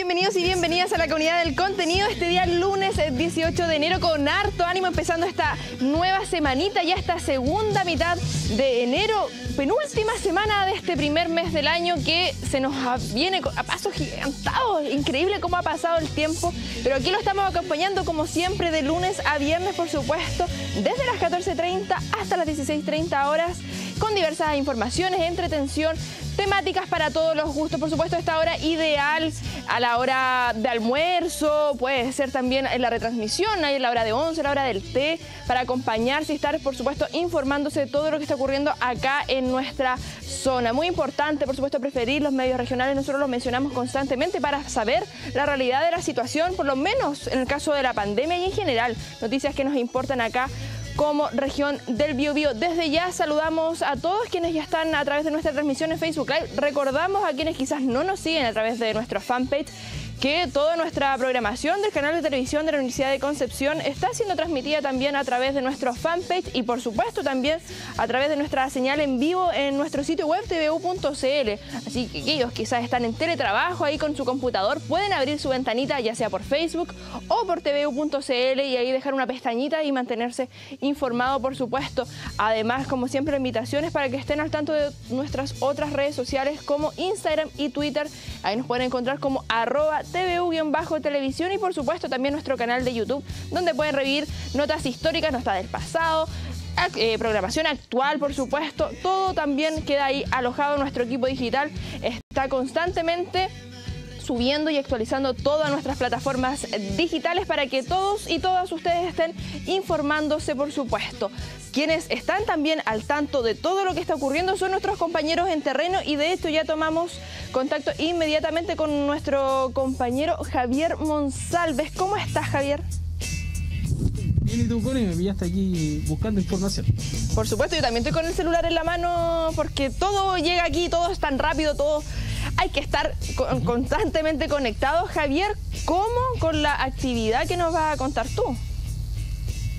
Bienvenidos y bienvenidas a la comunidad del contenido. Este día lunes 18 de enero con harto ánimo empezando esta nueva semanita, ya esta segunda mitad de enero, penúltima semana de este primer mes del año que se nos viene a pasos gigantados. Increíble cómo ha pasado el tiempo, pero aquí lo estamos acompañando como siempre de lunes a viernes, por supuesto, desde las 14.30 hasta las 16.30 horas con diversas informaciones, entretención, temáticas para todos los gustos. Por supuesto, esta hora ideal a la hora de almuerzo, puede ser también en la retransmisión, hay la hora de 11, la hora del té, para acompañarse y estar, por supuesto, informándose de todo lo que está ocurriendo acá en nuestra zona. Muy importante, por supuesto, preferir los medios regionales, nosotros los mencionamos constantemente para saber la realidad de la situación, por lo menos en el caso de la pandemia y en general, noticias que nos importan acá como región del Biobío. Desde ya saludamos a todos quienes ya están a través de nuestra transmisión en Facebook Live. Recordamos a quienes quizás no nos siguen a través de nuestro fanpage que toda nuestra programación del canal de televisión de la Universidad de Concepción está siendo transmitida también a través de nuestro fanpage y por supuesto también a través de nuestra señal en vivo en nuestro sitio web tvu.cl. Así que aquellos quizás están en teletrabajo ahí con su computador pueden abrir su ventanita ya sea por Facebook o por tvu.cl y ahí dejar una pestañita y mantenerse informado por supuesto. Además como siempre invitaciones para que estén al tanto de nuestras otras redes sociales como Instagram y Twitter. Ahí nos pueden encontrar como arroba TVU-televisión y por supuesto también nuestro canal de YouTube donde pueden revivir notas históricas, notas del pasado, eh, programación actual, por supuesto. Todo también queda ahí alojado. Nuestro equipo digital está constantemente subiendo y actualizando todas nuestras plataformas digitales para que todos y todas ustedes estén informándose, por supuesto. Quienes están también al tanto de todo lo que está ocurriendo son nuestros compañeros en terreno y de esto ya tomamos contacto inmediatamente con nuestro compañero Javier Monsalves. ¿Cómo estás, Javier? Bien, y tú, Connie, me pillaste aquí buscando información. Por supuesto, yo también estoy con el celular en la mano porque todo llega aquí, todo es tan rápido, todo hay que estar constantemente conectados. Javier, ¿cómo con la actividad que nos vas a contar tú?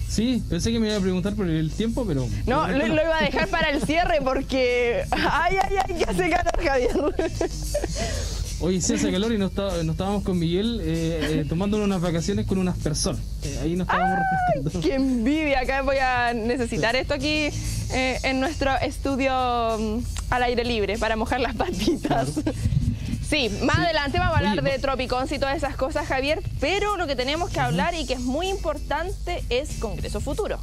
Sí, pensé que me iba a preguntar por el tiempo, pero... No, lo, iba a dejar para el cierre porque... ¡Ay, ay, ay! ¿Qué hace calor, Javier? Oye, sí hace calor y nos, estábamos con Miguel eh, eh, tomando unas vacaciones con unas personas. Eh, ahí nos estábamos ¡Ay, ¡Qué envidia! Acá voy a necesitar esto aquí en nuestro estudio mm, al aire libre para mojar las patitas. Sí, más adelante vamos a hablar de Tropicons y todas esas cosas, Javier, pero lo que tenemos que hablar y que es muy importante es Congreso Futuro.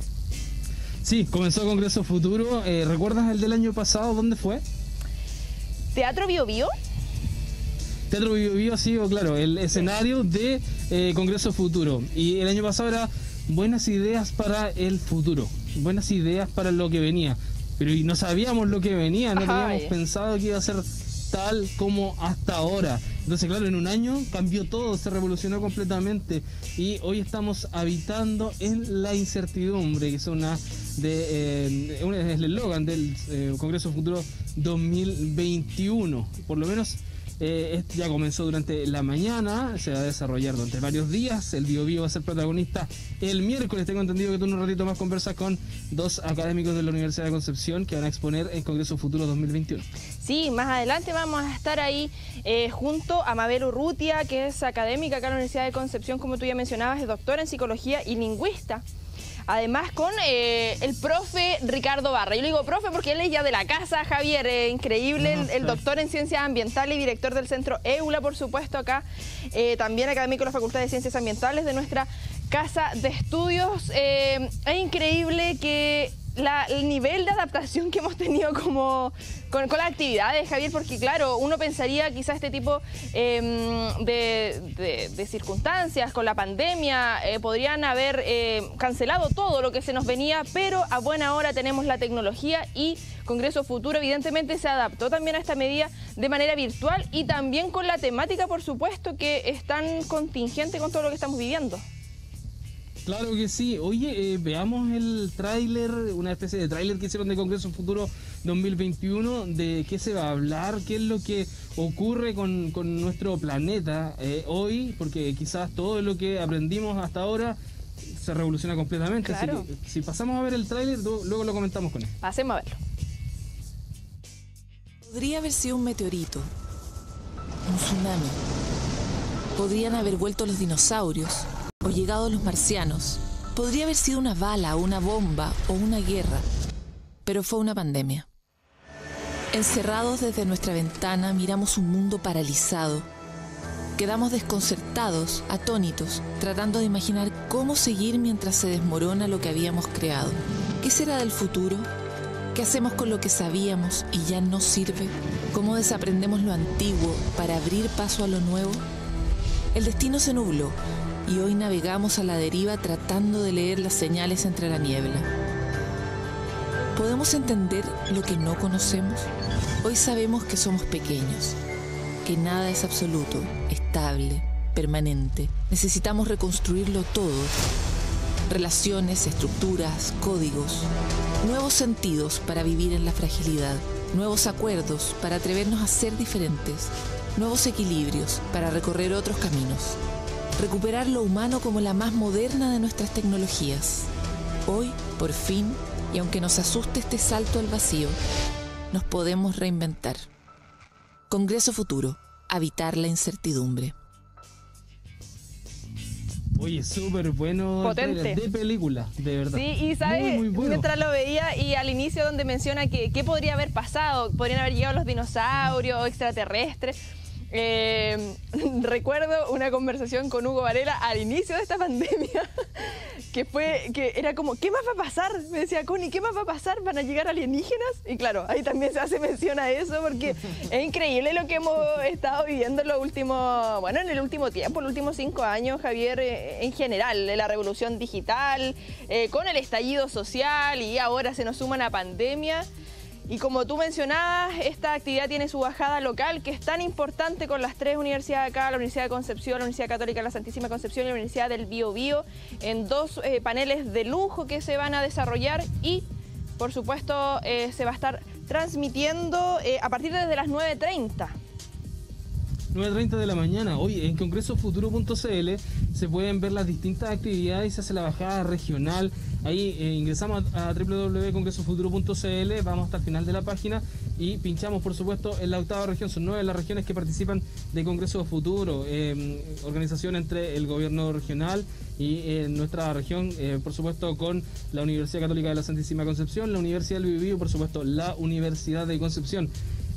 Sí, comenzó Congreso Futuro. Eh, ¿Recuerdas el del año pasado? ¿Dónde fue? Teatro Bio Bio. Teatro Bio Bio ha sido, claro, el escenario de eh, Congreso Futuro. Y el año pasado era buenas ideas para el futuro, buenas ideas para lo que venía. Pero no sabíamos lo que venía, no teníamos pensado que iba a ser tal como hasta ahora. Entonces, claro, en un año cambió todo, se revolucionó completamente y hoy estamos habitando en la incertidumbre, que es una de eh, es el eslogan del eh, Congreso Futuro 2021. Por lo menos eh, ya comenzó durante la mañana, se va a desarrollar durante varios días. El Bio, Bio va a ser protagonista el miércoles. Tengo entendido que tú un ratito más conversas con dos académicos de la Universidad de Concepción que van a exponer en Congreso Futuro 2021. Sí, más adelante vamos a estar ahí eh, junto a Mabel Urrutia, que es académica acá en la Universidad de Concepción, como tú ya mencionabas, es doctora en psicología y lingüista. Además con eh, el profe Ricardo Barra. Yo le digo profe porque él es ya de la casa, Javier, eh, increíble, el, doctor en Ciencias Ambientales y director del Centro EULA, por supuesto, acá. Eh, también académico de la Facultad de Ciencias Ambientales de nuestra casa de estudios. es increíble que el nivel de adaptación que hemos tenido como con, las actividades, Javier, porque claro, uno pensaría quizás este tipo em, de, circunstancias con la pandemia eh, podrían haber eh, cancelado todo lo que se nos venía, pero a buena hora tenemos la tecnología y Congreso Futuro evidentemente se adaptó también a esta medida de manera virtual y también con la temática, por supuesto, que es tan contingente con todo lo que estamos viviendo. Claro que sí. Oye, eh, veamos el tráiler, una especie de tráiler que hicieron de Congreso Futuro 2021, de qué se va a hablar, qué es lo que ocurre con, nuestro planeta eh, hoy, porque quizás todo lo que aprendimos hasta ahora se revoluciona completamente. Así que si pasamos a ver el tráiler, luego lo comentamos con él. Pasemos a verlo. Podría haber sido un meteorito, un tsunami Podrían haber vuelto los dinosaurios o llegado los marcianos. Podría haber sido una bala, una bomba o una guerra. Pero fue una pandemia. Encerrados desde nuestra ventana miramos un mundo paralizado. Quedamos desconcertados, atónitos, tratando de imaginar cómo seguir mientras se desmorona lo que habíamos creado. ¿Qué será del futuro? ¿Qué hacemos con lo que sabíamos y ya no sirve? ¿Cómo desaprendemos lo antiguo para abrir paso a lo nuevo? El destino se nubló y hoy navegamos a la deriva tratando de leer las señales entre la niebla. ¿Podemos entender lo que no conocemos? Hoy sabemos que somos pequeños, que nada es absoluto, estable, permanente. Necesitamos reconstruirlo todo. Relaciones, estructuras, códigos, nuevos sentidos para vivir en la fragilidad, nuevos acuerdos para atrevernos a ser diferentes, nuevos equilibrios para recorrer otros caminos. Recuperar lo humano como la más moderna de nuestras tecnologías. Hoy, por fin, y aunque nos asuste este salto al vacío, nos podemos reinventar. Congreso Futuro, habitar la incertidumbre. Oye, súper bueno Potente. de película, de verdad. Sí, y sabes, Muy, muy bueno. mientras lo veía y al inicio donde menciona que qué podría haber pasado, podrían haber llegado los dinosaurios, extraterrestres. Eh, recuerdo una conversación con Hugo Varela al inicio de esta pandemia, que fue, que era como, ¿qué más va a pasar? Me decía Connie, ¿qué más va a pasar? ¿Van a llegar alienígenas? Y claro, ahí también se hace mención a eso, porque es increíble lo que hemos estado viviendo en los últimos, bueno, en el último tiempo, los últimos cinco años, Javier, eh, en general, de la revolución digital, eh, con el estallido social y ahora se nos suma una pandemia. Y como tú mencionabas, esta actividad tiene su bajada local, que es tan importante con las tres universidades acá, la Universidad de Concepción, la Universidad Católica de la Santísima Concepción y la Universidad del Bío Bío, en dos eh, paneles de lujo que se van a desarrollar y, por supuesto, eh, se va a estar transmitiendo eh, a partir de las 9.30. 9.30 de la mañana. Hoy en congresofuturo.cl se pueden ver las distintas actividades, se hace la bajada regional. Ahí eh, ingresamos a, a www.congresofuturo.cl, vamos hasta el final de la página y pinchamos, por supuesto, en la octava región. Son nueve las regiones que participan de Congreso Futuro, eh, organización entre el gobierno regional y eh, nuestra región, eh, por supuesto, con la Universidad Católica de la Santísima Concepción, la Universidad del Biobío, por supuesto, la Universidad de Concepción.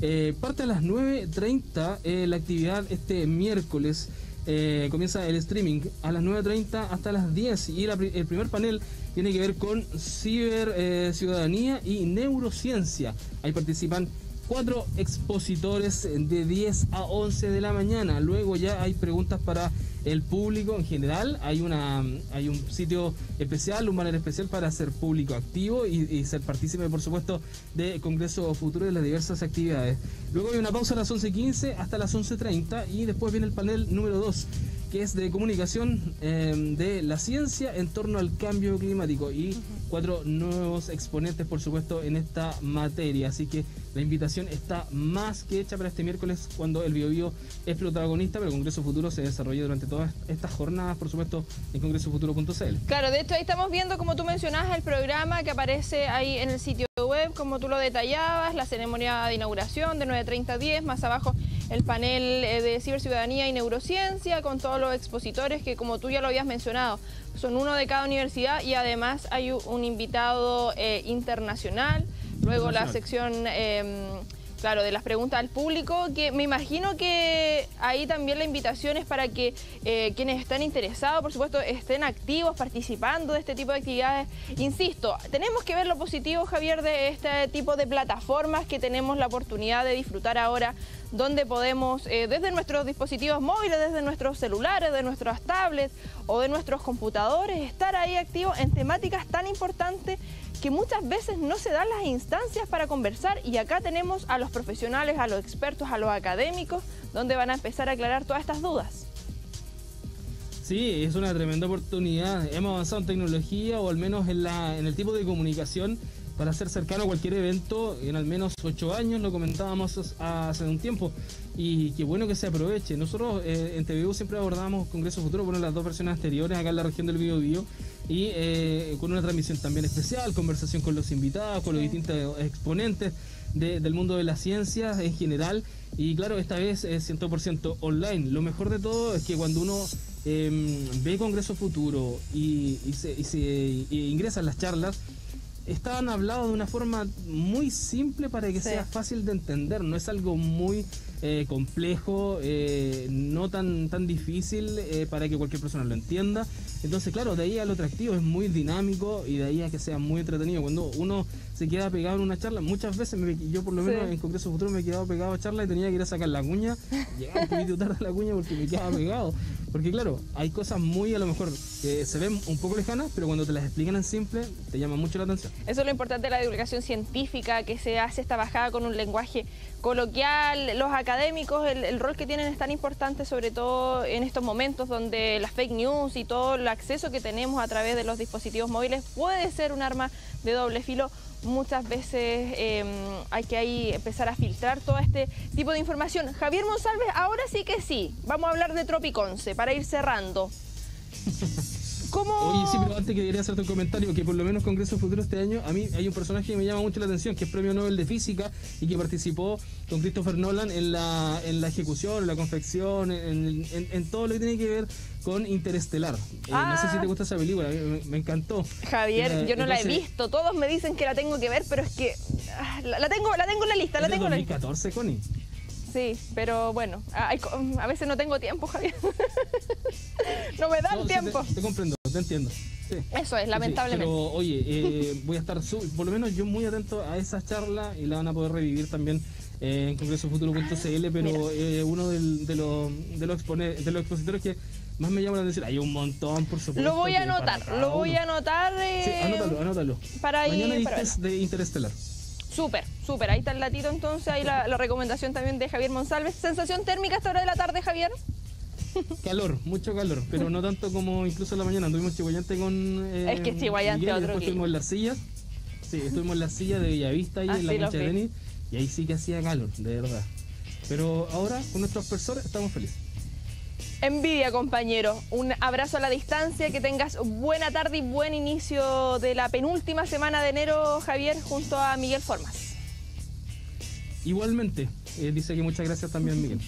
Eh, parte a las 9.30 eh, la actividad este miércoles. eh, comienza el streaming a las 9.30 hasta las 10 y el primer panel tiene que ver con ciber ciudadanía y neurociencia. Ahí participan cuatro expositores de 10 a 11 de la mañana. Luego ya hay preguntas para el público en general. Hay una hay un sitio especial, un banner especial para ser público activo y, y ser partícipe, por supuesto, de Congreso Futuro y de las diversas actividades. Luego hay una pausa a las 11.15 hasta las 11.30 y después viene el panel número 2 que es de comunicación eh, de la ciencia en torno al cambio climático y cuatro nuevos exponentes, por supuesto, en esta materia. Así que la invitación está más que hecha para este miércoles cuando el BioBio es protagonista, pero el Congreso Futuro se desarrolla durante todas estas jornadas, por supuesto, en congresofuturo.cl. Claro, de hecho ahí estamos viendo, como tú mencionabas, el programa que aparece ahí en el sitio web, como tú lo detallabas, la ceremonia de inauguración de 9.30 a 10, más abajo el panel eh, de ciberciudadanía y neurociencia con todos los expositores que, como tú ya lo habías mencionado, son uno de cada universidad y además hay un invitado eh, internacional. Luego la sección... Claro, de las preguntas al público, que me imagino que ahí también la invitación es para que eh, quienes están interesados, por supuesto, estén activos, participando de este tipo de actividades. Insisto, tenemos que ver lo positivo, Javier, de este tipo de plataformas que tenemos la oportunidad de disfrutar ahora, donde podemos, eh, desde nuestros dispositivos móviles, desde nuestros celulares, de nuestras tablets o de nuestros computadores, estar ahí activos en temáticas tan importantes que muchas veces no se dan las instancias para conversar y acá tenemos a los profesionales, a los expertos, a los académicos, donde van a empezar a aclarar todas estas dudas. Sí, es una tremenda oportunidad. Hemos avanzado en tecnología o al menos en, la, en el tipo de comunicación para ser cercano a cualquier evento en al menos ocho años, lo comentábamos hace un tiempo, y qué bueno que se aproveche. Nosotros eh, en TVU siempre abordamos Congreso Futuro, bueno, las dos versiones anteriores acá en la región del Biobío, y eh, con una transmisión también especial, conversación con los invitados, con los distintos exponentes del mundo de la ciencia en general. Y claro, esta vez es 100% online. Lo mejor de todo es que cuando uno em, ve Congreso Futuro y, se, ingresa en las charlas, estaban hablados de una forma muy simple para que sea fácil de entender. No es algo muy eh, complejo, eh, no tan, tan difícil eh, para que cualquier persona lo entienda. Entonces, claro, de ahí a lo atractivo es muy dinámico y de ahí a que sea muy entretenido. Cuando uno se queda pegado en una charla, muchas veces yo por lo menos en Congreso Futuro me he quedado pegado a charla y tenía que ir a sacar la cuña, llegaba un poquito tarde a la cuña porque me quedaba pegado. Porque claro, hay cosas muy a lo mejor que se ven un poco lejanas, pero cuando te las explican en simple, te llama mucho la atención. Eso es lo importante de la divulgación científica, que se hace esta bajada con un lenguaje coloquial, los académicos, el, rol que tienen es tan importante, sobre todo en estos momentos donde las fake news y todo el acceso que tenemos a través de los dispositivos móviles puede ser un arma de doble filo. Muchas veces em, hay que ahí empezar a filtrar todo este tipo de información. Javier Monsalves, ahora sí que sí, vamos a hablar de Tropiconce para ir cerrando. ¿Cómo? Oye, sí, pero antes que quería hacerte un comentario, que por lo menos Congreso Futuro este año, a mí hay un personaje que me llama mucho la atención, que es Premio Nobel de Física y que participó con Christopher Nolan en la, en la ejecución, en la confección, en, todo lo que tiene que ver con Interestelar. Eh, no sé si te ah. gusta esa película, me, encantó. Javier, yo no la he visto, todos me dicen que la tengo que ver, pero es que ah, la, tengo, la tengo en la lista, la tengo en la lista. 2014, Connie. Sí, pero bueno, a veces no tengo tiempo, Javier. no me da el tiempo. te, comprendo, te entiendo. Eso es, lamentablemente. pero oye, eh, voy a estar, por lo menos yo muy atento a esa charla y la van a poder revivir también eh, en congresofuturo.cl, pero eh, uno de, los, de, los de los expositores que más me llama la atención, hay un montón, por supuesto. Lo voy a anotar, lo voy a anotar. sí, anótalo, anótalo. Para Mañana ir, de Interestelar. Súper, súper. Ahí está el latito entonces, ahí la, recomendación también de Javier Monsalves. ¿Sensación térmica a esta hora de la tarde, Javier? Calor, mucho calor, pero no tanto como incluso en la mañana. Anduvimos Chihuayante con. Eh, es que Chihuayante otro Después estuvimos en las sillas. Sí, estuvimos en las sillas de Villavista y en la cancha de tenis. Y ahí sí que hacía calor, de verdad. Pero ahora, con nuestros profesores, estamos felices. Envidia, compañero. Un abrazo a la distancia, que tengas buena tarde y buen inicio de la penúltima semana de enero, Javier, junto a Miguel Formas. Igualmente, eh, dice que muchas gracias también, Miguel.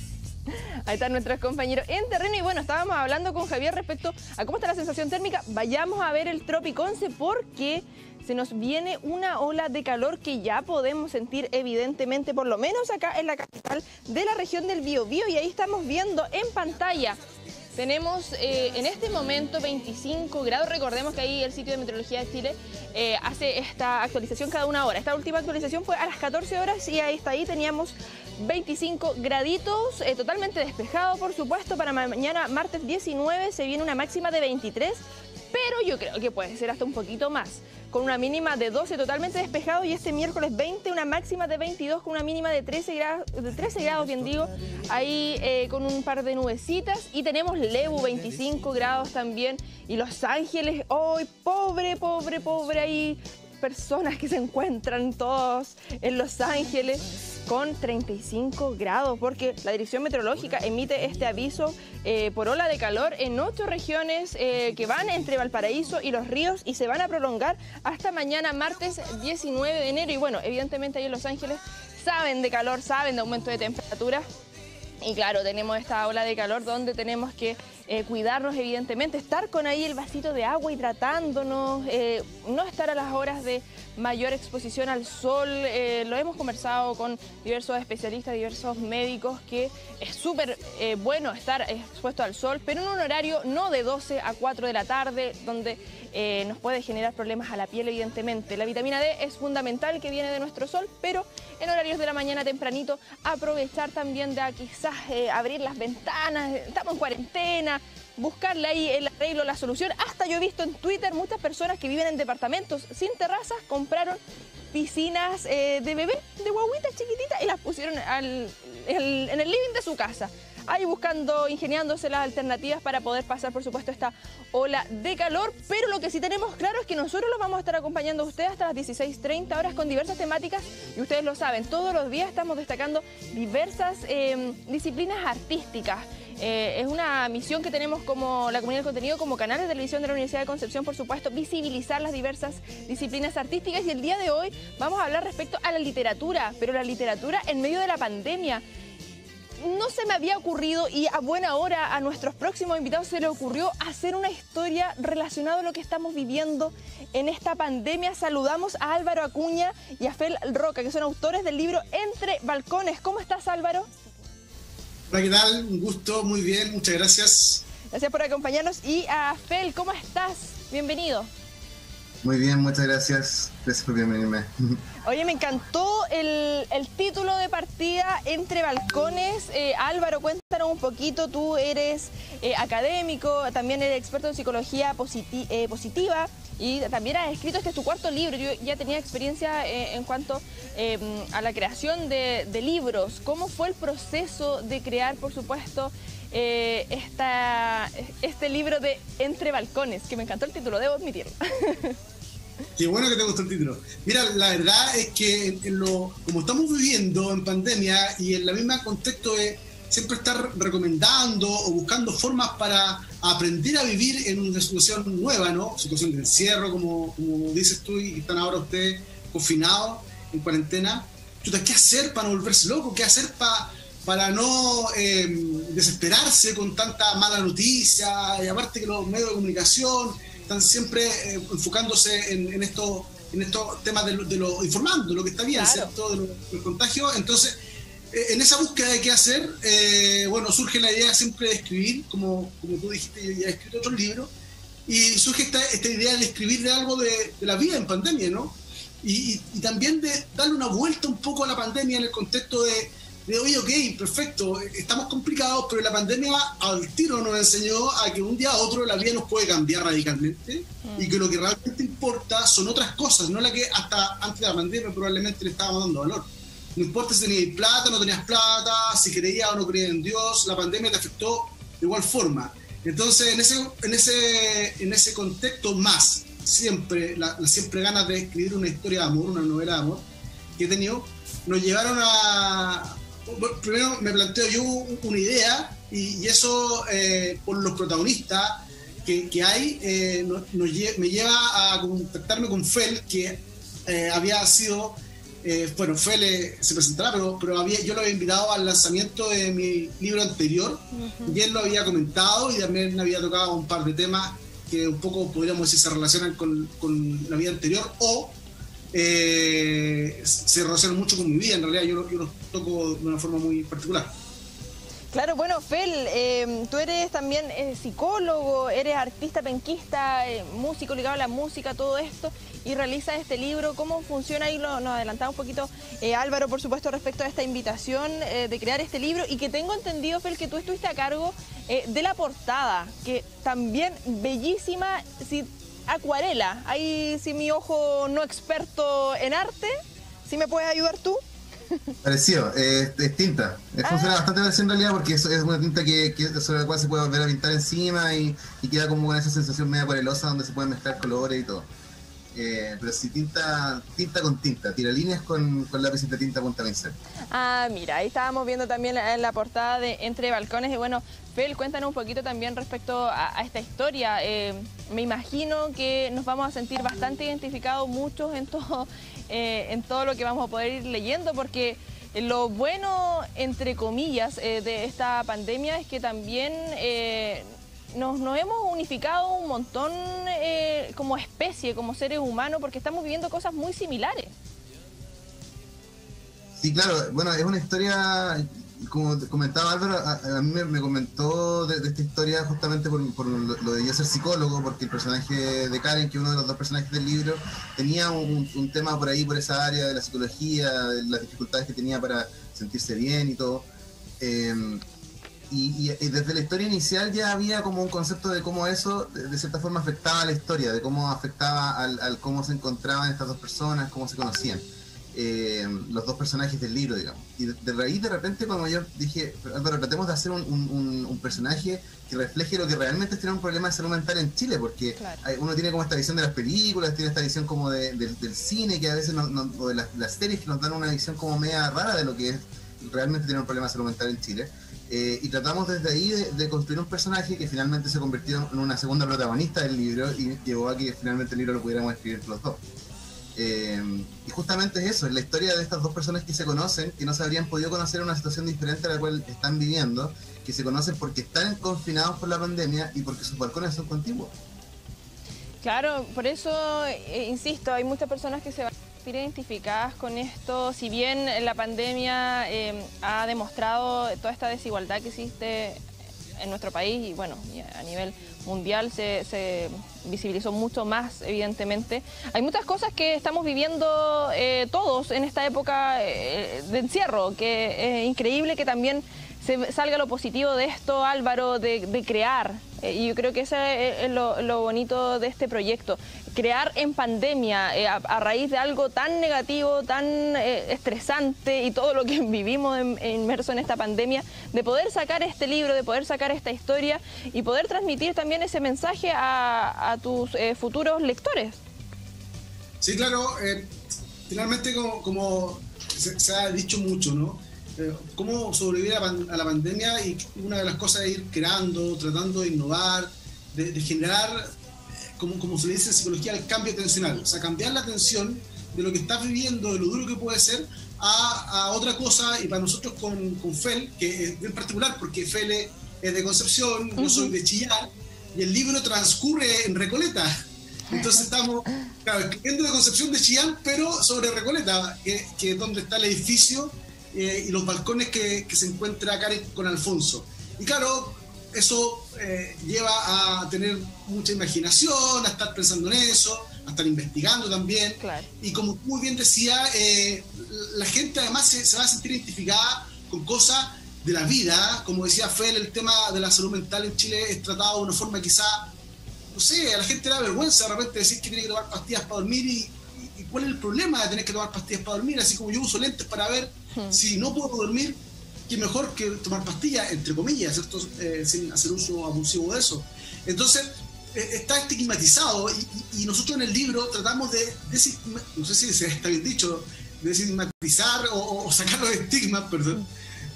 Ahí están nuestros compañeros en terreno y bueno, estábamos hablando con Javier respecto a cómo está la sensación térmica. Vayamos a ver el Tropiconce porque se nos viene una ola de calor que ya podemos sentir evidentemente, por lo menos acá en la capital de la región del Biobío y ahí estamos viendo en pantalla tenemos eh, en este momento 25 grados. Recordemos que ahí el sitio de Meteorología de Chile eh, hace esta actualización cada una hora. Esta última actualización fue a las 14 horas y ahí está ahí teníamos 25 graditos, eh, totalmente despejado por supuesto. Para mañana martes 19 se viene una máxima de 23, pero yo creo que puede ser hasta un poquito más con una mínima de 12 totalmente despejado y este miércoles 20 una máxima de 22 con una mínima de 13 grados, de 13 grados bien digo, ahí eh, con un par de nubecitas y tenemos Lebu 25 grados también y Los Ángeles, hoy pobre, pobre, pobre ahí personas que se encuentran todos en Los Ángeles con 35 grados, porque la Dirección Meteorológica emite este aviso eh, por ola de calor en ocho regiones eh, que van entre Valparaíso y Los Ríos y se van a prolongar hasta mañana, martes 19 de enero. Y bueno, evidentemente ahí en Los Ángeles saben de calor, saben de aumento de temperatura. Y claro, tenemos esta ola de calor donde tenemos que eh, cuidarnos evidentemente, estar con ahí el vasito de agua hidratándonos, eh, no estar a las horas de mayor exposición al sol. Eh, lo hemos conversado con diversos especialistas, diversos médicos, que es súper bueno estar expuesto al sol, pero en un horario no de 12 a 4 de la tarde, donde nos puede generar problemas a la piel evidentemente. La vitamina D es fundamental que viene de nuestro sol, pero en horarios de la mañana tempranito aprovechar también de quizás abrir las ventanas, estamos en cuarentena, buscarle ahí el arreglo, la solución. Hasta yo he visto en Twitter muchas personas que viven en departamentos sin terrazas, compraron piscinas eh, de bebé, de guaguitas chiquititas y las pusieron en el living de su casa. Ahí buscando, ingeniándose las alternativas para poder pasar, por supuesto, esta ola de calor. Pero lo que sí tenemos claro es que nosotros los vamos a estar acompañando a ustedes hasta las 16.30 horas con diversas temáticas. Y ustedes lo saben, todos los días estamos destacando diversas eh, disciplinas artísticas. Eh, es una misión que tenemos como la comunidad del contenido, como canal de televisión de la Universidad de Concepción, por supuesto, visibilizar las diversas disciplinas artísticas y el día de hoy vamos a hablar respecto a la literatura, pero la literatura en medio de la pandemia no se me había ocurrido y a buena hora a nuestros próximos invitados se le ocurrió hacer una historia relacionada a lo que estamos viviendo en esta pandemia. Saludamos a Álvaro Acuña y a Fel Roca, que son autores del libro Entre Balcones. ¿Cómo estás, Álvaro? Hola, ¿qué tal? Un gusto, muy bien, muchas gracias. Gracias por acompañarnos. Y a Fel, ¿cómo estás? Bienvenido. Muy bien, muchas gracias. Gracias por bienvenirme. Oye, me encantó el, título de partida entre balcones. Eh, Álvaro, cuéntanos un poquito. Tú eres eh, académico, también eres experto en psicología eh, positiva y también has escrito, este es tu cuarto libro. Yo ya tenía experiencia en cuanto em, a la creación de, libros. ¿Cómo fue el proceso de crear, por supuesto, esta, este libro de Entre Balcones? Que me encantó el título, debo admitirlo. Qué bueno que te gustó el título. Mira, la verdad es que como estamos viviendo en pandemia y en la misma contexto de siempre estar recomendando o buscando formas para aprender a vivir en una situación nueva, ¿no? Situación de encierro, como, como dices tú, y están ahora ustedes confinados, en cuarentena. ¿qué hacer para no volverse loco? ¿Qué hacer para para no eh, desesperarse con tanta mala noticia? Y aparte que los medios de comunicación están siempre eh, enfocándose en, en, esto, en estos temas de lo, informando, lo que está bien, ¿cierto? De los contagios. Entonces, en esa búsqueda de qué hacer, eh, bueno, surge la idea siempre de escribir, como, como tú dijiste, yo ya he escrito otros libros, y surge esta, esta idea de escribir de algo de, la vida en pandemia, ¿no? y, también de darle una vuelta un poco a la pandemia en el contexto de de, oye, ok, perfecto, estamos complicados, pero la pandemia al tiro nos enseñó a que un día a otro la vida nos puede cambiar radicalmente mm. y que lo que realmente importa son otras cosas, no la que hasta antes de la pandemia probablemente le estábamos dando valor. No importa si tenías plata, no tenías plata, si creías o no creías en Dios, la pandemia te afectó de igual forma. Entonces, en ese, en ese, en ese contexto más, siempre, la siempre ganas de escribir una historia de amor, una novela de amor que he tenido, nos llevaron a, primero me planteo yo una idea y, eso eh, por los protagonistas que, que hay eh, me lleva a contactarme con Fel, que eh, había sido, bueno, Fel se presentará, pero, pero había, yo lo había invitado al lanzamiento de mi libro anterior y él lo había comentado y también había tocado un par de temas que un poco podríamos decir se relacionan con, con la vida anterior o eh, se relaciona mucho con mi vida. En realidad yo, yo los toco de una forma muy particular. Claro, bueno, Fel, eh, tú eres también eh, psicólogo, eres artista penquista, músico ligado a la música, todo esto, y realizas este libro. ¿Cómo funciona? Ahí lo, nos adelantaba un poquito Álvaro, por supuesto, respecto a esta invitación de crear este libro, y que tengo entendido, Fel, que tú estuviste a cargo de la portada, que también bellísima, si acuarela. Ahí, si mi ojo no experto en arte, si me puedes ayudar tú. Parecido, es tinta. Ah. Funciona bastante bien en realidad porque es, una tinta que, sobre la cual se puede volver a pintar encima y, queda como con esa sensación media acuarelosa donde se pueden mezclar colores y todo. Eh, pero si tinta, tinta con tinta, tira líneas con, con lápiz de tinta punta pincel. Ah, mira, ahí estábamos viendo también en la portada de Entre Balcones y bueno, Fel, cuéntanos un poquito también respecto a, esta historia. Eh, me imagino que nos vamos a sentir bastante identificados muchos en todo, eh, en todo lo que vamos a poder ir leyendo porque lo bueno, entre comillas, de esta pandemia es que también nos, hemos unificado un montón eh, como especie, como seres humanos, porque estamos viviendo cosas muy similares. Sí, claro, bueno, es una historia, como comentaba Álvaro, a, mí me, comentó de, esta historia justamente por, lo, de yo ser psicólogo, porque el personaje de Karen, que es uno de los dos personajes del libro, tenía un, tema por ahí, por esa área de la psicología, de las dificultades que tenía para sentirse bien y todo. Eh, y, desde la historia inicial ya había como un concepto de cómo eso de, cierta forma afectaba a la historia, de cómo afectaba al, cómo se encontraban estas dos personas, cómo se conocían. Eh, los dos personajes del libro, digamos. Y de, raíz, de repente, cuando yo dije, Álvaro, tratemos de hacer un, personaje que refleje lo que realmente es tener un problema de salud mental en Chile, porque uno tiene como esta visión de las películas, tiene esta visión como de, del cine, que a veces, o de las, las, series que nos dan una visión como media rara de lo que es realmente tienen un problema de salud mental en Chile. Eh, y tratamos desde ahí de, construir un personaje que finalmente se convirtió en una segunda protagonista del libro y llevó a que finalmente el libro lo pudiéramos escribir los dos. Eh, y justamente es eso, es la historia de estas dos personas que se conocen, que no se habrían podido conocer en una situación diferente a la cual están viviendo, que se conocen porque están confinados por la pandemia y porque sus balcones son contiguos. Claro, por eso, eh, insisto, hay muchas personas que se van a sentir identificadas con esto. Si bien la pandemia eh, ha demostrado toda esta desigualdad que existe en nuestro país y bueno, a nivel mundial se, visibilizó mucho más, evidentemente. Hay muchas cosas que estamos viviendo eh, todos en esta época de encierro, que es increíble que también se salga lo positivo de esto, Álvaro, de, crear. Eh, y yo creo que eso es, lo, bonito de este proyecto. Crear en pandemia, eh, a, raíz de algo tan negativo, tan eh, estresante y todo lo que vivimos inmerso en esta pandemia, de poder sacar este libro, de poder sacar esta historia y poder transmitir también ese mensaje a, tus futuros lectores. Sí, claro. finalmente, como, se ha dicho mucho, ¿no? Cómo sobrevivir a, la pandemia y una de las cosas es ir creando, tratando de innovar, de, generar, eh, como, como se le dice en psicología, el cambio atencional, o sea, cambiar la atención de lo que estás viviendo, de lo duro que puede ser, a, otra cosa, y para nosotros con, con, FEL, que es bien particular, porque FEL es, de Concepción, yo soy de Chillán, y el libro transcurre en Recoleta. Entonces estamos escribiendo de Concepción de Chillán, pero sobre Recoleta, que, que es donde está el edificio eh, y los balcones que, se encuentra Karen con Alfonso. Y claro, eso eh, lleva a tener mucha imaginación, a estar pensando en eso, a estar investigando también. Y como muy bien decía, eh, la gente además se, va a sentir identificada con cosas de la vida. Como decía Fel, el tema de la salud mental en Chile es tratado de una forma quizá, no sé, a la gente le da vergüenza de repente decir que tiene que tomar pastillas para dormir y cuál es el problema de tener que tomar pastillas para dormir, así como yo uso lentes para ver si no puedo dormir, qué mejor que tomar pastillas, entre comillas, eh, sin hacer uso abusivo de eso. Entonces, eh, está estigmatizado y, nosotros en el libro tratamos de, no sé si está bien dicho, de estigmatizar o, sacar los estigmas, perdón,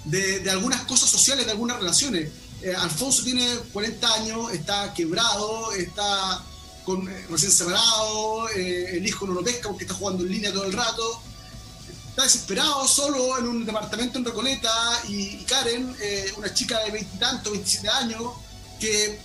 de, algunas cosas sociales, de algunas relaciones. Eh, Alfonso tiene 40 años, está quebrado, está con, recién separado, el hijo no lo pesca porque está jugando en línea todo el rato, está desesperado solo en un departamento en Recoleta y, Karen, eh, una chica de veintitantos, 27 años, que,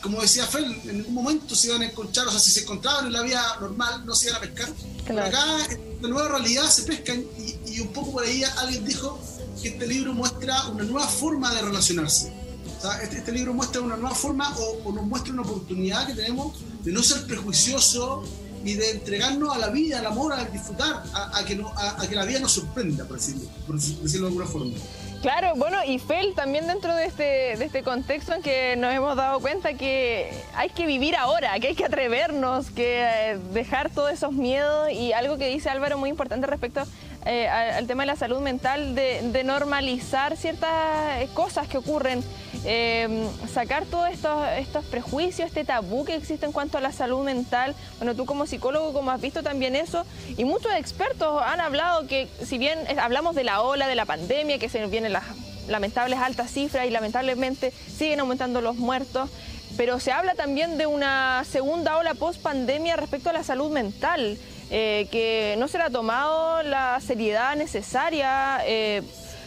como decía Fel, en ningún momento se iban a encontrar, o sea, si se encontraban en la vida normal, no se iban a pescar. Pero acá, en la nueva realidad, se pescan y, un poco por ahí alguien dijo que este libro muestra una nueva forma de relacionarse. Sea, este, este libro muestra una nueva forma o, o, nos muestra una oportunidad que tenemos de no ser prejuicioso y de entregarnos a la vida, al amor, a disfrutar, a, que, no, a, que la vida nos sorprenda, por decirlo, por decirlo de alguna forma. Claro, bueno, y Fel también dentro de este, de este contexto en que nos hemos dado cuenta que hay que vivir ahora, que hay que atrevernos, que eh, dejar todos esos miedos y algo que dice Álvaro muy importante respecto eh, al, tema de la salud mental, de, normalizar ciertas cosas que ocurren, eh, sacar todos estos, estos prejuicios, este tabú que existe en cuanto a la salud mental. Bueno, tú como psicólogo, como has visto también eso, y muchos expertos han hablado que si bien hablamos de la ola de la pandemia, que se vienen las lamentables altas cifras y lamentablemente siguen aumentando los muertos, pero se habla también de una segunda ola post pandemia respecto a la salud mental. Eh, que no se le ha tomado la seriedad necesaria, eh,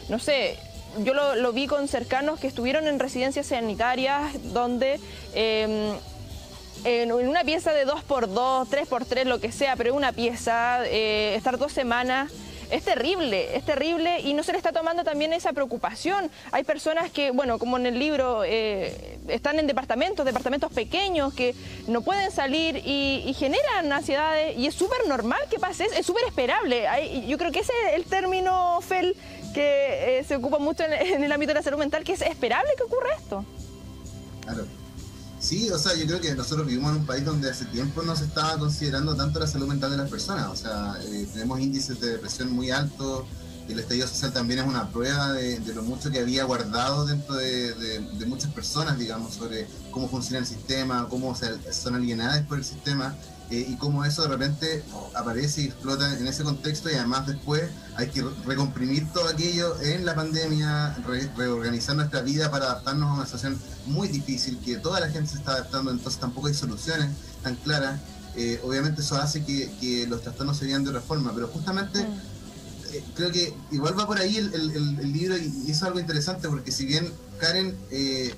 no sé, yo lo, vi con cercanos que estuvieron en residencias sanitarias donde em, en una pieza de 2x2, 3x3, lo que sea, pero una pieza, eh, estar dos semanas es terrible, es terrible y no se le está tomando también esa preocupación. Hay personas que, bueno, como en el libro, eh, están en departamentos, departamentos pequeños que no pueden salir y, generan ansiedades y es súper normal que pase, es súper esperable. yo creo que ese es el término, Fel, que eh, se ocupa mucho en, en el ámbito de la salud mental, que es esperable que ocurra esto. Claro. Sí, o sea, yo creo que nosotros vivimos en un país donde hace tiempo no se estaba considerando tanto la salud mental de las personas. O sea, eh, tenemos índices de depresión muy altos. El estallido social también es una prueba de, lo mucho que había guardado dentro de, muchas personas, digamos, sobre cómo funciona el sistema, cómo son alienadas por el sistema. Eh, y cómo eso de repente aparece y explota en ese contexto y además después hay que recomprimir todo aquello en la pandemia, reorganizar nuestra vida para adaptarnos a una situación muy difícil que toda la gente se está adaptando, entonces tampoco hay soluciones tan claras. Eh, obviamente eso hace que, los trastornos se vean de otra forma, pero justamente... Mm. Eh, creo que igual va por ahí el, libro y, es algo interesante porque si bien Karen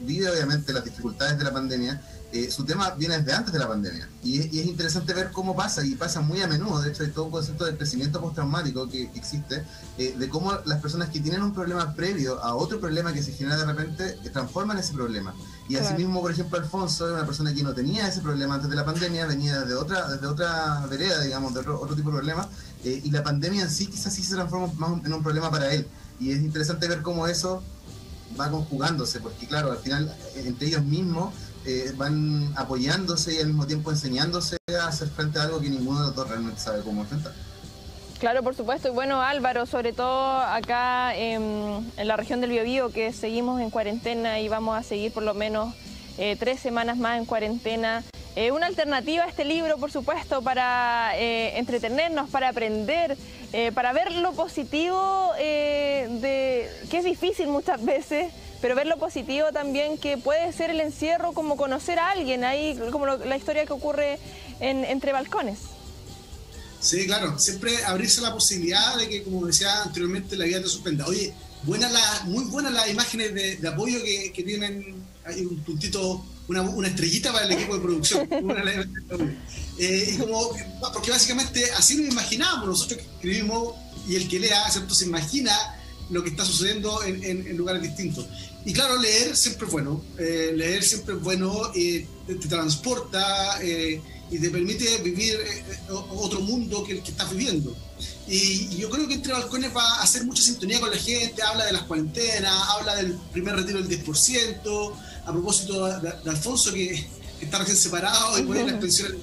vive obviamente las dificultades de la pandemia, eh, su tema viene desde antes de la pandemia. Y es, interesante ver cómo pasa, y pasa muy a menudo, de hecho hay todo un concepto de crecimiento postraumático que, existe, eh, de cómo las personas que tienen un problema previo a otro problema que se genera de repente, eh, transforman ese problema. Y asimismo, por ejemplo, Alfonso es una persona que no tenía ese problema antes de la pandemia, venía desde otra, desde otra vereda, digamos, de otro, tipo de problema, y la pandemia en sí quizás sí se transforma más en un problema para él. Y es interesante ver cómo eso va conjugándose, porque claro, al final entre ellos mismos eh, van apoyándose y al mismo tiempo enseñándose a hacer frente a algo que ninguno de los dos realmente sabe cómo enfrentar. Claro, por supuesto. Y bueno, Álvaro, sobre todo acá en, la región del Biobío, que seguimos en cuarentena y vamos a seguir por lo menos eh, tres semanas más en cuarentena. Eh, una alternativa a este libro, por supuesto, para entretenernos, para aprender, para ver lo positivo, de, que es difícil muchas veces pero ver lo positivo también que puede ser el encierro como conocer a alguien, ahí como la historia que ocurre en, entre balcones. Sí, claro, siempre abrirse la posibilidad de que, como decía anteriormente, la vida te sorprenda. Oye, buena la, muy buenas las imágenes de, apoyo que, que, tienen, hay un puntito, una, una, estrellita para el equipo de producción. eh, y como, porque básicamente así nos imaginábamos, nosotros que escribimos y el que lea, ¿cierto? Se imagina lo que está sucediendo en, lugares distintos. Y claro, leer siempre es bueno, eh, leer siempre es bueno, y te, transporta eh, y te permite vivir eh, otro mundo que el que estás viviendo. Y, yo creo que Entre Balcones va a hacer mucha sintonía con la gente, habla de las cuarentenas, habla del primer retiro del 10%, a propósito de, Alfonso que, está recién separado y pone las pensiones.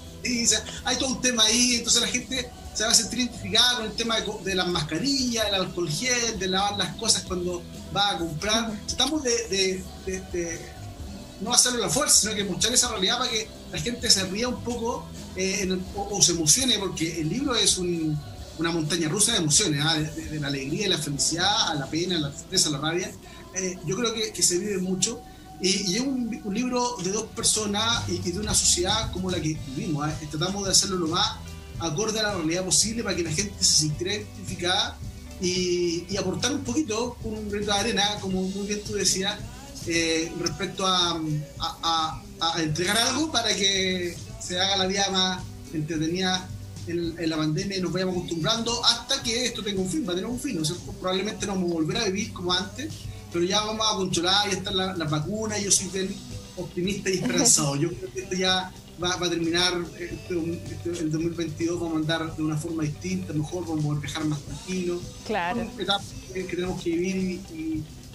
Hay todo un tema ahí, entonces la gente se va a sentir identificada con el tema de, las mascarillas, el alcohol gel, de lavar las cosas cuando va a comprar. Estamos de, no hacerlo a la fuerza, sino que mostrar esa realidad para que la gente se ría un poco eh, o, se emocione, porque el libro es una montaña rusa de emociones, ¿ah? de, la alegría y la felicidad, a la pena, a la tristeza, a la rabia. Eh, yo creo que, se vive mucho. Y, es un, libro de dos personas y, de una sociedad como la que vivimos. ¿ah? Tratamos de hacerlo lo más acorde a la realidad posible para que la gente se sintiera identificada y, aportar un poquito con un grito de arena, como muy bien tú decías, eh, respecto a, entregar algo para que se haga la vida más entretenida en, la pandemia y nos vayamos acostumbrando hasta que esto tenga un fin, va a tener un fin. probablemente no vamos a volver a vivir como antes, pero ya vamos a controlar, ya están las vacunas, yo soy optimista y esperanzado. Yo creo que esto ya va, a terminar este, este, el 2022, vamos a andar de una forma distinta, mejor, vamos a dejar más tranquilos. Claro. etapas que, tenemos que vivir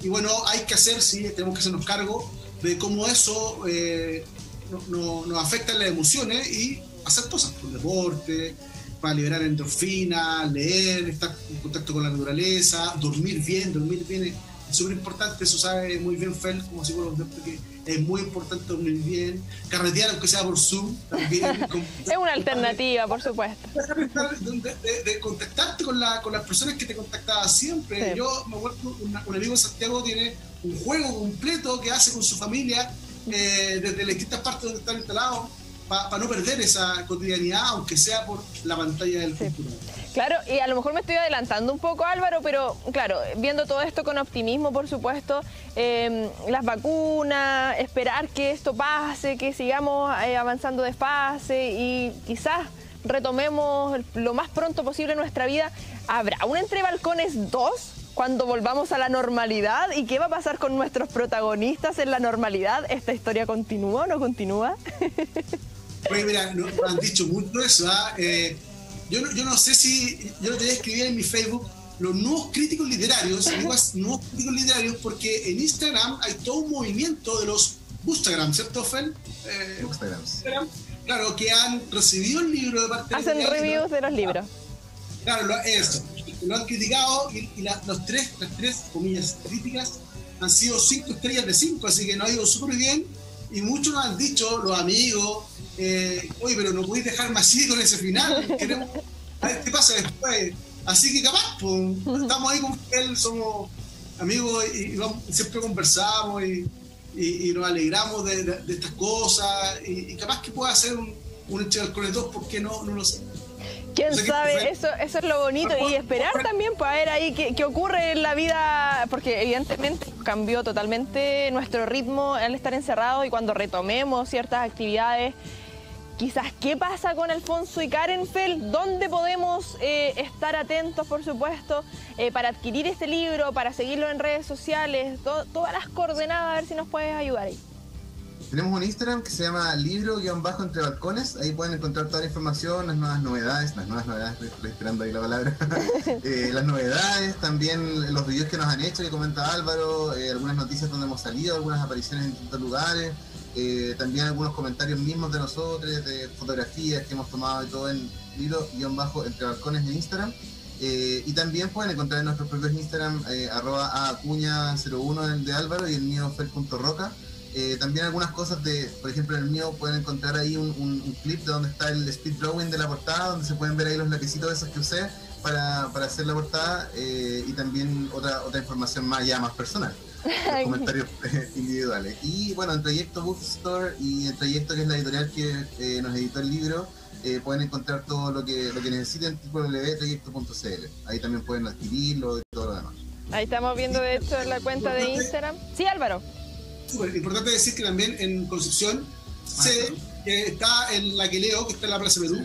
y, bueno, hay que hacer, sí, tenemos que hacernos cargo de cómo eso eh, nos afecta en las emociones y hacer cosas, por deporte, para liberar endorfina, leer, estar en contacto con la naturaleza, dormir bien, dormir bien es súper importante, eso sabe muy bien Fel como psicólogo, que es muy importante dormir bien, carretear aunque sea por Zoom también. es una alternativa, por supuesto. De, contactarte con, la, con las personas que te contactaban siempre. Yo me acuerdo, un, un amigo de Santiago tiene un juego completo que hace con su familia eh, desde las distintas partes donde están instalados para no perder esa cotidianidad, aunque sea por la pantalla del computador. Claro, y a lo mejor me estoy adelantando un poco, Álvaro, pero claro, viendo todo esto con optimismo, por supuesto, em, las vacunas, esperar que esto pase, que sigamos eh, avanzando despacio y quizás retomemos lo más pronto posible nuestra vida. ¿Habrá un Entre Balcones 2 cuando volvamos a la normalidad? ¿Y qué va a pasar con nuestros protagonistas en la normalidad? ¿Esta historia continúa o no continúa? Oye, mira, nos han dicho mucho eso, ¿ah? eh, yo no, yo no sé si, yo lo tenía escribir en mi Facebook, los nuevos críticos literarios, nuevos críticos literarios, porque en Instagram hay todo un movimiento de los Instagram, ¿cierto, Fel? Eh, claro, que han recibido el libro de parte Hacen reviews de los libros. Claro, lo, eso. Lo han criticado y, los tres, las tres, comillas, críticas han sido cinco estrellas de cinco, así que no ha ido súper bien. Y muchos nos han dicho, los amigos, eh, oye, pero no podéis dejarme así con ese final, queremos, a ver qué pasa después. Así que capaz, pues, estamos ahí con él, somos amigos y, siempre conversamos y, nos alegramos de, estas cosas y, capaz que pueda hacer un, un con el 2, porque no, no lo sé. ¿Quién sabe? Eso, eso es lo bonito. Y esperar también para ver ahí qué, qué, ocurre en la vida, porque evidentemente cambió totalmente nuestro ritmo al estar encerrado y cuando retomemos ciertas actividades quizás qué pasa con Alfonso y Karen Fell, dónde podemos eh, estar atentos, por supuesto, eh, para adquirir este libro, para seguirlo en redes sociales, todas las coordenadas, a ver si nos puedes ayudar ahí. Tenemos un Instagram que se llama libro-entre balcones, ahí pueden encontrar toda la información, las nuevas novedades, las nuevas novedades, estoy esperando ahí la palabra, eh, las novedades, también los videos que nos han hecho, que comenta Álvaro, algunas noticias donde hemos salido, algunas apariciones en distintos lugares, eh, también algunos comentarios mismos de nosotros, de fotografías que hemos tomado y todo en hilo-bajo entre balcones en Instagram. Eh, y también pueden encontrar en nuestros propios Instagram, eh, arroba acuña01 el de Álvaro y el mío fer.roca. Eh, también algunas cosas de, por ejemplo, en el mío pueden encontrar ahí un, clip de donde está el speed drawing de la portada, donde se pueden ver ahí los lapicitos esos que usé para, para hacer la portada y también otra, otra información más ya más personal comentarios individuales. Y bueno, en Trayecto Bookstore y en Trayecto, que es la editorial que eh, nos editó el libro, eh, pueden encontrar todo lo que, lo que necesiten en www.trayecto.cl. Ahí también pueden adquirirlo y todo lo demás. Ahí estamos viendo, de hecho, la cuenta de Instagram. Sí, Álvaro. Súper importante decir que también en Concepción sé que está en la que leo, que está en la Plaza Perú,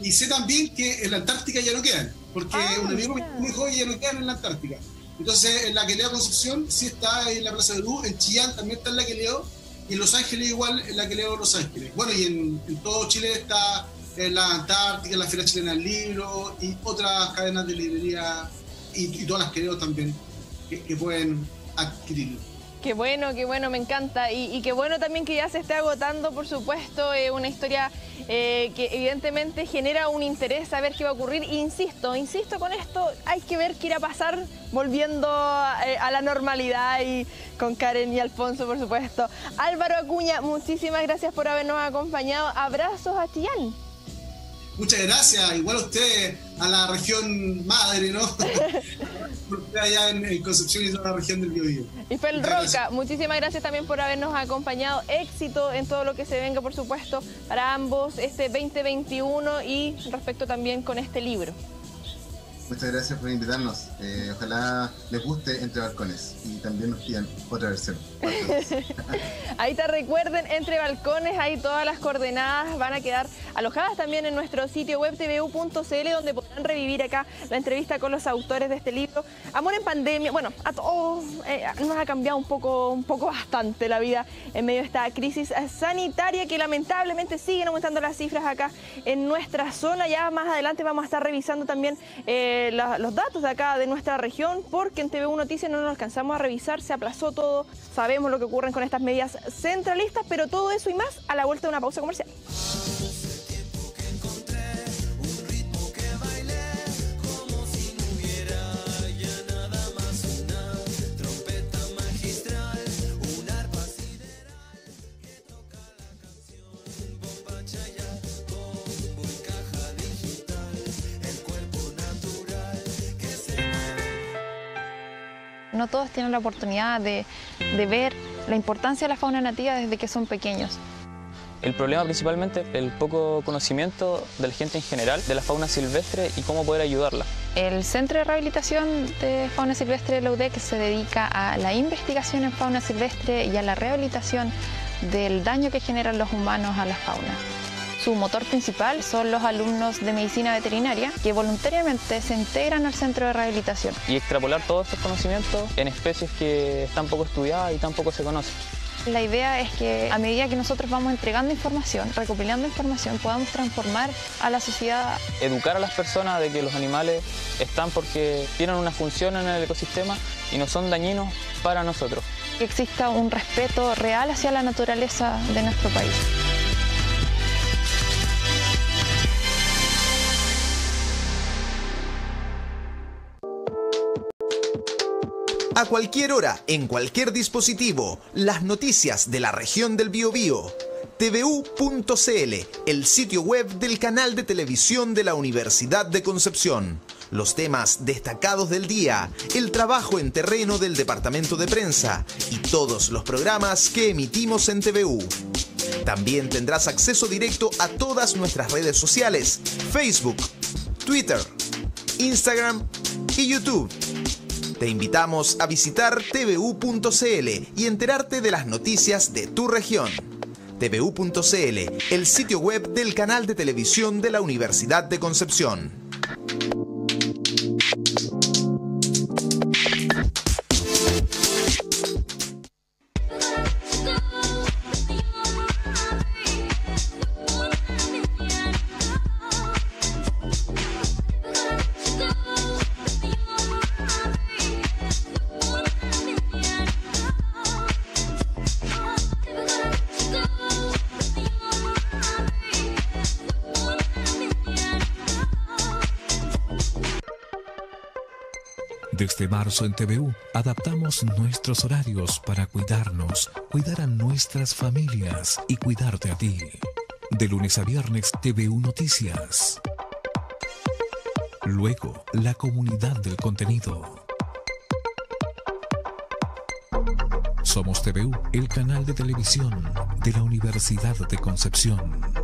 y sé también que en la Antártica ya no quedan, porque ah, un amigo me dijo, ya no quedan en la Antártica. Entonces, en la que leo Concepción sí está en la Plaza Luz, en Chillán también está en la que leo, y en Los Ángeles igual en la que leo Los Ángeles. Bueno, y en, todo Chile está en la Antártica, en la Feria Chilena del Libro, y otras cadenas de librería, y, todas las que leo también, que, pueden adquirirlo. Qué bueno, qué bueno, me encanta. Y, qué bueno también que ya se esté agotando, por supuesto, eh, una historia eh, que evidentemente genera un interés saber qué va a ocurrir. Insisto, insisto con esto, hay que ver qué irá a pasar volviendo eh, a la normalidad y con Karen y Alfonso, por supuesto. Álvaro Acuña, muchísimas gracias por habernos acompañado. Abrazos a Tian. Muchas gracias, igual a usted, a la región madre, ¿no? allá en, Concepción y toda la región del Biobío. Y Fel Roca, muchísimas gracias también por habernos acompañado. Éxito en todo lo que se venga, por supuesto, para ambos este 2021 y respecto también con este libro. Muchas gracias por invitarnos. Eh, ojalá les guste Entre Balcones y también nos pidan otra versión. ahí te recuerden, Entre Balcones, ahí todas las coordenadas van a quedar alojadas también en nuestro sitio web tvu.cl donde podrán revivir acá la entrevista con los autores de este libro. Amor en pandemia, bueno, a todos eh, nos ha cambiado un poco, un poco bastante la vida en medio de esta crisis sanitaria que lamentablemente siguen aumentando las cifras acá en nuestra zona. Ya más adelante vamos a estar revisando también... Eh, los datos de acá de nuestra región, porque en TV1 Noticias no nos alcanzamos a revisar, se aplazó todo, sabemos lo que ocurre con estas medidas centralistas, pero todo eso y más a la vuelta de una pausa comercial. No todos tienen la oportunidad de, ver la importancia de la fauna nativa desde que son pequeños. El problema principalmente es el poco conocimiento de la gente en general de la fauna silvestre y cómo poder ayudarla. El Centro de Rehabilitación de Fauna Silvestre de la UDEC se dedica a la investigación en fauna silvestre y a la rehabilitación del daño que generan los humanos a la fauna. Su motor principal son los alumnos de medicina veterinaria que voluntariamente se integran al centro de rehabilitación. Y extrapolar todos estos conocimientos en especies que están poco estudiadas y tampoco se conocen. La idea es que a medida que nosotros vamos entregando información, recopilando información, podamos transformar a la sociedad. Educar a las personas de que los animales están porque tienen una función en el ecosistema y no son dañinos para nosotros. Que exista un respeto real hacia la naturaleza de nuestro país. A cualquier hora, en cualquier dispositivo, las noticias de la región del Biobío. tvu.cl, el sitio web del canal de televisión de la Universidad de Concepción. Los temas destacados del día, el trabajo en terreno del departamento de prensa y todos los programas que emitimos en TVU. También tendrás acceso directo a todas nuestras redes sociales, Facebook, Twitter, Instagram y YouTube. Te invitamos a visitar tvu.cl y enterarte de las noticias de tu región tvu.cl, el sitio web del canal de televisión de la Universidad de Concepción. Marzo en TVU adaptamos nuestros horarios para cuidarnos, cuidar a nuestras familias y cuidarte a ti. De lunes a viernes TVU Noticias. Luego, la comunidad del contenido. Somos TVU, el canal de televisión de la Universidad de Concepción.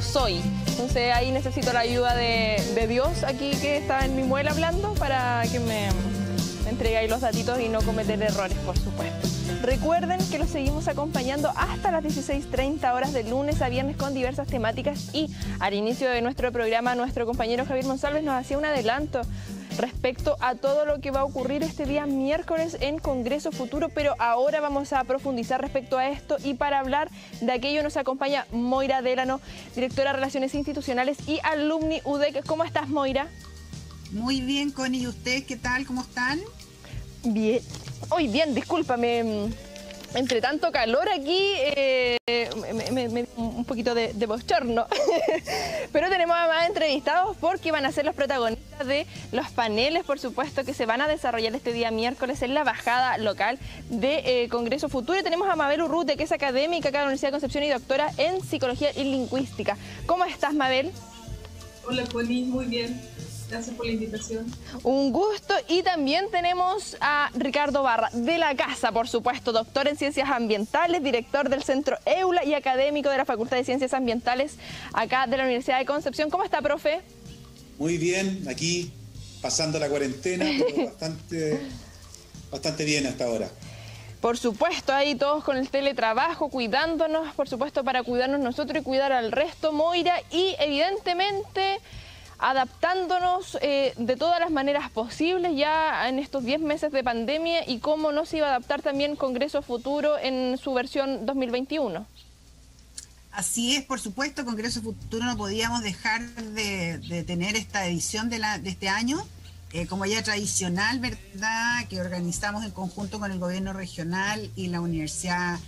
Soy. Entonces ahí necesito la ayuda de, de Dios aquí que está en mi muela hablando para que me, me entregue ahí los datitos y no cometer errores, por supuesto. Recuerden que los seguimos acompañando hasta las 16.30 horas de lunes a viernes con diversas temáticas y al inicio de nuestro programa nuestro compañero Javier Monsalves nos hacía un adelanto respecto a todo lo que va a ocurrir este día miércoles en Congreso Futuro, pero ahora vamos a profundizar respecto a esto y para hablar de aquello nos acompaña Moira Delano, directora de Relaciones Institucionales y alumni UDEC. ¿Cómo estás, Moira? Muy bien, Connie. ¿Y ustedes qué tal? ¿Cómo están? Bien. Hoy bien, discúlpame. Entre tanto calor aquí, eh, me, me- un poquito de, bochorno. Pero tenemos a más entrevistados porque van a ser los protagonistas de los paneles, por supuesto, que se van a desarrollar este día miércoles en la bajada local de eh, Congreso Futuro. Y tenemos a Mabel Urrute, que es académica acá de la Universidad de Concepción y doctora en Psicología y Lingüística. ¿Cómo estás, Mabel? Hola, Connie, muy bien. Gracias por la invitación. Un gusto. Y también tenemos a Ricardo Barra, de la casa, por supuesto, doctor en Ciencias Ambientales, director del Centro EULA y académico de la Facultad de Ciencias Ambientales acá de la Universidad de Concepción. ¿Cómo está, profe? Muy bien, aquí pasando la cuarentena, pero bastante, bastante bien hasta ahora. Por supuesto, ahí todos con el teletrabajo, cuidándonos, por supuesto, para cuidarnos nosotros y cuidar al resto, Moira, y evidentemente adaptándonos eh, de todas las maneras posibles ya en estos 10 meses de pandemia y cómo no se iba a adaptar también Congreso Futuro en su versión 2021. Así es, por supuesto, Congreso Futuro no podíamos dejar de, tener esta edición de, este año, eh, como ya tradicional, ¿verdad? Que organizamos en conjunto con el gobierno regional y la Universidad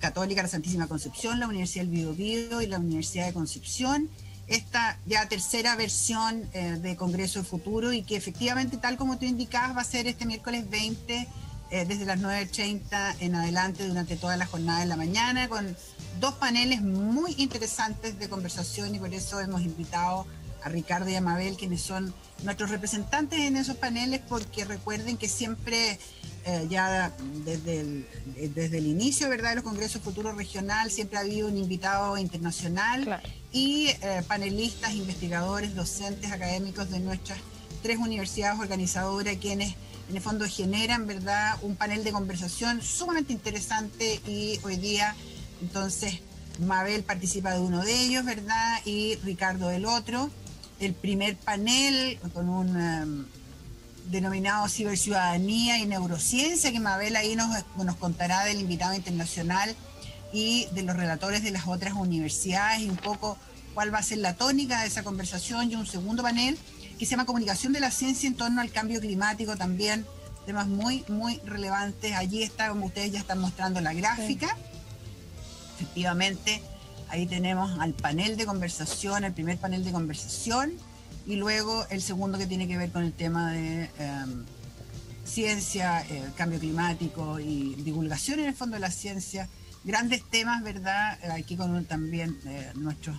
Católica la Santísima Concepción, la Universidad del Bío Bío y la Universidad de Concepción. Esta ya tercera versión eh, de Congreso Futuro y que efectivamente, tal como tú indicabas, va a ser este miércoles 20 eh, desde las 9.30 en adelante durante toda la jornada de la mañana con dos paneles muy interesantes de conversación y por eso hemos invitado a Ricardo y a Mabel, quienes son nuestros representantes en esos paneles, porque recuerden que siempre, eh, ya desde el, desde el inicio ¿verdad? de los Congresos Futuros Regional, siempre ha habido un invitado internacional Claro. y eh, panelistas, investigadores, docentes, académicos de nuestras tres universidades organizadoras, quienes en el fondo generan, ¿verdad?, un panel de conversación sumamente interesante y hoy día, entonces, Mabel participa de uno de ellos, ¿verdad?, y Ricardo del otro. El primer panel con un um, denominado Ciberciudadanía y Neurociencia, que Mabel ahí nos, nos contará del invitado internacional y de los relatores de las otras universidades y un poco cuál va a ser la tónica de esa conversación y un segundo panel que se llama Comunicación de la Ciencia en torno al cambio climático también, temas muy, muy relevantes. Allí está, como ustedes ya están mostrando la gráfica. Efectivamente, ahí tenemos al panel de conversación, el primer panel de conversación, y luego el segundo que tiene que ver con el tema de em, ciencia, eh, cambio climático y divulgación en el fondo de la ciencia. Grandes temas, ¿verdad? Aquí con también eh, nuestros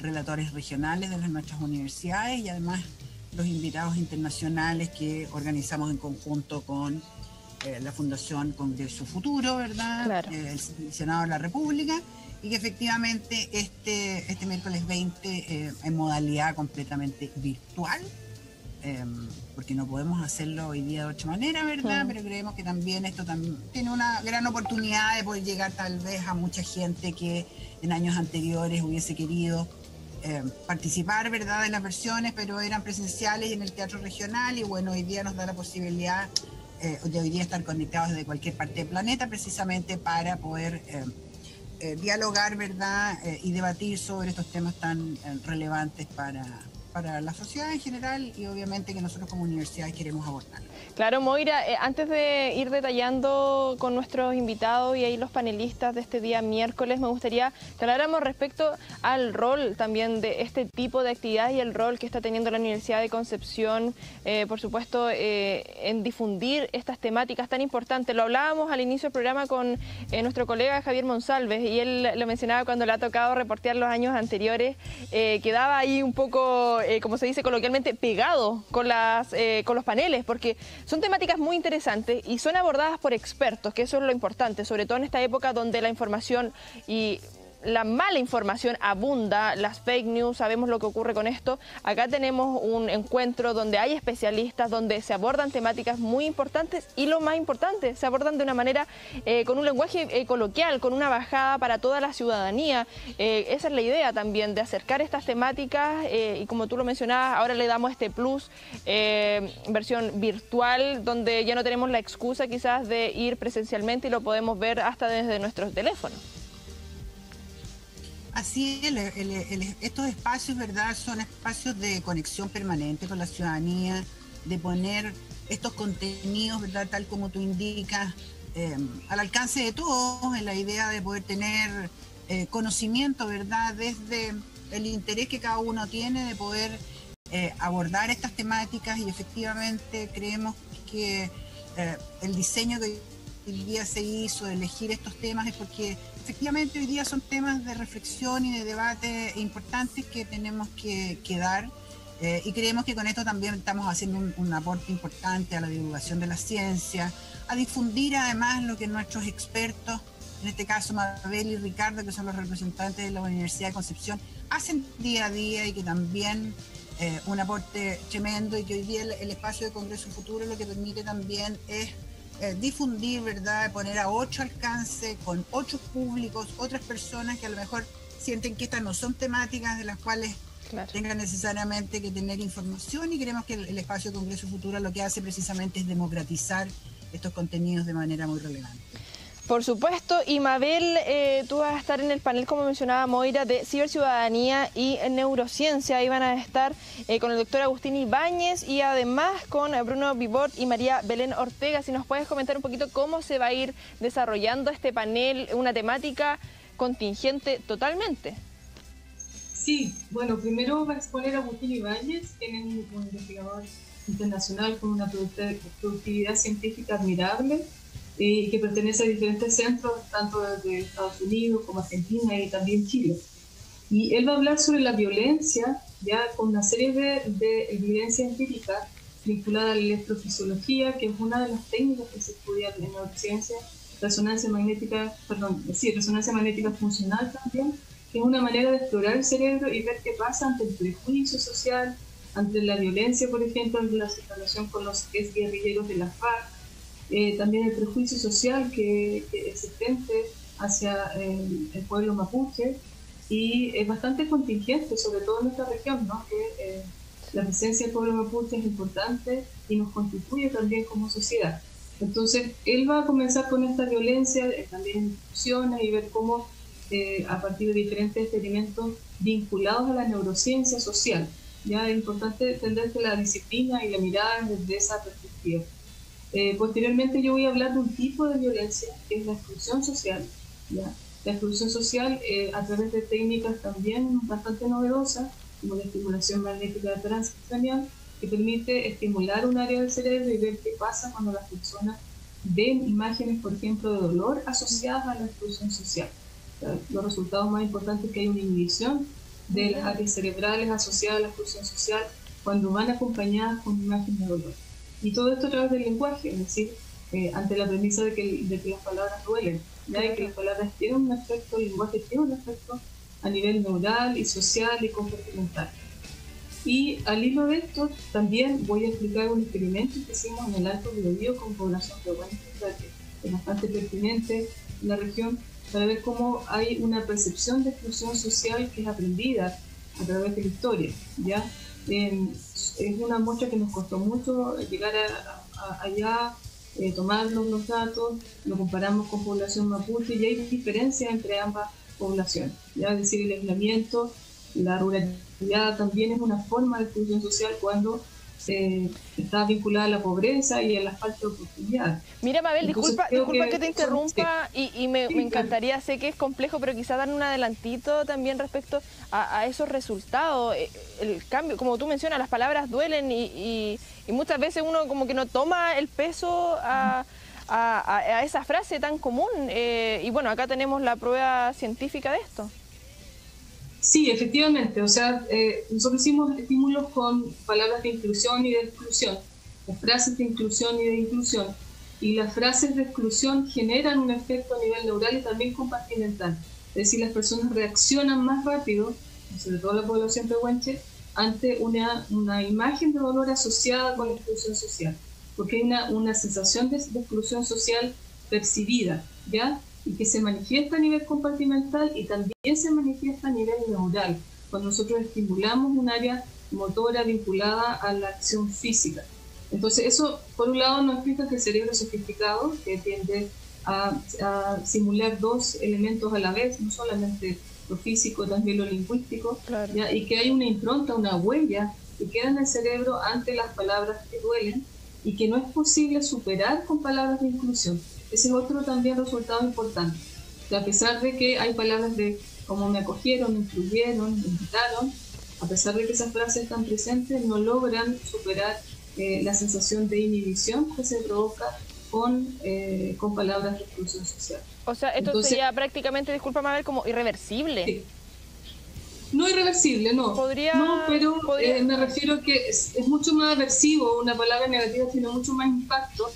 relatores regionales de las nuestras universidades y además los invitados internacionales que organizamos en conjunto con eh, la Fundación Congreso Futuro, ¿verdad? Eh, el Senado de la República, y que efectivamente este, este miércoles 20 eh, en modalidad completamente virtual, em, porque no podemos hacerlo hoy día de otra manera, ¿verdad? Pero creemos que también esto también tiene una gran oportunidad de poder llegar tal vez a mucha gente que en años anteriores hubiese querido eh, participar, ¿verdad?, en las versiones, pero eran presenciales en el teatro regional y bueno, hoy día nos da la posibilidad eh, de hoy día estar conectados desde cualquier parte del planeta precisamente para poder eh, dialogar, ¿verdad?, y debatir sobre estos temas tan relevantes para, para la sociedad en general y obviamente que nosotros como universidades queremos abordar. Claro, Moira, eh, antes de ir detallando con nuestros invitados y ahí los panelistas de este día miércoles, me gustaría que habláramos respecto al rol también de este tipo de actividades y el rol que está teniendo la Universidad de Concepción, eh, por supuesto, eh, en difundir estas temáticas tan importantes. Lo hablábamos al inicio del programa con nuestro colega Javier Monsalves y él lo mencionaba cuando le ha tocado reportear los años anteriores, quedaba ahí un poco como se dice coloquialmente, pegado con, las, con los paneles, porque son temáticas muy interesantes y son abordadas por expertos, que eso es lo importante, sobre todo en esta época donde la información y la mala información abunda, las fake news, sabemos lo que ocurre con esto. Acá tenemos un encuentro donde hay especialistas, donde se abordan temáticas muy importantes y lo más importante, se abordan de una manera eh, con un lenguaje eh, coloquial, con una bajada para toda la ciudadanía. Eh, esa es la idea también, de acercar estas temáticas y como tú lo mencionabas, ahora le damos este plus, versión virtual, donde ya no tenemos la excusa quizás de ir presencialmente y lo podemos ver hasta desde nuestros teléfonos. Así estos espacios, ¿verdad? Son espacios de conexión permanente con la ciudadanía, de poner estos contenidos, ¿verdad? Tal como tú indicas, em, al alcance de todos, en la idea de poder tener eh, conocimiento, ¿verdad? Desde el interés que cada uno tiene de poder eh, abordar estas temáticas y efectivamente creemos que eh, el diseño que hoy día se hizo, de elegir estos temas, es porque efectivamente hoy día son temas de reflexión y de debate importantes que tenemos que, dar. Eh, y creemos que con esto también estamos haciendo un, aporte importante a la divulgación de la ciencia, a difundir además lo que nuestros expertos, en este caso Mabel y Ricardo, que son los representantes de la Universidad de Concepción, hacen día a día y que también eh, un aporte tremendo y que hoy día el espacio de Congreso Futuro lo que permite también es eh, difundir, ¿verdad? Poner a ocho alcance, con ocho públicos, otras personas que a lo mejor sienten que estas no son temáticas de las cuales tengan necesariamente que tener información y creemos que el, espacio de Congreso Futuro lo que hace precisamente es democratizar estos contenidos de manera muy relevante. Por supuesto, y Mabel, eh, tú vas a estar en el panel, como mencionaba Moira, de ciberciudadanía y neurociencia. Ahí van a estar eh, con el doctor Agustín Ibáñez y además con Bruno Vivort y María Belén Ortega. Si nos puedes comentar un poquito cómo se va a ir desarrollando este panel, una temática contingente totalmente. Sí, bueno, primero va a exponer Agustín Ibáñez, que es un investigador internacional con una productividad científica admirable y que pertenece a diferentes centros, tanto de Estados Unidos como Argentina y también Chile. Y él va a hablar sobre la violencia, ya con una serie de, de evidencia empírica vinculada a la electrofisiología, que es una de las técnicas que se estudia en neurociencia, resonancia magnética, perdón, sí, resonancia magnética funcional también, que es una manera de explorar el cerebro y ver qué pasa ante el prejuicio social, ante la violencia, por ejemplo, en relación con los ex guerrilleros de la FARC, eh, también el prejuicio social que, que existente hacia el, el, pueblo mapuche y es bastante contingente, sobre todo en nuestra región, ¿no? que eh, la presencia del pueblo mapuche es importante y nos constituye también como sociedad. Entonces, él va a comenzar con esta violencia, eh, también en discusiones y ver cómo, eh, a partir de diferentes experimentos vinculados a la neurociencia social, ya es importante entender que la disciplina y la mirada desde esa perspectiva. Eh, posteriormente yo voy a hablar de un tipo de violencia que es la exclusión social. ¿ya? La exclusión social eh, a través de técnicas también bastante novedosas, como la estimulación magnética transcranial, que permite estimular un área del cerebro y ver qué pasa cuando las personas ven imágenes, por ejemplo, de dolor asociadas a la exclusión social. los resultados más importantes es que hay una inhibición de las áreas cerebrales asociadas a la exclusión social cuando van acompañadas con imágenes de dolor. Y todo esto a través del lenguaje, es decir, eh, ante la premisa de que, de que las palabras duelen, ¿ya? y que las palabras tienen un efecto, el lenguaje tiene un efecto a nivel neural y social y comportamental. Y al hilo de esto, también voy a explicar un experimento que hicimos en el Alto Biobío con población peruana, que es bastante pertinente en la región, para ver cómo hay una percepción de exclusión social que es aprendida a través de la historia. ¿ya? Es una muestra que nos costó mucho llegar a, allá, eh, tomar los datos, lo comparamos con población mapuche y hay diferencias entre ambas poblaciones. ¿ya? Es decir, el aislamiento, la ruralidad también es una forma de exclusión social cuando eh, está vinculada a la pobreza y a la falta de oportunidades. Mira, Mabel, disculpa, disculpa que, te interrumpa y, me, encantaría, sé que es complejo, pero quizá dar un adelantito también respecto a, esos resultados. Eh, el cambio, como tú mencionas, las palabras duelen y, muchas veces uno como que no toma el peso a... esa frase tan común. Eh, y bueno, acá tenemos la prueba científica de esto. Sí, efectivamente. O sea, eh, nosotros hicimos estímulos con palabras de inclusión y de exclusión, frases de inclusión y de inclusión. Y las frases de exclusión generan un efecto a nivel neural y también compartimental. Es decir, las personas reaccionan más rápido, sobre todo la población pehuenche, ante una, una imagen de dolor asociada con la exclusión social. Porque hay una, una sensación de, de exclusión social percibida, ¿ya? Y que se manifiesta a nivel compartimental y también se manifiesta a nivel neural, cuando nosotros estimulamos un área motora vinculada a la acción física. Entonces eso, por un lado, nos explica que el cerebro sofisticado, que tiende a, simular dos elementos a la vez, no solamente lo físico, también lo lingüístico, y que hay una impronta, una huella que queda en el cerebro ante las palabras que duelen y que no es posible superar con palabras de inclusión. Ese es otro también resultado importante. a pesar de que hay palabras de cómo me acogieron, me incluyeron, me invitaron, a pesar de que esas frases están presentes, no logran superar eh, la sensación de inhibición que se provoca con, eh, con palabras de exclusión social. O sea, esto sería prácticamente, disculpa ver como irreversible. No irreversible, no. ¿Podría, no, pero eh, me refiero a que es, es, mucho más aversivo, una palabra negativa tiene mucho más impacto,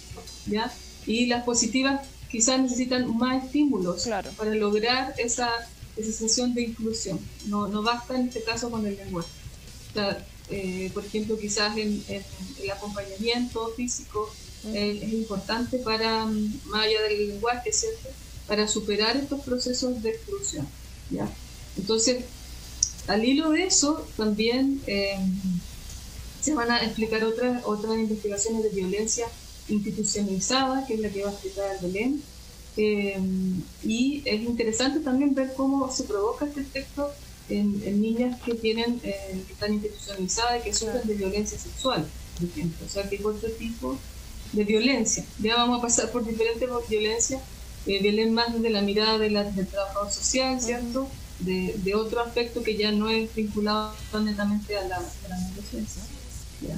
¿ya? Y las positivas quizás necesitan más estímulos para lograr esa, esa sensación de inclusión. No, no basta en este caso con el lenguaje. Eh, por ejemplo, quizás en, el acompañamiento físico eh, es importante para, mm, más allá del lenguaje, ¿cierto? Para superar estos procesos de exclusión. ¿ya? Entonces, al hilo de eso, también eh, se van a explicar otras, otras investigaciones de violencia institucionalizada, que es la que va a explicar Belén. Eh, y es interesante también ver cómo se provoca este efecto en, niñas que tienen eh, que están institucionalizadas y que sufren de violencia sexual, por ejemplo. O sea, que otro tipo de violencia. Ya vamos a pasar por diferentes violencias. Eh, Belén más desde la mirada de la, del trabajador social, ¿cierto? De, de, otro aspecto que ya no es vinculado netamente a la, a la. ¿ya?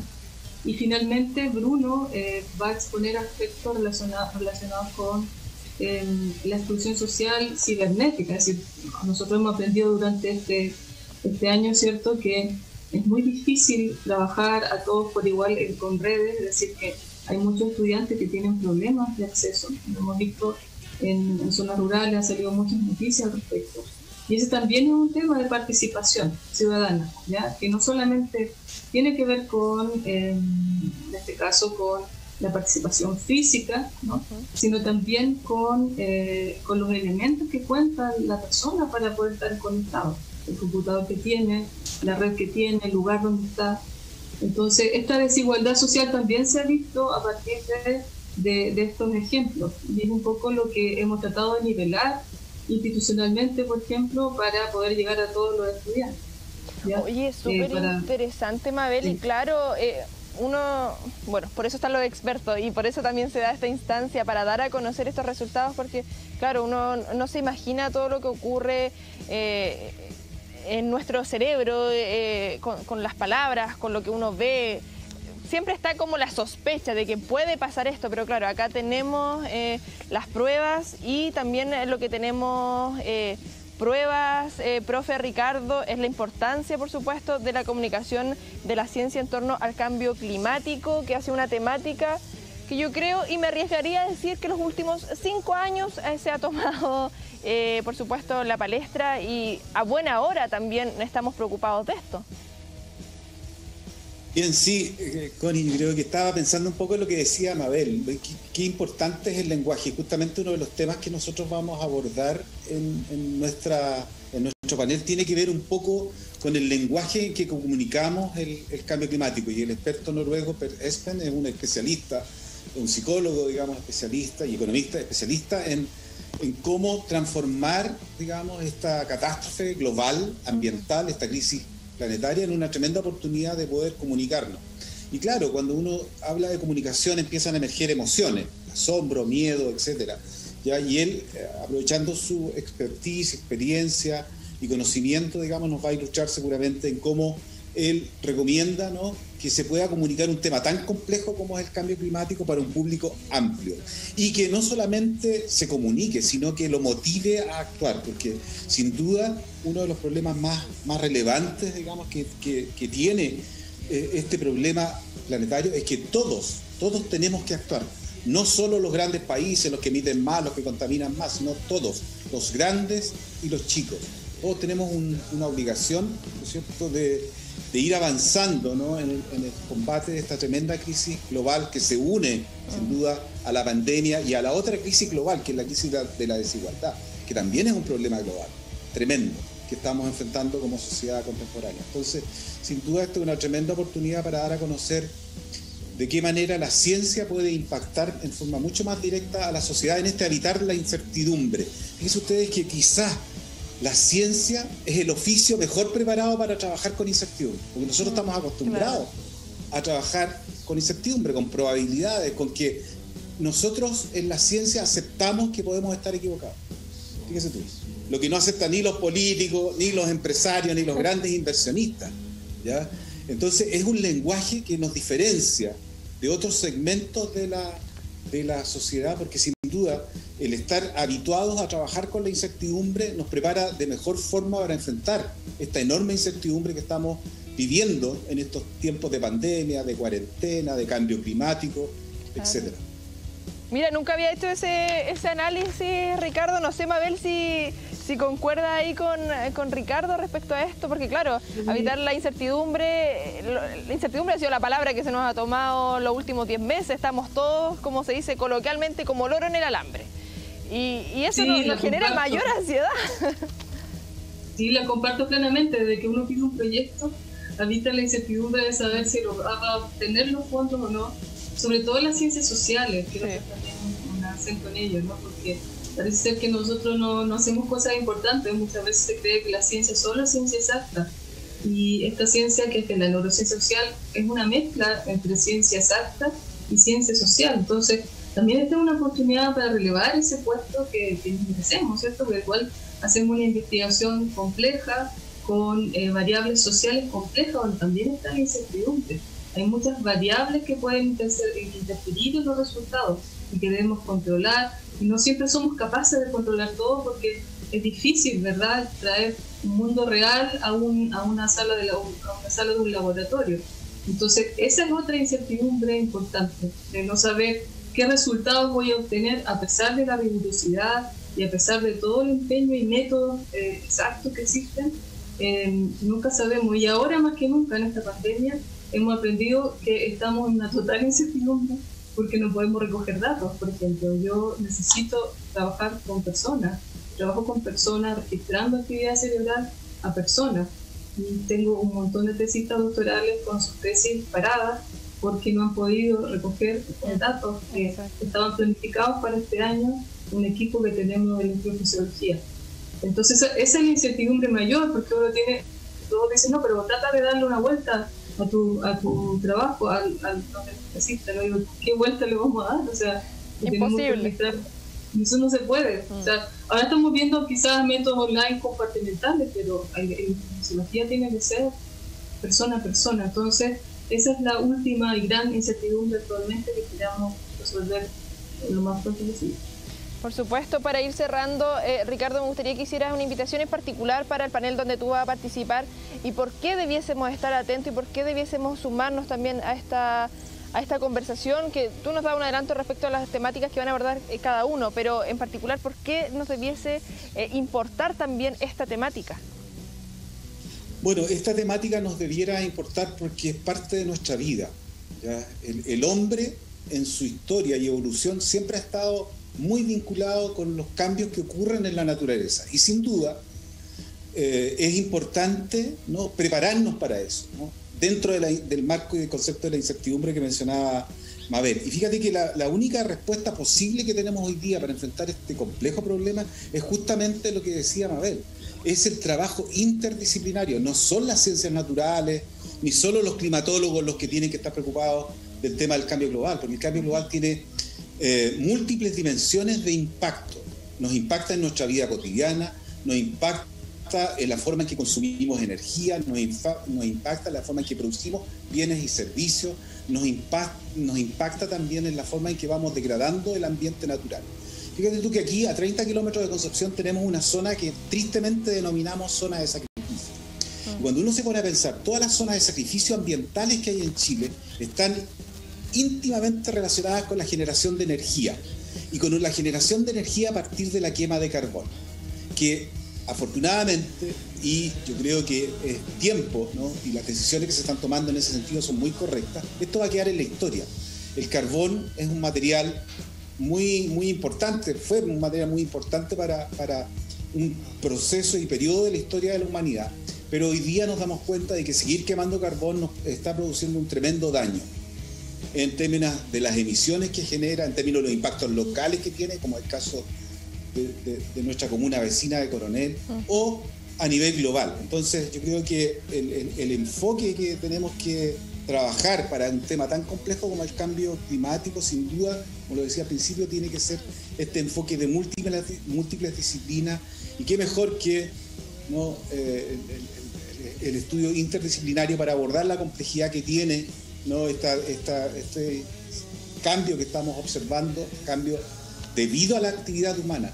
Y finalmente Bruno eh, va a exponer aspectos relacionados, relacionados con em, la exclusión social cibernética. Es decir, nosotros hemos aprendido durante este, este año, ¿cierto?, que es muy difícil trabajar a todos por igual con redes, es decir, que hay muchos estudiantes que tienen problemas de acceso. Lo hemos visto en, en zonas rurales, han salido muchas noticias al respecto. Y ese también es un tema de participación ciudadana, ¿ya? que no solamente tiene que ver con, em, en este caso, con la participación física, ¿no? sino también con, eh, con los elementos que cuenta la persona para poder estar conectado. El computador que tiene, la red que tiene, el lugar donde está. Entonces, esta desigualdad social también se ha visto a partir de, de, estos ejemplos. Y es un poco lo que hemos tratado de nivelar institucionalmente, por ejemplo, para poder llegar a todos los estudiantes. Oye, es súper interesante, Mabel, y claro, eh, uno, bueno, por eso están los expertos y por eso también se da esta instancia para dar a conocer estos resultados, porque claro, uno no se imagina todo lo que ocurre eh, en nuestro cerebro eh, con, las palabras, con lo que uno ve. Siempre está como la sospecha de que puede pasar esto, pero claro, acá tenemos eh, las pruebas y también lo que tenemos pruebas, eh, profe Ricardo, es la importancia, por supuesto, de la comunicación de la ciencia en torno al cambio climático, que hace una temática que yo creo y me arriesgaría a decir que los últimos cinco años eh, se ha tomado, eh, por supuesto, la palestra y a buena hora también estamos preocupados de esto. Bien, sí, eh, Connie, creo que estaba pensando un poco en lo que decía Mabel, qué, importante es el lenguaje, justamente uno de los temas que nosotros vamos a abordar en, nuestra, en nuestro panel tiene que ver un poco con el lenguaje en que comunicamos el, cambio climático. Y el experto noruego Per Espen es un especialista, un psicólogo, digamos, especialista y economista especialista en, en cómo transformar, digamos, esta catástrofe global, ambiental, esta crisis planetaria en una tremenda oportunidad de poder comunicarnos. Y claro, cuando uno habla de comunicación empiezan a emerger emociones, asombro, miedo, etc. ¿ya? Y él, eh, aprovechando su expertise, experiencia y conocimiento, digamos, nos va a ilustrar seguramente en cómo él recomienda ¿no? Que se pueda comunicar un tema tan complejo como es el cambio climático para un público amplio y que no solamente se comunique, sino que lo motive a actuar, porque sin duda uno de los problemas más, más relevantes, digamos, que, que, tiene eh, este problema planetario es que todos, todos tenemos que actuar. No solo los grandes países, los que emiten más, los que contaminan más, sino todos, los grandes y los chicos. Todos tenemos una obligación, ¿no es cierto?, de, de ir avanzando en, el, combate de esta tremenda crisis global que se une, sin duda, a la pandemia y a la otra crisis global, que es la crisis de la desigualdad, que también es un problema global, tremendo, que estamos enfrentando como sociedad contemporánea. Entonces, sin duda, esto es una tremenda oportunidad para dar a conocer de qué manera la ciencia puede impactar en forma mucho más directa a la sociedad en este habitar la incertidumbre. Fíjense ustedes que quizás la ciencia es el oficio mejor preparado para trabajar con incertidumbre, porque nosotros mm, estamos acostumbrados a trabajar con incertidumbre, con probabilidades, con que nosotros en la ciencia aceptamos que podemos estar equivocados. Fíjese tú, lo que no aceptan ni los políticos, ni los empresarios, ni los grandes inversionistas. ¿ya? Entonces es un lenguaje que nos diferencia de otros segmentos de la, de la sociedad, porque sin duda el estar habituados a trabajar con la incertidumbre nos prepara de mejor forma para enfrentar esta enorme incertidumbre que estamos viviendo en estos tiempos de pandemia, de cuarentena, de cambio climático, etcétera. Mira, nunca había hecho ese, ese análisis, Ricardo. No sé, Mabel, si, si concuerda ahí con, con, Ricardo respecto a esto, porque claro, habitar la incertidumbre, la incertidumbre ha sido la palabra que se nos ha tomado los últimos 10 meses. Estamos todos, como se dice coloquialmente, como loro en el alambre. Y, eso nos, genera mayor ansiedad. Sí, la comparto plenamente. Desde que uno tiene un proyecto, habita la incertidumbre de saber si lo va a obtener los fondos o no. Sobre todo en las ciencias sociales, quiero que también un acento en ello, ¿no? Porque parece ser que nosotros no, no, hacemos cosas importantes. Muchas veces se cree que la ciencia solo es ciencia exacta. Y esta ciencia, que es la neurociencia social, es una mezcla entre ciencia exacta y ciencia social. Entonces, también esta es una oportunidad para relevar ese puesto que, que merecemos, ¿cierto? Por el cual hacemos una investigación compleja, con eh, variables sociales complejas, donde también está la incertidumbre. Hay muchas variables que pueden interferir en los resultados y que debemos controlar. Y no siempre somos capaces de controlar todo porque es difícil, ¿verdad?, traer un mundo real a, un, a, una, sala de a una sala de un laboratorio. Entonces, esa es otra incertidumbre importante, de no saber qué resultados voy a obtener a pesar de la rigurosidad y a pesar de todo el empeño y métodos eh, exactos que existen, eh, nunca sabemos. Y ahora más que nunca en esta pandemia hemos aprendido que estamos en una total incertidumbre porque no podemos recoger datos. Por ejemplo, yo necesito trabajar con personas, trabajo con personas registrando actividad cerebral a personas. Y tengo un montón de tesistas doctorales con sus tesis paradas porque no han podido recoger datos que estaban planificados para este año, un equipo que tenemos de electrofisiología. Entonces, esa es la incertidumbre mayor, porque uno tiene, todos dicen, no, pero trata de darle una vuelta a tu, a tu trabajo, al, al necesita, ¿no? Digo, ¿qué vuelta le vamos a dar? O sea, Imposible. eso no se puede. O sea, ahora estamos viendo quizás métodos online compartimentales, pero la fisiología tiene que ser persona a persona. Entonces, esa es la última y gran incertidumbre actualmente que queramos resolver lo más pronto posible. Por supuesto, para ir cerrando, eh, Ricardo, me gustaría que hicieras una invitación en particular para el panel donde tú vas a participar y por qué debiésemos estar atentos y por qué debiésemos sumarnos también a esta, a esta conversación, que tú nos das un adelanto respecto a las temáticas que van a abordar eh, cada uno, pero en particular, ¿por qué nos debiese eh, importar también esta temática? Bueno, esta temática nos debiera importar porque es parte de nuestra vida. el hombre en su historia y evolución siempre ha estado muy vinculado con los cambios que ocurren en la naturaleza. Y sin duda eh, es importante ¿no? prepararnos para eso, dentro del marco y del concepto de la incertidumbre que mencionaba Mabel. Y fíjate que la, única respuesta posible que tenemos hoy día para enfrentar este complejo problema es justamente lo que decía Mabel. Es el trabajo interdisciplinario, no son las ciencias naturales, ni solo los climatólogos los que tienen que estar preocupados del tema del cambio global, porque el cambio global tiene eh, múltiples dimensiones de impacto. Nos impacta en nuestra vida cotidiana, nos impacta en la forma en que consumimos energía, nos, impacta en la forma en que producimos bienes y servicios, nos, nos impacta también en la forma en que vamos degradando el ambiente natural. Fíjate tú que aquí, a 30 kilómetros de Concepción, tenemos una zona que tristemente denominamos zona de sacrificio. Mm. Cuando uno se pone a pensar, todas las zonas de sacrificio ambientales que hay en Chile están íntimamente relacionadas con la generación de energía y con la generación de energía a partir de la quema de carbón, que afortunadamente, y yo creo que es tiempo, y las decisiones que se están tomando en ese sentido son muy correctas, esto va a quedar en la historia. El carbón es un material muy, muy importante, fue un material muy importante para, para un proceso y periodo de la historia de la humanidad, pero hoy día nos damos cuenta de que seguir quemando carbón nos está produciendo un tremendo daño en términos de las emisiones que genera, en términos de los impactos locales que tiene, como el caso de, nuestra comuna vecina de Coronel, o a nivel global. Entonces yo creo que el, enfoque que tenemos que trabajar para un tema tan complejo como el cambio climático, sin duda, como lo decía al principio, tiene que ser este enfoque de múltiples, múltiples disciplinas y qué mejor que ¿no? Eh, el, estudio interdisciplinario para abordar la complejidad que tiene ¿no? Esta, este cambio que estamos observando, cambio debido a la actividad humana.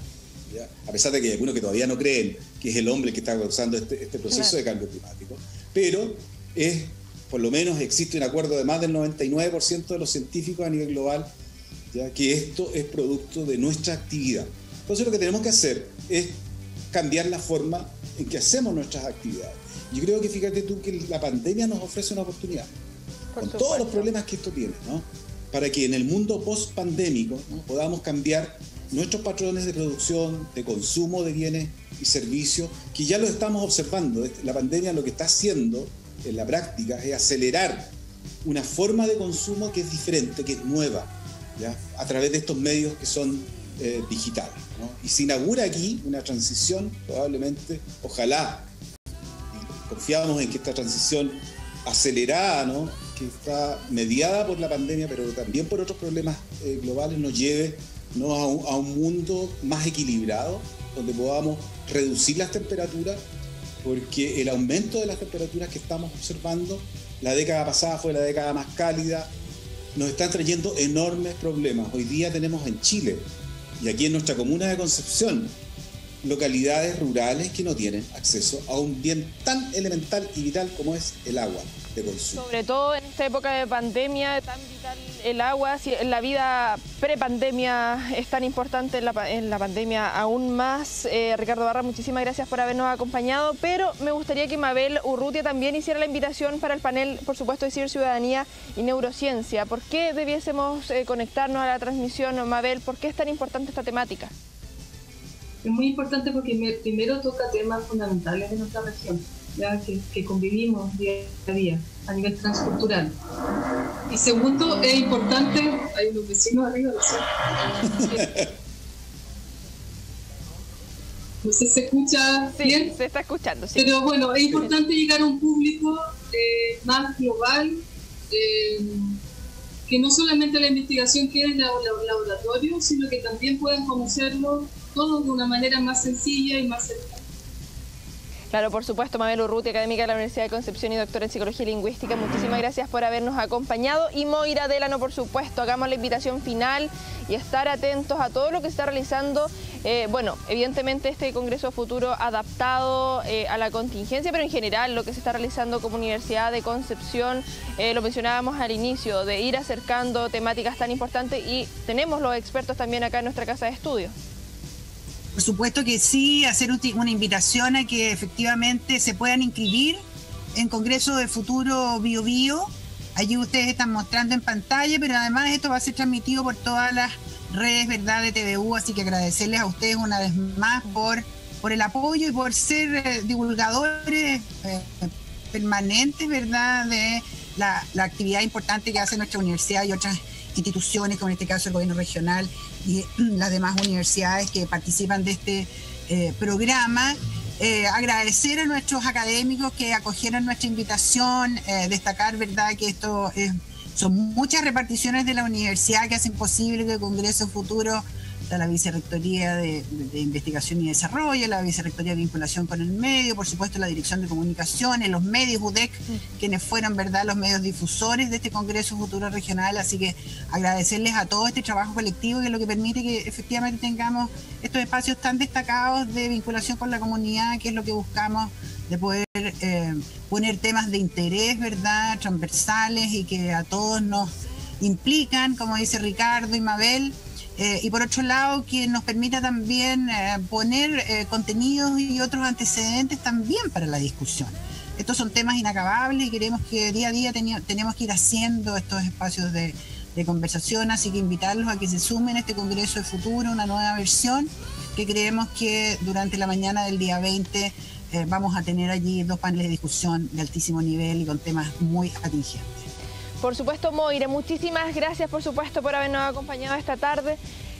A pesar de que hay algunos que todavía no creen que es el hombre que está causando este, este proceso de cambio climático. Pero es, por lo menos existe un acuerdo de más del 99% de los científicos a nivel global, ¿ya? que esto es producto de nuestra actividad. Entonces lo que tenemos que hacer es cambiar la forma en que hacemos nuestras actividades. Yo creo que fíjate tú que la pandemia nos ofrece una oportunidad con todos los problemas que esto tiene, ¿no? Para que en el mundo post-pandémico podamos cambiar nuestros patrones de producción, de consumo de bienes y servicios, que ya lo estamos observando. La pandemia lo que está haciendo en la práctica es acelerar una forma de consumo que es diferente, que es nueva, ¿ya? a través de estos medios que son eh, digitales. Y se inaugura aquí una transición, probablemente, ojalá, confiamos en que esta transición acelerada, que está mediada por la pandemia, pero también por otros problemas eh, globales, nos lleve ¿no? a, un, mundo más equilibrado, donde podamos reducir las temperaturas, porque el aumento de las temperaturas que estamos observando, la década pasada fue la década más cálida, nos están trayendo enormes problemas. Hoy día tenemos en Chile y aquí en nuestra comuna de Concepción localidades rurales que no tienen acceso a un bien tan elemental y vital como es el agua. De consumo. Sobre todo en esta época de pandemia tan vital el agua, si en la vida pre-pandemia es tan importante en la, en la pandemia aún más. Eh, Ricardo Barra, muchísimas gracias por habernos acompañado, pero me gustaría que Mabel Urrutia también hiciera la invitación para el panel, por supuesto, de Ciberciudadanía y Neurociencia. ¿Por qué debiésemos eh, conectarnos a la transmisión, Mabel? ¿Por qué es tan importante esta temática? Es muy importante porque me, primero toca temas fundamentales de nuestra región, ya que, que convivimos día a día a nivel transcultural. Y segundo, es importante, hay unos vecinos arriba, ¿no sé? No sé si se escucha Sí, bien. se está escuchando, sí. Pero bueno, es importante llegar a un público eh, más global, eh, que no solamente la investigación quede en el laboratorio, sino que también puedan conocerlo todos de una manera más sencilla y más cercana. Claro, por supuesto, Mabel Urruti, académica de la Universidad de Concepción y doctora en Psicología Lingüística. Muchísimas gracias por habernos acompañado. Y Moira Delano, por supuesto, hagamos la invitación final y estar atentos a todo lo que se está realizando. Eh, bueno, evidentemente este Congreso Futuro adaptado eh, a la contingencia, pero en general lo que se está realizando como Universidad de Concepción, eh, lo mencionábamos al inicio, de ir acercando temáticas tan importantes y tenemos los expertos también acá en nuestra casa de estudio. Por supuesto que sí, hacer una invitación a que efectivamente se puedan inscribir en Congreso de Futuro Bio Bio. Allí ustedes están mostrando en pantalla, pero además esto va a ser transmitido por todas las redes ¿verdad? de TVU, así que agradecerles a ustedes una vez más por, por el apoyo y por ser eh, divulgadores eh, permanentes ¿verdad? de la, la actividad importante que hace nuestra universidad y otras instituciones, como en este caso el gobierno regional y las demás universidades que participan de este eh, programa. Eh, agradecer a nuestros académicos que acogieron nuestra invitación, eh, destacar verdad que esto es- son muchas reparticiones de la universidad que hacen posible que el Congreso Futuro, está la Vicerrectoría de, Investigación y Desarrollo, la Vicerrectoría de Vinculación con el Medio, por supuesto la Dirección de Comunicaciones, los medios UDEC, quienes fueron verdad los medios difusores de este Congreso Futuro Regional, así que agradecerles a todo este trabajo colectivo que es lo que permite que efectivamente tengamos estos espacios tan destacados de vinculación con la comunidad, que es lo que buscamos de poder eh, poner temas de interés, ¿verdad?, transversales y que a todos nos implican, como dice Ricardo y Mabel, eh, y por otro lado que nos permita también eh, poner eh, contenidos y otros antecedentes también para la discusión. Estos son temas inacabables y queremos que día a día tenemos que ir haciendo estos espacios de, conversación, así que invitarlos a que se sumen a este Congreso de Futuro, una nueva versión, que creemos que durante la mañana del día 20 eh, vamos a tener allí dos paneles de discusión de altísimo nivel y con temas muy atingentes. Por supuesto, Moira, muchísimas gracias, por supuesto, por habernos acompañado esta tarde.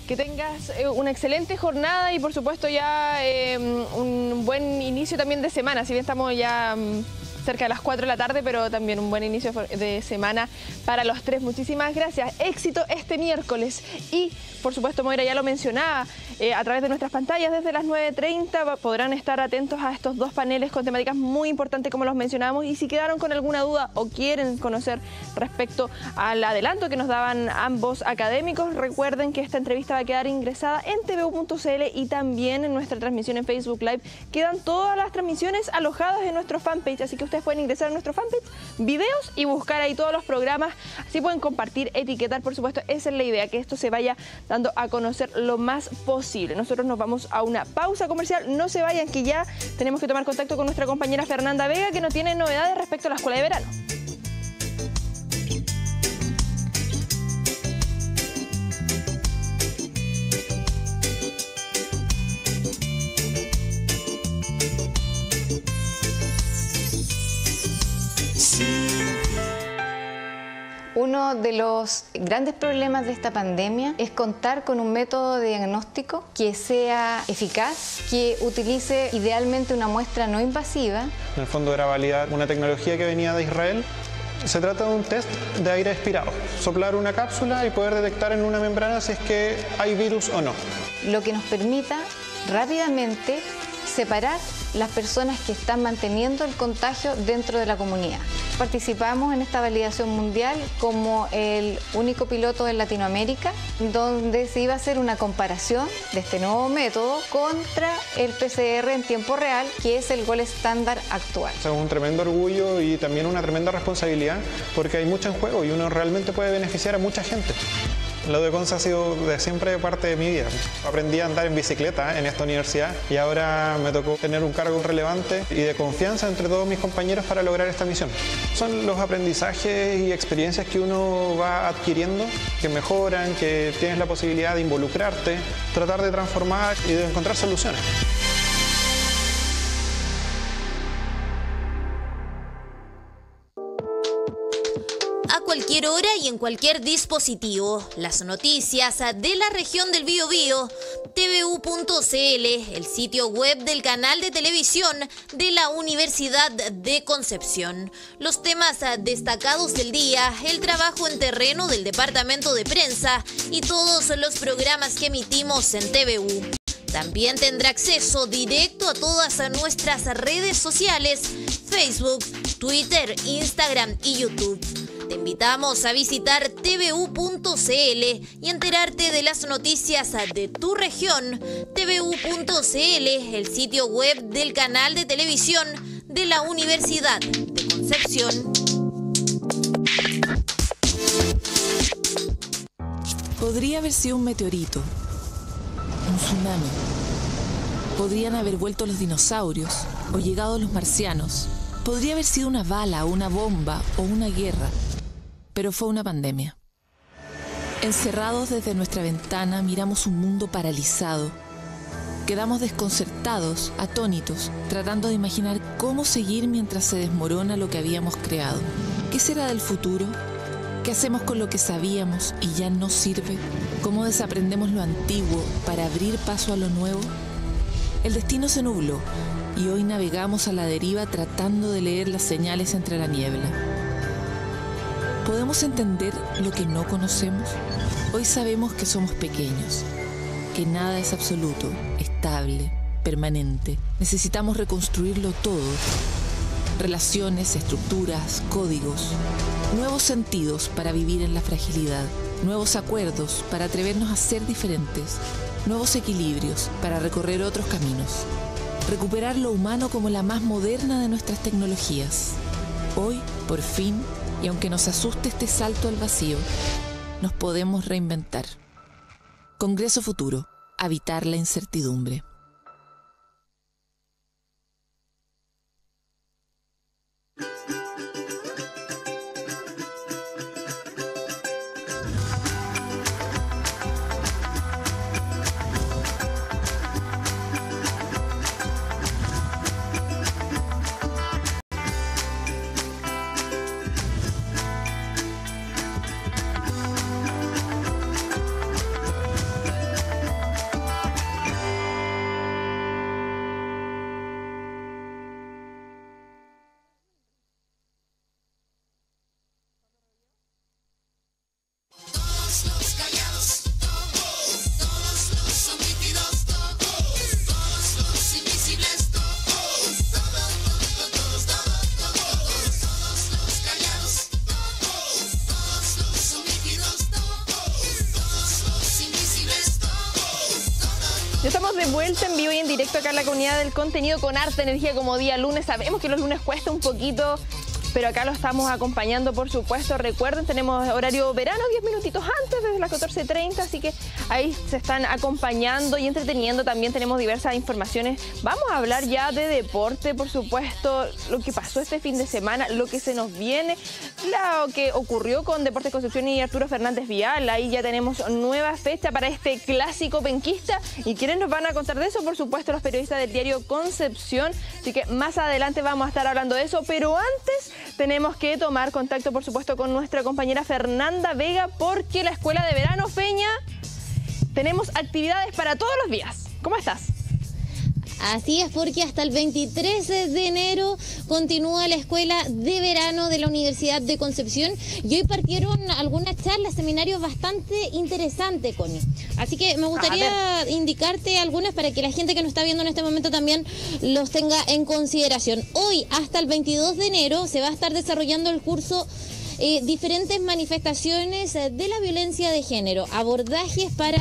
Que tengas eh, una excelente jornada y, por supuesto, ya eh, un buen inicio también de semana. Si bien estamos ya mm, cerca de las 4 de la tarde, pero también un buen inicio de semana para los tres. Muchísimas gracias. Éxito este miércoles. Y, por supuesto, Moira ya lo mencionaba, eh, a través de nuestras pantallas desde las 9.30 va- podrán estar atentos a estos dos paneles con temáticas muy importantes como los mencionamos. Y si quedaron con alguna duda o quieren conocer respecto al adelanto que nos daban ambos académicos, recuerden que esta entrevista va a quedar ingresada en tvu.cl y también en nuestra transmisión en Facebook Live. Quedan todas las transmisiones alojadas en nuestro fanpage, así que ustedes pueden ingresar a nuestro fanpage, videos y buscar ahí todos los programas. Así pueden compartir, etiquetar, por supuesto. Esa es la idea, que esto se vaya dando a conocer lo más posible. Nosotros nos vamos a una pausa comercial. No se vayan, que ya tenemos que tomar contacto con nuestra compañera Fernanda Vega, que nos tiene novedades respecto a la escuela de verano. Uno de los grandes problemas de esta pandemia es contar con un método de diagnóstico que sea eficaz, que utilice idealmente una muestra no invasiva. En el fondo era validar una tecnología que venía de Israel. Se trata de un test de aire expirado. Soplar una cápsula y poder detectar en una membrana si es que hay virus o no. lo que nos permita rápidamente separar las personas que están manteniendo el contagio dentro de la comunidad. Participamos en esta validación mundial como el único piloto en Latinoamérica, donde se iba a hacer una comparación de este nuevo método contra el PCR en tiempo real, que es el gol estándar actual. Es un tremendo orgullo y también una tremenda responsabilidad porque hay mucho en juego y uno realmente puede beneficiar a mucha gente. Lo de Conce ha sido de siempre parte de mi vida. Aprendí a andar en bicicleta en esta universidad y ahora me tocó tener un cargo relevante y de confianza entre todos mis compañeros para lograr esta misión. Son los aprendizajes y experiencias que uno va adquiriendo, que mejoran, que tienes la posibilidad de involucrarte, tratar de transformar y de encontrar soluciones. Cualquier hora y en cualquier dispositivo. Las noticias de la región del Biobío, tvu.cl, el sitio web del canal de televisión de la Universidad de Concepción. Los temas destacados del día, el trabajo en terreno del departamento de prensa y todos los programas que emitimos en TVU. También tendrá acceso directo a todas nuestras redes sociales, Facebook, Twitter, Instagram y YouTube. Te invitamos a visitar tvu.cl y enterarte de las noticias de tu región. tvu.cl, el sitio web del canal de televisión de la Universidad de Concepción. Podría haber sido un meteorito, un tsunami. Podrían haber vuelto los dinosaurios o llegado los marcianos. Podría haber sido una bala, una bomba o una guerra pero fue una pandemia. Encerrados desde nuestra ventana miramos un mundo paralizado. Quedamos desconcertados, atónitos, tratando de imaginar cómo seguir mientras se desmorona lo que habíamos creado. ¿Qué será del futuro? ¿Qué hacemos con lo que sabíamos y ya no sirve? ¿Cómo desaprendemos lo antiguo para abrir paso a lo nuevo? El destino se nubló y hoy navegamos a la deriva tratando de leer las señales entre la niebla. ¿Podemos entender lo que no conocemos? Hoy sabemos que somos pequeños, que nada es absoluto, estable, permanente. Necesitamos reconstruirlo todo. Relaciones, estructuras, códigos, nuevos sentidos para vivir en la fragilidad, nuevos acuerdos para atrevernos a ser diferentes, nuevos equilibrios para recorrer otros caminos. Recuperar lo humano como la más moderna de nuestras tecnologías. Hoy, por fin, y aunque nos asuste este salto al vacío, nos podemos reinventar. Congreso Futuro, habitar la incertidumbre. Contenido con Arte Energía como día lunes. Sabemos que los lunes cuesta un poquito pero acá lo estamos acompañando, por supuesto. Recuerden, tenemos horario verano, 10 minutitos antes, desde las 14.30, así que ahí se están acompañando y entreteniendo. También tenemos diversas informaciones. Vamos a hablar ya de deporte, por supuesto, lo que pasó este fin de semana, lo que se nos viene, lo que ocurrió con Deportes Concepción y Arturo Fernández Vial. Ahí ya tenemos nueva fecha para este clásico penquista. ¿Y quiénes nos van a contar de eso? Por supuesto, los periodistas del diario Concepción. Así que más adelante vamos a estar hablando de eso. Pero antes tenemos que tomar contacto, por supuesto, con nuestra compañera Fernanda Vega, porque la Escuela de Verano Feña tenemos actividades para todos los días. ¿Cómo estás? Así es, porque hasta el 23 de enero continúa la escuela de verano de la Universidad de Concepción y hoy partieron algunas charlas, seminarios bastante interesantes, Connie. Así que me gustaría indicarte algunas para que la gente que nos está viendo en este momento también los tenga en consideración. Hoy, hasta el 22 de enero, se va a estar desarrollando el curso eh, diferentes manifestaciones eh, de la violencia de género, abordajes para,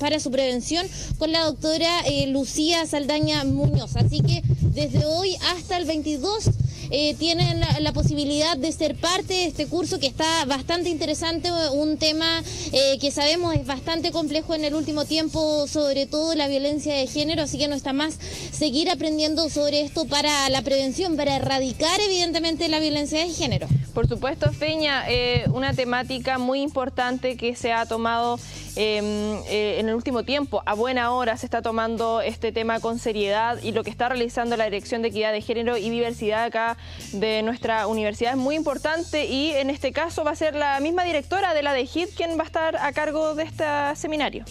para su prevención con la doctora eh, Lucía Saldaña Muñoz. Así que desde hoy hasta el 22 eh, tienen la, posibilidad de ser parte de este curso que está bastante interesante, un tema que sabemos es bastante complejo en el último tiempo, sobre todo la violencia de género, así que no está más seguir aprendiendo sobre esto para la prevención, para erradicar evidentemente la violencia de género. Por supuesto, Feña, eh, una temática muy importante que se ha tomado em, en el último tiempo. A buena hora se está tomando este tema con seriedad y lo que está realizando la Dirección de Equidad de Género y Diversidad acá de nuestra universidad es muy importante y en este caso va a ser la misma directora de la de HIT quien va a estar a cargo de este seminario.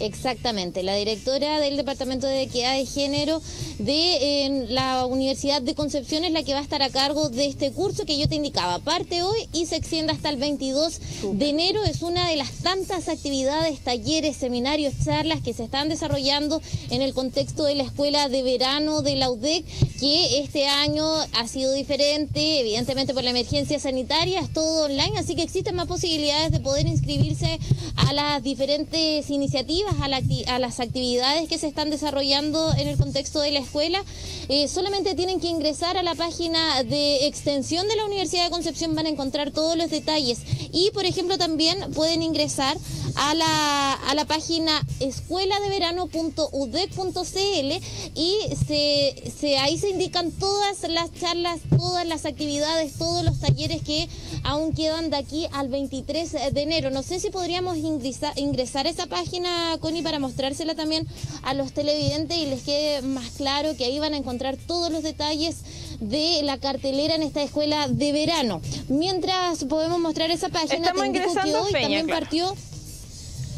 Exactamente, la directora del Departamento de Equidad de Género de la Universidad de Concepción es la que va a estar a cargo de este curso que yo te indicaba. Parte hoy y se extiende hasta el 22 de enero. Es una de las tantas actividades, talleres, seminarios, charlas que se están desarrollando en el contexto de la Escuela de Verano de la UDEC, que este año ha sido diferente, evidentemente por la emergencia sanitaria, es todo online, así que existen más posibilidades de poder inscribirse a las diferentes iniciativas a, las actividades que se están desarrollando en el contexto de la escuela, eh, solamente tienen que ingresar a la página de extensión de la Universidad de Concepción, van a encontrar todos los detalles. Y, por ejemplo, también pueden ingresar a la, a la página escueladeverano.udec.cl y se, ahí se indican todas las charlas, todas las actividades, todos los talleres que aún quedan de aquí al 23 de enero. No sé si podríamos ingresar, ingresar a esa página, Connie, para mostrársela también a los televidentes y les quede más claro que ahí van a encontrar todos los detalles de la cartelera en esta escuela de verano. Mientras podemos mostrar esa página, Estamos ingresando hoy también partió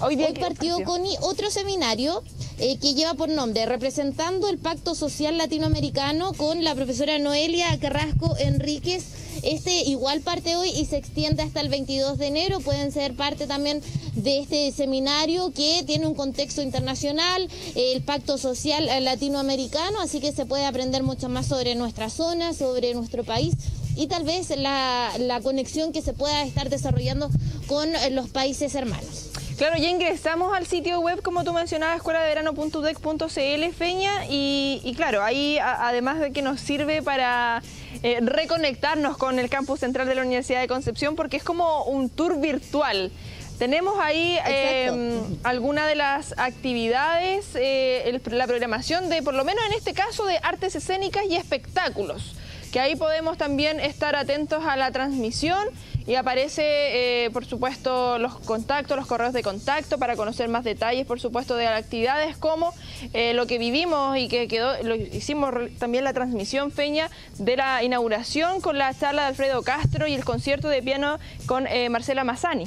Hoy, partió, con otro seminario eh, que lleva por nombre Representando el Pacto Social Latinoamericano con la profesora Noelia Carrasco Enríquez. Este igual parte hoy y se extiende hasta el 22 de enero. Pueden ser parte también de este seminario que tiene un contexto internacional, el Pacto Social Latinoamericano, así que se puede aprender mucho más sobre nuestra zona, sobre nuestro país y tal vez la, la conexión que se pueda estar desarrollando con los países hermanos. Claro, ya ingresamos al sitio web, como tú mencionabas, escueladeverano.udec.cl, Feña, y, y, claro, ahí además de que nos sirve para eh, reconectarnos con el campus central de la Universidad de Concepción, porque es como un tour virtual. Tenemos ahí eh, alguna de las actividades, eh, la programación de, por lo menos en este caso, de artes escénicas y espectáculos, que ahí podemos también estar atentos a la transmisión y aparece, eh, por supuesto, los contactos, los correos de contacto para conocer más detalles, por supuesto, de actividades como eh, lo que vivimos y que quedó, lo hicimos también la transmisión feña de la inauguración con la charla de Alfredo Castro y el concierto de piano con eh, Marcela Mazzani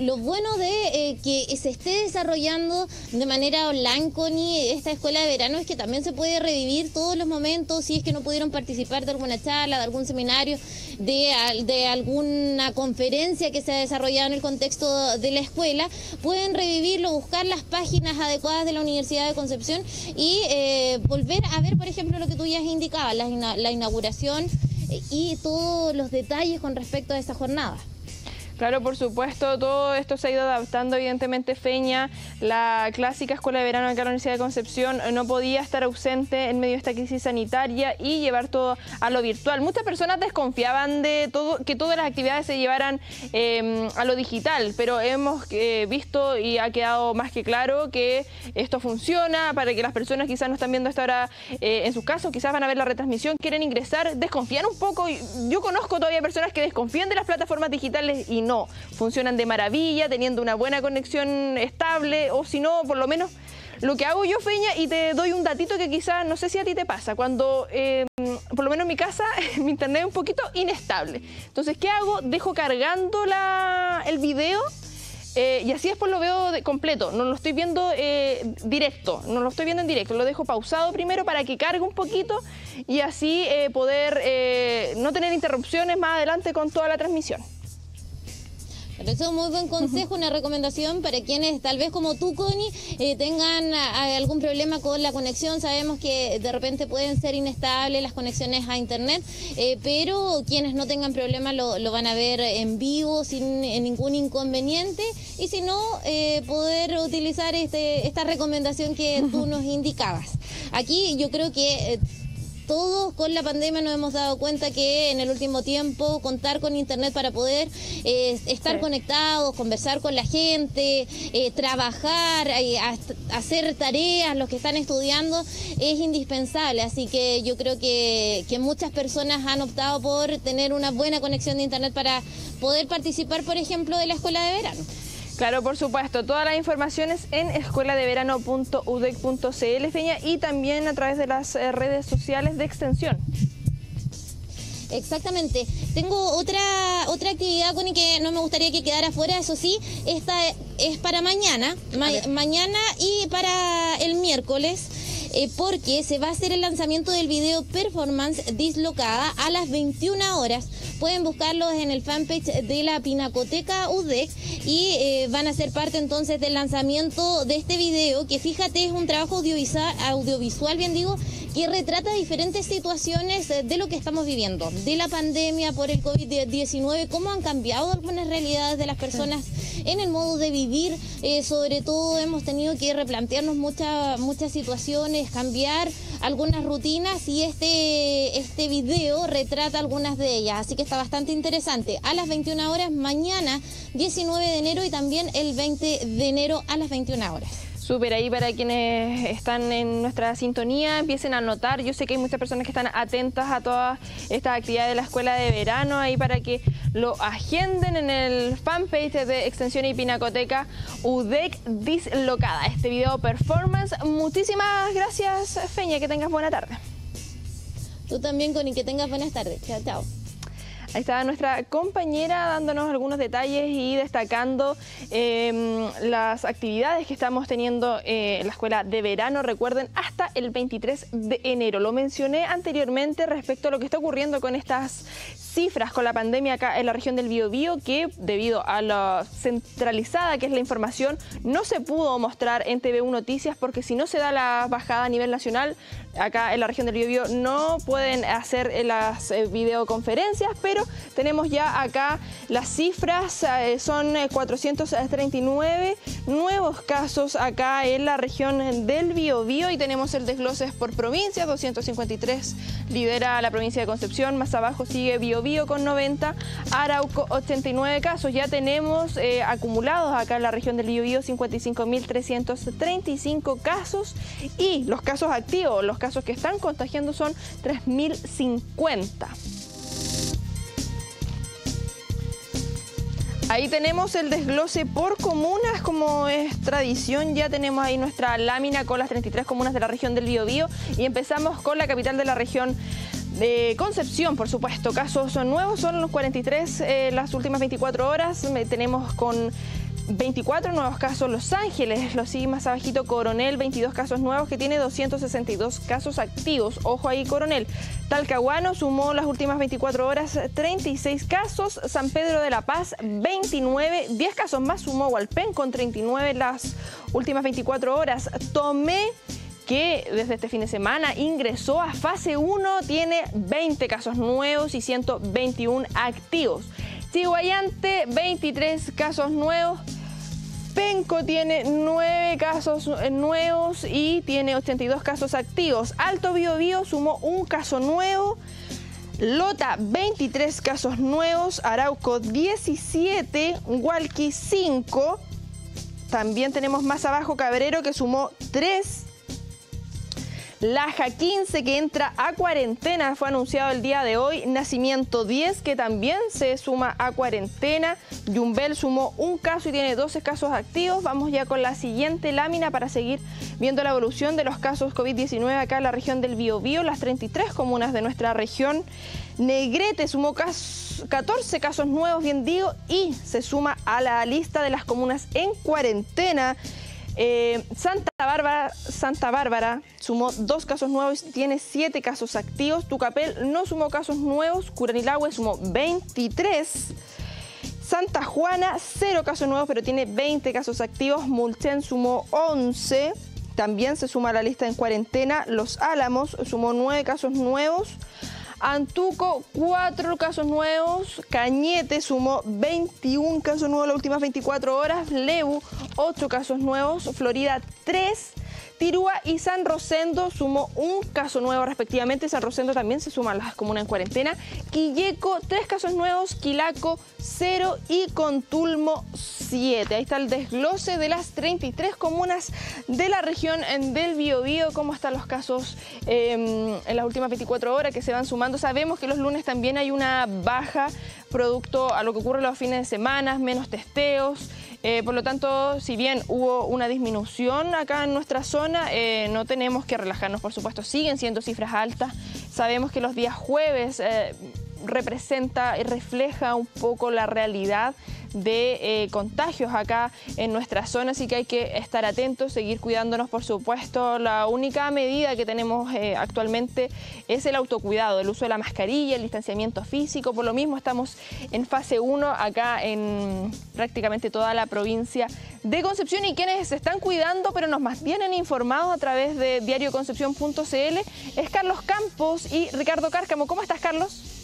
lo bueno de eh, que se esté desarrollando de manera online, esta escuela de verano es que también se puede revivir todos los momentos, si es que no pudieron participar de alguna charla, de algún seminario, de, de alguna conferencia que se ha desarrollado en el contexto de la escuela, pueden revivirlo, buscar las páginas adecuadas de la Universidad de Concepción y eh, volver a ver, por ejemplo, lo que tú ya indicabas, la, la inauguración eh, y todos los detalles con respecto a esa jornada. Claro, por supuesto, todo esto se ha ido adaptando, evidentemente Feña, la clásica escuela de verano de la Universidad de Concepción, no podía estar ausente en medio de esta crisis sanitaria y llevar todo a lo virtual. Muchas personas desconfiaban de todo, que todas las actividades se llevaran em, a lo digital, pero hemos eh, visto y ha quedado más que claro que esto funciona para que las personas quizás no están viendo esto ahora eh, en sus casos, quizás van a ver la retransmisión, quieren ingresar, desconfían un poco. Yo conozco todavía personas que desconfían de las plataformas digitales y no no, funcionan de maravilla, teniendo una buena conexión estable, o si no, por lo menos lo que hago yo, Feña, y te doy un datito que quizás, no sé si a ti te pasa, cuando, em, por lo menos en mi casa, mi internet es un poquito inestable. Entonces, ¿qué hago? Dejo cargando la, el video eh, y así después lo veo de completo, no lo estoy viendo eh, directo, no lo estoy viendo en directo, lo dejo pausado primero para que cargue un poquito y así eh, poder no tener interrupciones más adelante con toda la transmisión. Eso es un muy buen consejo, una recomendación para quienes tal vez como tú, Connie, eh, tengan algún problema con la conexión. Sabemos que de repente pueden ser inestables las conexiones a Internet, eh, pero quienes no tengan problema lo, van a ver en vivo sin ningún inconveniente y si no, eh, poder utilizar este, esta recomendación que tú nos indicabas. Aquí yo creo que todos con la pandemia nos hemos dado cuenta que en el último tiempo contar con internet para poder eh, estar conectados, conversar con la gente, eh, trabajar, eh, hacer tareas, los que están estudiando, es indispensable. Así que yo creo que, que muchas personas han optado por tener una buena conexión de internet para poder participar, por ejemplo, de la escuela de verano. Claro, por supuesto. Todas las informaciones en escueladeverano.udec.cl, Feña, y también a través de las eh, redes sociales de extensión. Exactamente. Tengo otra otra actividad, con que no me gustaría que quedara fuera, eso sí, esta es para mañana, mañana y para el miércoles. Eh, porque se va a hacer el lanzamiento del video Performance Dislocada a las 21 horas. Pueden buscarlos en el fanpage de la Pinacoteca UDEC y eh, van a ser parte entonces del lanzamiento de este video, que fíjate es un trabajo audiovisual, bien digo, que retrata diferentes situaciones de lo que estamos viviendo, de la pandemia por el COVID-19, cómo han cambiado algunas realidades de las personas en el modo de vivir. Eh, sobre todo hemos tenido que replantearnos muchas muchas situaciones, cambiar algunas rutinas y este, este video retrata algunas de ellas. Así que está bastante interesante. A las 21 horas mañana, 19 de enero y también el 20 de enero a las 21 horas. Súper, ahí para quienes están en nuestra sintonía, empiecen a notar. Yo sé que hay muchas personas que están atentas a todas estas actividades de la escuela de verano, ahí para que lo agenden en el fanpage de Extensión y Pinacoteca UDEC Dislocada. Este video performance. Muchísimas gracias, Feña, que tengas buena tarde. Tú también, Connie, que tengas buenas tardes. Chao, chao. Ahí está nuestra compañera dándonos algunos detalles y destacando em, las actividades que estamos teniendo eh, en la escuela de verano. Recuerden, hasta el 23 de enero. Lo mencioné anteriormente respecto a lo que está ocurriendo con estas cifras con la pandemia acá en la región del Biobío, que debido a la centralizada que es la información, no se pudo mostrar en TV1 Noticias porque si no se da la bajada a nivel nacional, acá en la región del Biobío no pueden hacer las eh, videoconferencias, pero tenemos ya acá las cifras, eh, son 439 eh, nuevos casos acá en la región del Biobío y tenemos el desglose por provincia, 253 lidera la provincia de Concepción, más abajo sigue Biobío con 90, Arauco 89 casos, ya tenemos acumulados acá en la región del Biobío 55.335 casos. Y los casos activos, los casos que están contagiando son 3.050. Ahí tenemos el desglose por comunas, como es tradición, ya tenemos ahí nuestra lámina con las 33 comunas de la región del Biobío. Y empezamos con la capital de la región de Concepción, por supuesto. Casos nuevos son los 43 eh, las últimas 24 horas. Tenemos con 24 nuevos casos Los Ángeles, lo sigue más abajito Coronel, 22 casos nuevos que tiene 262 casos activos. Ojo ahí Coronel. Talcahuano sumó las últimas 24 horas 36 casos. San Pedro de la Paz 29, 10 casos más sumó Hualpén con 39 las últimas 24 horas. Tomé que desde este fin de semana ingresó a fase 1, tiene 20 casos nuevos y 121 activos. Chihuayante, 23 casos nuevos. Penco tiene 9 casos nuevos y tiene 82 casos activos. Alto Biobío sumó un caso nuevo. Lota, 23 casos nuevos. Arauco, 17. Hualqui, 5. También tenemos más abajo Cabrero que sumó 3 Laja 15 que entra a cuarentena, fue anunciado el día de hoy. Nacimiento 10 que también se suma a cuarentena. Yumbel sumó un caso y tiene 12 casos activos. Vamos ya con la siguiente lámina para seguir viendo la evolución de los casos COVID-19 acá en la región del Biobío, las 33 comunas de nuestra región Negrete sumó 14 casos nuevos, bien digo, y se suma a la lista de las comunas en cuarentena. Eh, Santa, Bárbara, Santa Bárbara sumó dos casos nuevos y tiene siete casos activos. Tucapel no sumó casos nuevos. Curanilagüe sumó 23. Santa Juana, cero casos nuevos, pero tiene 20 casos activos. Mulchen sumó 11. También se suma a la lista en cuarentena. Los Álamos sumó nueve casos nuevos. Antuco, cuatro casos nuevos. Cañete sumó 21 casos nuevos las últimas 24 horas. Lebu, 8 casos nuevos. Florida, 3. Tirúa y San Rosendo sumó un caso nuevo respectivamente. San Rosendo también se suma a las comunas en cuarentena. Quilleco, tres casos nuevos. Quilaco, 0 y Contulmo, 7. Ahí está el desglose de las 33 comunas de la región del Biobío. ¿Cómo están los casos em, en las últimas 24 horas que se van sumando? Sabemos que los lunes también hay una baja producto a lo que ocurre los fines de semana, menos testeos. Eh, por lo tanto, si bien hubo una disminución acá en nuestra zona, eh, no tenemos que relajarnos, por supuesto, siguen siendo cifras altas. Sabemos que los días jueves eh, representa y refleja un poco la realidad de eh, contagios acá en nuestra zona, así que hay que estar atentos, seguir cuidándonos, por supuesto. La única medida que tenemos eh, actualmente es el autocuidado, el uso de la mascarilla, el distanciamiento físico. Por lo mismo estamos en fase 1 acá en prácticamente toda la provincia de Concepción y quienes se están cuidando pero nos mantienen informados a través de diarioconcepción.cl es Carlos Campos y Ricardo Cárcamo. ¿Cómo estás, Carlos?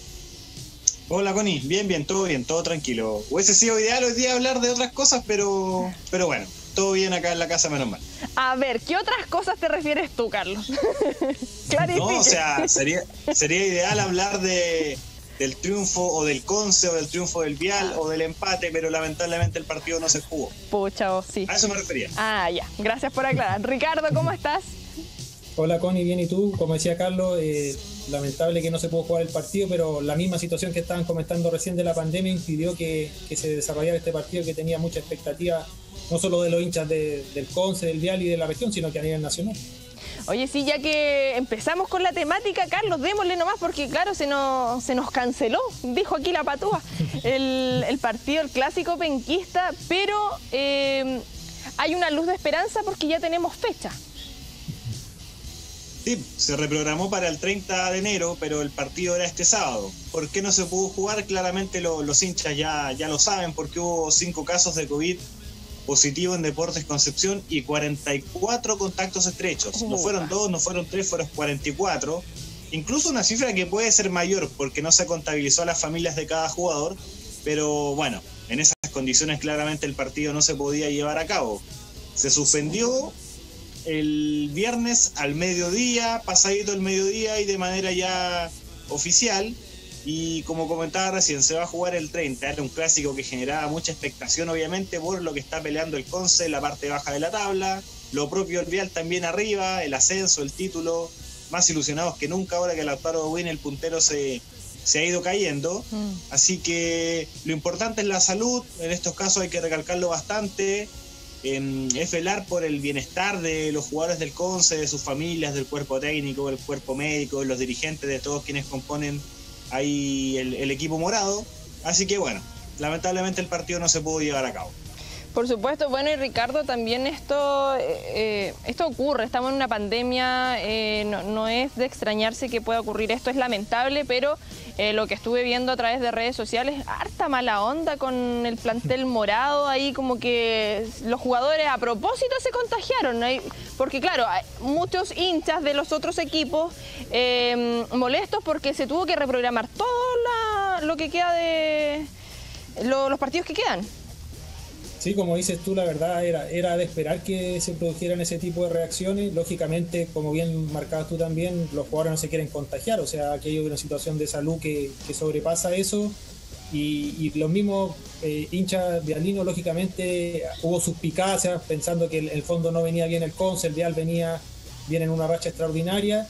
Hola Connie, bien, bien, todo bien, todo tranquilo. Hubiese sido ideal hoy día hablar de otras cosas, pero, pero bueno, todo bien acá en la casa, menos mal. A ver, ¿qué otras cosas te refieres tú, Carlos? no, o sea, sería, sería ideal hablar de, del triunfo o del Conce o del triunfo del Vial o del empate, pero lamentablemente el partido no se jugó. Pucha, vos sí. A eso me refería. Ah, ya, gracias por aclarar. Ricardo, ¿cómo estás? Hola Connie, bien, ¿y tú? Como decía Carlos, eh, lamentable que no se pudo jugar el partido, pero la misma situación que estaban comentando recién de la pandemia impidió que, se desarrollara este partido que tenía mucha expectativa, no solo de los hinchas del CONCE, del Vial y de la región, sino que a nivel nacional. Oye, sí, ya que empezamos con la temática, Carlos, démosle nomás porque, claro, se nos, se nos canceló, dijo aquí la patúa, el, partido, el clásico penquista, pero eh, hay una luz de esperanza porque ya tenemos fecha. Sí, se reprogramó para el 30 de enero, pero el partido era este sábado. ¿Por qué no se pudo jugar? Claramente los hinchas ya, ya lo saben, porque hubo cinco casos de COVID positivo en Deportes Concepción y 44 contactos estrechos. No fueron dos, no fueron tres, fueron 44. Incluso una cifra que puede ser mayor porque no se contabilizó a las familias de cada jugador, pero bueno, en esas condiciones claramente el partido no se podía llevar a cabo. Se suspendió el viernes al mediodía, pasadito el mediodía y de manera ya oficial. Y como comentaba recién, se va a jugar el 30. Era un clásico que generaba mucha expectación, obviamente, por lo que está peleando el Conce, la parte baja de la tabla. Lo propio el Vial también arriba, el ascenso, el título. Más ilusionados que nunca ahora que el Lautaro Win, el puntero, se, se ha ido cayendo. Mm. Así que lo importante es la salud. En estos casos hay que recalcarlo bastante es velar por el bienestar de los jugadores del CONCE, de sus familias, del cuerpo técnico, del cuerpo médico, de los dirigentes, de todos quienes componen ahí el, equipo morado. Así que bueno, lamentablemente el partido no se pudo llevar a cabo. Por supuesto, bueno y Ricardo, también esto, eh, eh, esto ocurre, estamos en una pandemia, eh, no, no, es de extrañarse que pueda ocurrir esto, es lamentable, pero eh, lo que estuve viendo a través de redes sociales, harta mala onda con el plantel morado, ahí como que los jugadores a propósito se contagiaron, porque claro, hay muchos hinchas de los otros equipos em, molestos porque se tuvo que reprogramar todo lo que queda de los partidos que quedan. Sí, como dices tú, la verdad era, era de esperar que se produjeran ese tipo de reacciones. Lógicamente, como bien marcabas tú también, los jugadores no se quieren contagiar, o sea, aquello de una situación de salud que, sobrepasa eso. Y, los mismos eh, hinchas de Alino, lógicamente, hubo suspicacias pensando que el, el fondo no venía bien el Conce, el Vial venía bien en una racha extraordinaria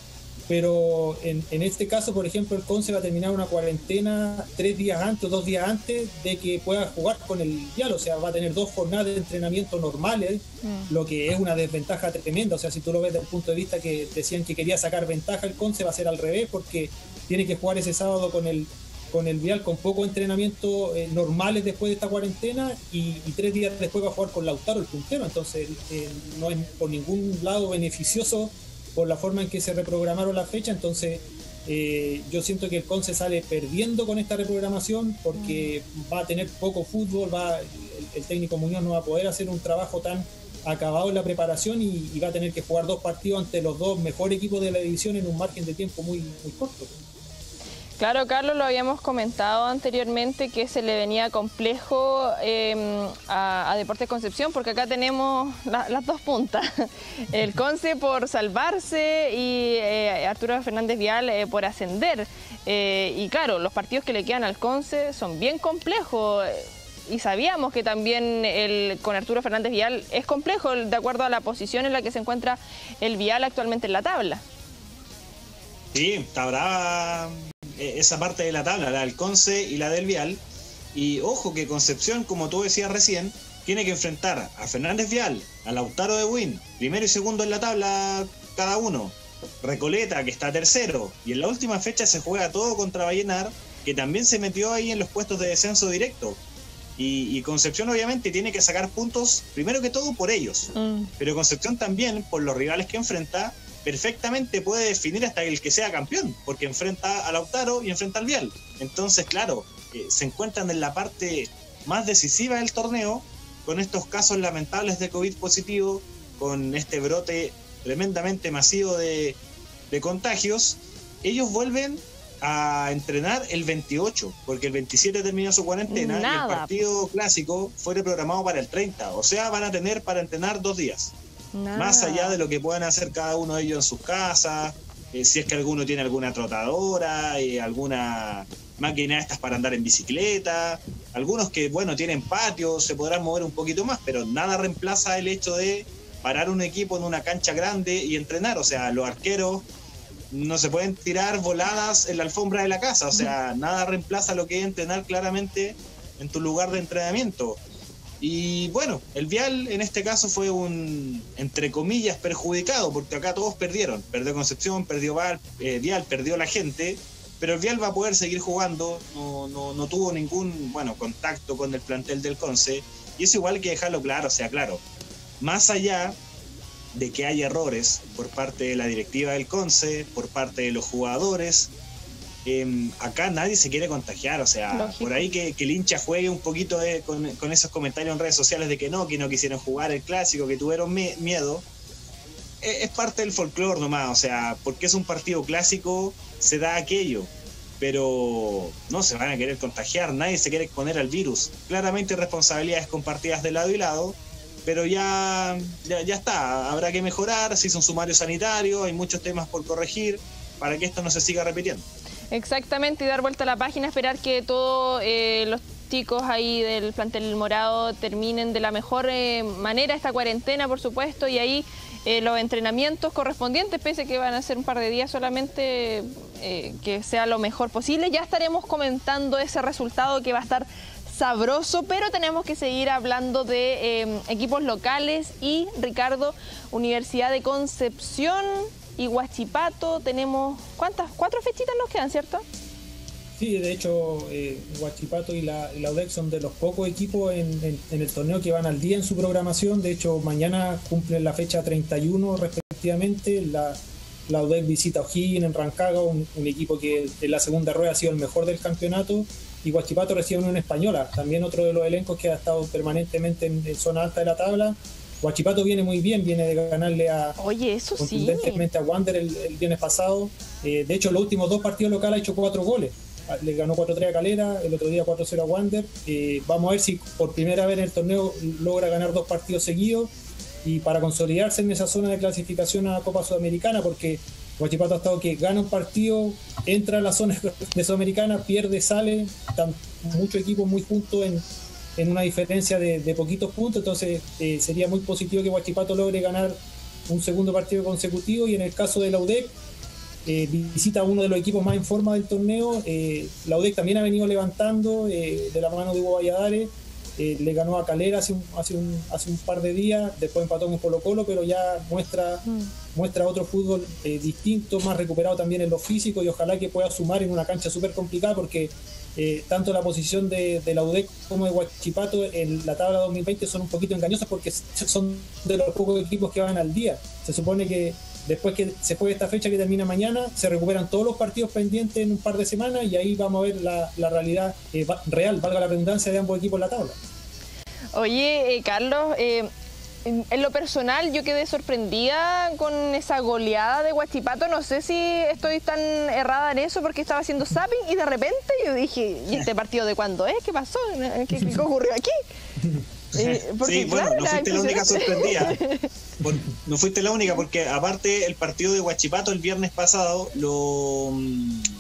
pero en, en, este caso, por ejemplo, el Conce va a terminar una cuarentena tres días antes o dos días antes de que pueda jugar con el Vial, o sea, va a tener dos jornadas de entrenamiento normales, mm. lo que es una desventaja tremenda, o sea, si tú lo ves desde el punto de vista que decían que quería sacar ventaja el Conce, va a ser al revés, porque tiene que jugar ese sábado con el con el Vial con poco entrenamiento eh, normales después de esta cuarentena y, tres días después va a jugar con Lautaro el puntero. Entonces eh, no es por ningún lado beneficioso por la forma en que se reprogramaron la fecha. Entonces eh, yo siento que el Conce sale perdiendo con esta reprogramación porque va a tener poco fútbol, va, el, técnico Muñoz no va a poder hacer un trabajo tan acabado en la preparación y, va a tener que jugar dos partidos ante los dos mejores equipos de la división en un margen de tiempo muy, muy corto. Claro, Carlos, lo habíamos comentado anteriormente que se le venía complejo em, a, Deportes Concepción porque acá tenemos las dos puntas. El Conce por salvarse y eh, Arturo Fernández Vial eh, por ascender. Eh, y claro, los partidos que le quedan al Conce son bien complejos y sabíamos que también el, con Arturo Fernández Vial es complejo de acuerdo a la posición en la que se encuentra el Vial actualmente en la tabla. Sí, está brava esa parte de la tabla, la del Conce y la del Vial. Y ojo que Concepción, como tú decías recién, tiene que enfrentar a Fernández Vial, a Lautaro de Win, primero y segundo en la tabla cada uno. Recoleta, que está tercero. Y en la última fecha se juega todo contra Vallenar, que también se metió ahí en los puestos de descenso directo. Y, Concepción obviamente tiene que sacar puntos, primero que todo por ellos. Mm. Pero Concepción también, por los rivales que enfrenta, perfectamente puede definir hasta el que sea campeón, porque enfrenta a Lautaro y enfrenta al Vial. Entonces, claro, eh, se encuentran en la parte más decisiva del torneo con estos casos lamentables de COVID positivo, con este brote tremendamente masivo de, contagios. Ellos vuelven a entrenar el 28, porque el 27 terminó su cuarentena y el partido clásico fue reprogramado para el 30, o sea, van a tener para entrenar dos días. Más allá de lo que puedan hacer cada uno de ellos en sus casas, eh, si es que alguno tiene alguna trotadora, eh, alguna máquina estas para andar en bicicleta, algunos que, bueno, tienen patio, se podrán mover un poquito más, pero nada reemplaza el hecho de parar un equipo en una cancha grande y entrenar. O sea, los arqueros no se pueden tirar voladas en la alfombra de la casa. O sea, nada reemplaza lo que es entrenar claramente en tu lugar de entrenamiento. Y bueno, el Vial en este caso fue un, entre comillas, perjudicado, porque acá todos perdieron. Perdió Concepción, perdió eh, Vial, perdió la gente, pero el Vial va a poder seguir jugando, no, no, no, tuvo ningún bueno, contacto con el plantel del Conce, y es igual que dejarlo claro, o sea, claro, más allá de que hay errores por parte de la directiva del Conce, por parte de los jugadores, Em, acá nadie se quiere contagiar, o sea, por ahí que, el hincha juegue un poquito con, esos comentarios en redes sociales de que no, que no quisieron jugar el clásico, que tuvieron miedo, e, es, parte del folclore nomás, o sea, porque es un partido clásico, se da aquello, pero no se van a querer contagiar, nadie se quiere exponer al virus. Claramente responsabilidades compartidas de lado y lado, pero ya, ya, ya está, habrá que mejorar, se hizo un sumario sanitario, hay muchos temas por corregir para que esto no se siga repitiendo. Exactamente, y dar vuelta a la página, esperar que todos eh, los chicos ahí del plantel morado terminen de la mejor eh, manera esta cuarentena, por supuesto, y ahí eh, los entrenamientos correspondientes, pese que van a ser un par de días solamente, que sea lo mejor posible. Ya estaremos comentando ese resultado que va a estar sabroso, pero tenemos que seguir hablando de equipos locales y Ricardo, Universidad de Concepción y Huachipato tenemos, ¿cuántas? Cuatro fechitas nos quedan, ¿cierto? Sí, de hecho, eh, Huachipato y la, UDEC son de los pocos equipos en, el torneo que van al día en su programación. De hecho, mañana cumplen la fecha 31 respectivamente. La, la UDEC visita O'Higgins en Rancagua, un, equipo que en la segunda rueda ha sido el mejor del campeonato. Y Huachipato recibe una española, también otro de los elencos que ha estado permanentemente en, en zona alta de la tabla Guachipato viene muy bien, viene de ganarle a Oye, eso a Wander el, viernes pasado. Eh, de hecho, los últimos dos partidos locales ha hecho cuatro goles. Ah, le ganó 4-3 a Calera, el otro día 4-0 a Wander. Eh, vamos a ver si por primera vez en el torneo logra ganar dos partidos seguidos y para consolidarse en esa zona de clasificación a la Copa Sudamericana, porque Guachipato ha estado que gana un partido, entra a la zona de Sudamericana, pierde, sale, están muchos equipos muy juntos en, en una diferencia de, poquitos puntos, entonces eh, sería muy positivo que Huachipato logre ganar un segundo partido consecutivo y en el caso de la UDEC eh, visita uno de los equipos más en forma del torneo, eh, la UDEC también ha venido levantando de la mano de Hugo Valladares, eh, le ganó a Calera hace un, hace, un, hace un par de días, después empató con Colo Colo, pero ya muestra, muestra otro fútbol eh, distinto, más recuperado también en lo físico y ojalá que pueda sumar en una cancha súper complicada porque eh, tanto la posición de, de, la UDEC como de Huachipato en la tabla 2020 son un poquito engañosas porque son de los pocos equipos que van al día. Se supone que después que se juegue esta fecha que termina mañana, se recuperan todos los partidos pendientes en un par de semanas y ahí vamos a ver la, realidad eh, real, valga la redundancia, de ambos equipos en la tabla. Oye, eh, Carlos, en lo personal yo quedé sorprendida con esa goleada de Guachipato. No sé si estoy tan errada en eso porque estaba haciendo zapping y de repente yo dije, ¿y este partido de cuándo es? ¿Qué pasó? ¿Qué, qué ocurrió aquí? Eh, sí, bueno, no fuiste la única sorprendida. no fuiste la única, porque aparte el partido de Huachipato el viernes pasado lo,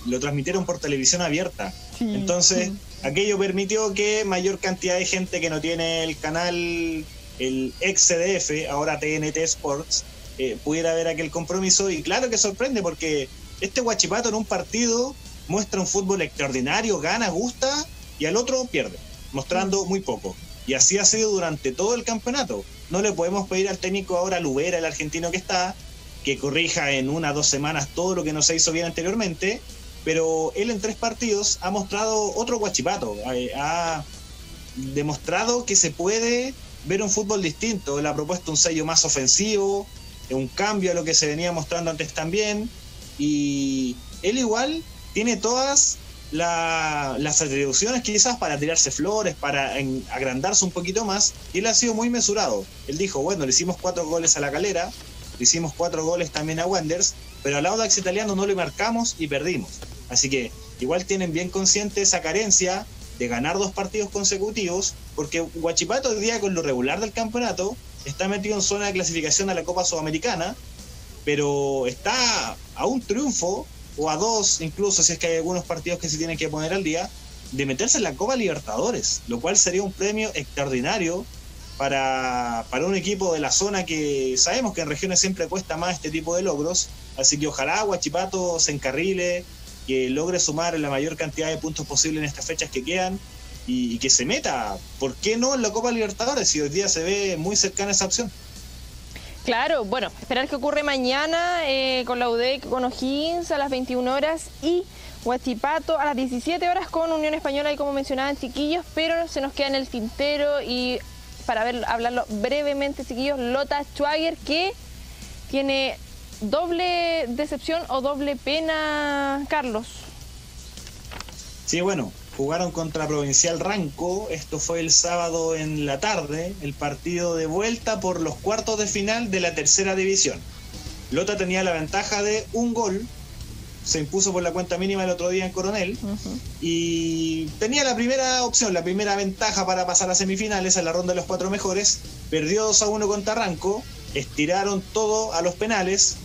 lo transmitieron por televisión abierta. Entonces, aquello permitió que mayor cantidad de gente que no tiene el canal, el ex CDF, ahora TNT Sports, eh, pudiera ver aquel compromiso. Y claro que sorprende, porque este Huachipato en un partido muestra un fútbol extraordinario, gana, gusta, y al otro pierde, mostrando muy poco. Y así ha sido durante todo el campeonato. No le podemos pedir al técnico ahora Lubera, el argentino que está, que corrija en una o dos semanas todo lo que no se hizo bien anteriormente, pero él en tres partidos ha mostrado otro guachipato, eh, ha demostrado que se puede ver un fútbol distinto, él ha propuesto un sello más ofensivo, un cambio a lo que se venía mostrando antes también, y él igual tiene todas las atribuciones quizás para tirarse flores, para agrandarse un poquito más, y él ha sido muy mesurado. Él dijo, bueno, le hicimos cuatro goles a la calera, le hicimos cuatro goles también a Wenders, pero al Audax italiano no le marcamos y perdimos. Así que igual tienen bien consciente esa carencia de ganar dos partidos consecutivos, porque Huachipato hoy día con lo regular del campeonato está metido en zona de clasificación a la Copa Sudamericana, pero está a un triunfo o a dos, incluso si es que hay algunos partidos que se tienen que poner al día, de meterse en la Copa Libertadores, lo cual sería un premio extraordinario para, para un equipo de la zona que sabemos que en regiones siempre cuesta más este tipo de logros, así que ojalá Guachipato se encarrile, que logre sumar la mayor cantidad de puntos posible en estas fechas que quedan y, que se meta, ¿por qué no en la Copa Libertadores si hoy día se ve muy cercana esa opción? Claro, bueno, esperar que ocurre mañana eh, con la UDEC, con O'Higgins a las 21 horas y Huachipato a las 17 horas con Unión Española y como mencionaban chiquillos, pero se nos queda en el tintero y para ver, hablarlo brevemente chiquillos, Lota Schwager que tiene doble decepción o doble pena, Carlos. Sí, bueno, jugaron contra Provincial Ranco, esto fue el sábado en la tarde, el partido de vuelta por los cuartos de final de la tercera división. Lota tenía la ventaja de un gol, se impuso por la cuenta mínima el otro día en Coronel, y tenía la primera opción, la primera ventaja para pasar a semifinales, a la ronda de los cuatro mejores, perdió 2 a 1 contra Ranco, estiraron todo a los penales,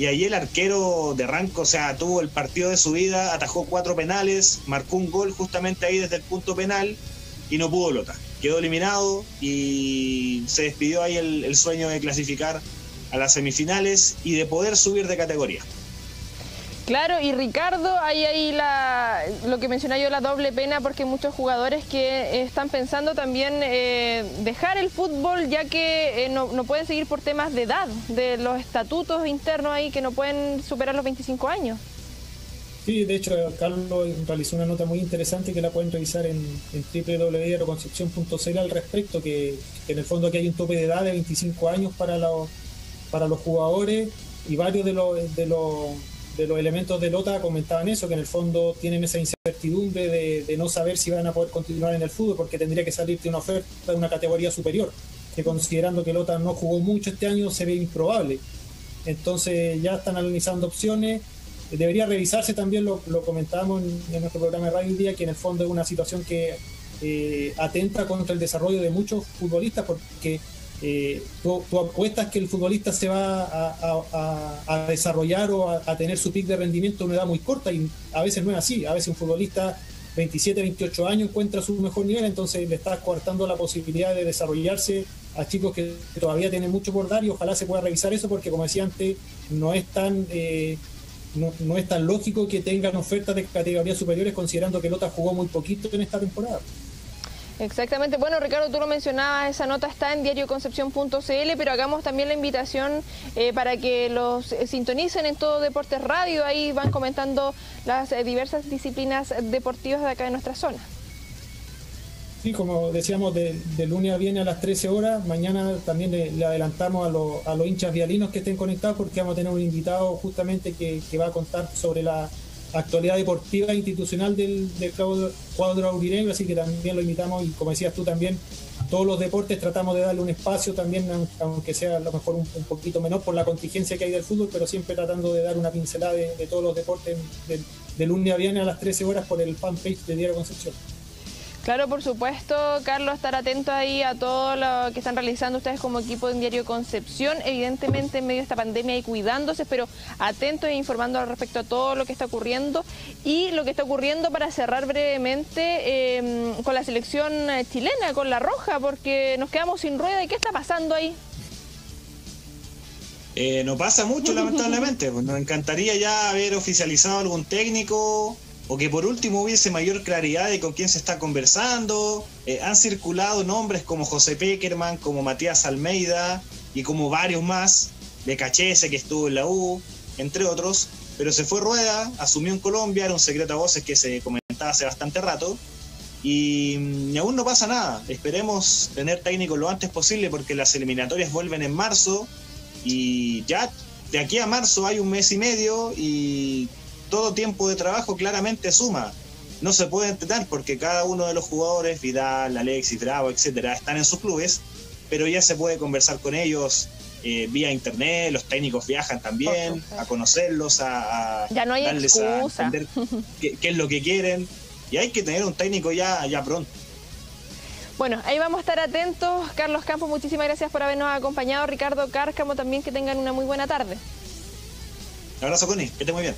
y ahí el arquero de Ranco, o sea, tuvo el partido de su vida, atajó cuatro penales, marcó un gol justamente ahí desde el punto penal y no pudo Lota. Quedó eliminado y se despidió ahí el sueño de clasificar a las semifinales y de poder subir de categoría. Claro, y Ricardo, hay ahí la, lo que mencionaba yo, la doble pena, porque muchos jugadores que están pensando también eh, dejar el fútbol, ya que eh, no, no, pueden seguir por temas de edad, de los estatutos internos ahí que no pueden superar los 25 años. Sí, de hecho, Carlos realizó una nota muy interesante que la pueden revisar en, en al respecto, que, que, en el fondo aquí hay un tope de edad de 25 años para los, para los jugadores y varios de los, de los de los elementos de Lota comentaban eso, que en el fondo tienen esa incertidumbre de, de, no saber si van a poder continuar en el fútbol porque tendría que salirte una oferta de una categoría superior, que considerando que Lota no jugó mucho este año se ve improbable. Entonces ya están analizando opciones. Debería revisarse también, lo, lo comentábamos en, en, nuestro programa de radio día, que en el fondo es una situación que eh, atenta contra el desarrollo de muchos futbolistas porque eh, tú, tú, apuestas que el futbolista se va a, a, a desarrollar o a, tener su pick de rendimiento en una edad muy corta y a veces no es así. A veces un futbolista 27, 28 años encuentra su mejor nivel, entonces le estás coartando la posibilidad de desarrollarse a chicos que todavía tienen mucho por dar y ojalá se pueda revisar eso porque como decía antes, no es tan... Eh, no, no, es tan lógico que tengan ofertas de categorías superiores considerando que Lota jugó muy poquito en esta temporada. Exactamente. Bueno, Ricardo, tú lo mencionabas, esa nota está en diarioconcepción.cl, pero hagamos también la invitación eh, para que los eh, sintonicen en todo Deportes Radio. Ahí van comentando las eh, diversas disciplinas deportivas de acá de nuestra zona. Sí, como decíamos, de, lunes a viernes a las 13 horas. Mañana también le, adelantamos a, los hinchas vialinos que estén conectados porque vamos a tener un invitado justamente que, va a contar sobre la actualidad deportiva institucional del, cuadro, cuadro así que también lo invitamos y como decías tú también, todos los deportes tratamos de darle un espacio también, aunque sea a lo mejor un, poquito menor por la contingencia que hay del fútbol, pero siempre tratando de dar una pincelada de, todos los deportes de, de lunes a viernes a las 13 horas por el fanpage de Diario Concepción. Claro, por supuesto, Carlos, estar atento ahí a todo lo que están realizando ustedes como equipo de Diario Concepción, evidentemente en medio de esta pandemia y cuidándose, pero atentos e informando al respecto a todo lo que está ocurriendo y lo que está ocurriendo para cerrar brevemente em, con la selección chilena, con la roja, porque nos quedamos sin rueda y qué está pasando ahí. Eh, no pasa mucho, lamentablemente. Pues nos encantaría ya haber oficializado algún técnico o que por último hubiese mayor claridad de con quién se está conversando. Eh, han circulado nombres como José Peckerman, como Matías Almeida y como varios más, de Cachese que estuvo en la U, entre otros, pero se fue Rueda, asumió en Colombia, era un secreto a voces que se comentaba hace bastante rato. Y, y aún no pasa nada. Esperemos tener técnico lo antes posible porque las eliminatorias vuelven en marzo y ya de aquí a marzo hay un mes y medio y todo tiempo de trabajo claramente suma. No se puede entender porque cada uno de los jugadores, Vidal, Alexis, Bravo, etcétera, están en sus clubes, pero ya se puede conversar con ellos eh, vía internet, los técnicos viajan también a conocerlos, a, ya no hay darles a entender qué, es lo que quieren. Y hay que tener un técnico ya, ya pronto. Bueno, ahí vamos a estar atentos. Carlos Campos, muchísimas gracias por habernos acompañado. Ricardo Cárcamo también, que tengan una muy buena tarde. Un abrazo, Connie, que esté muy bien.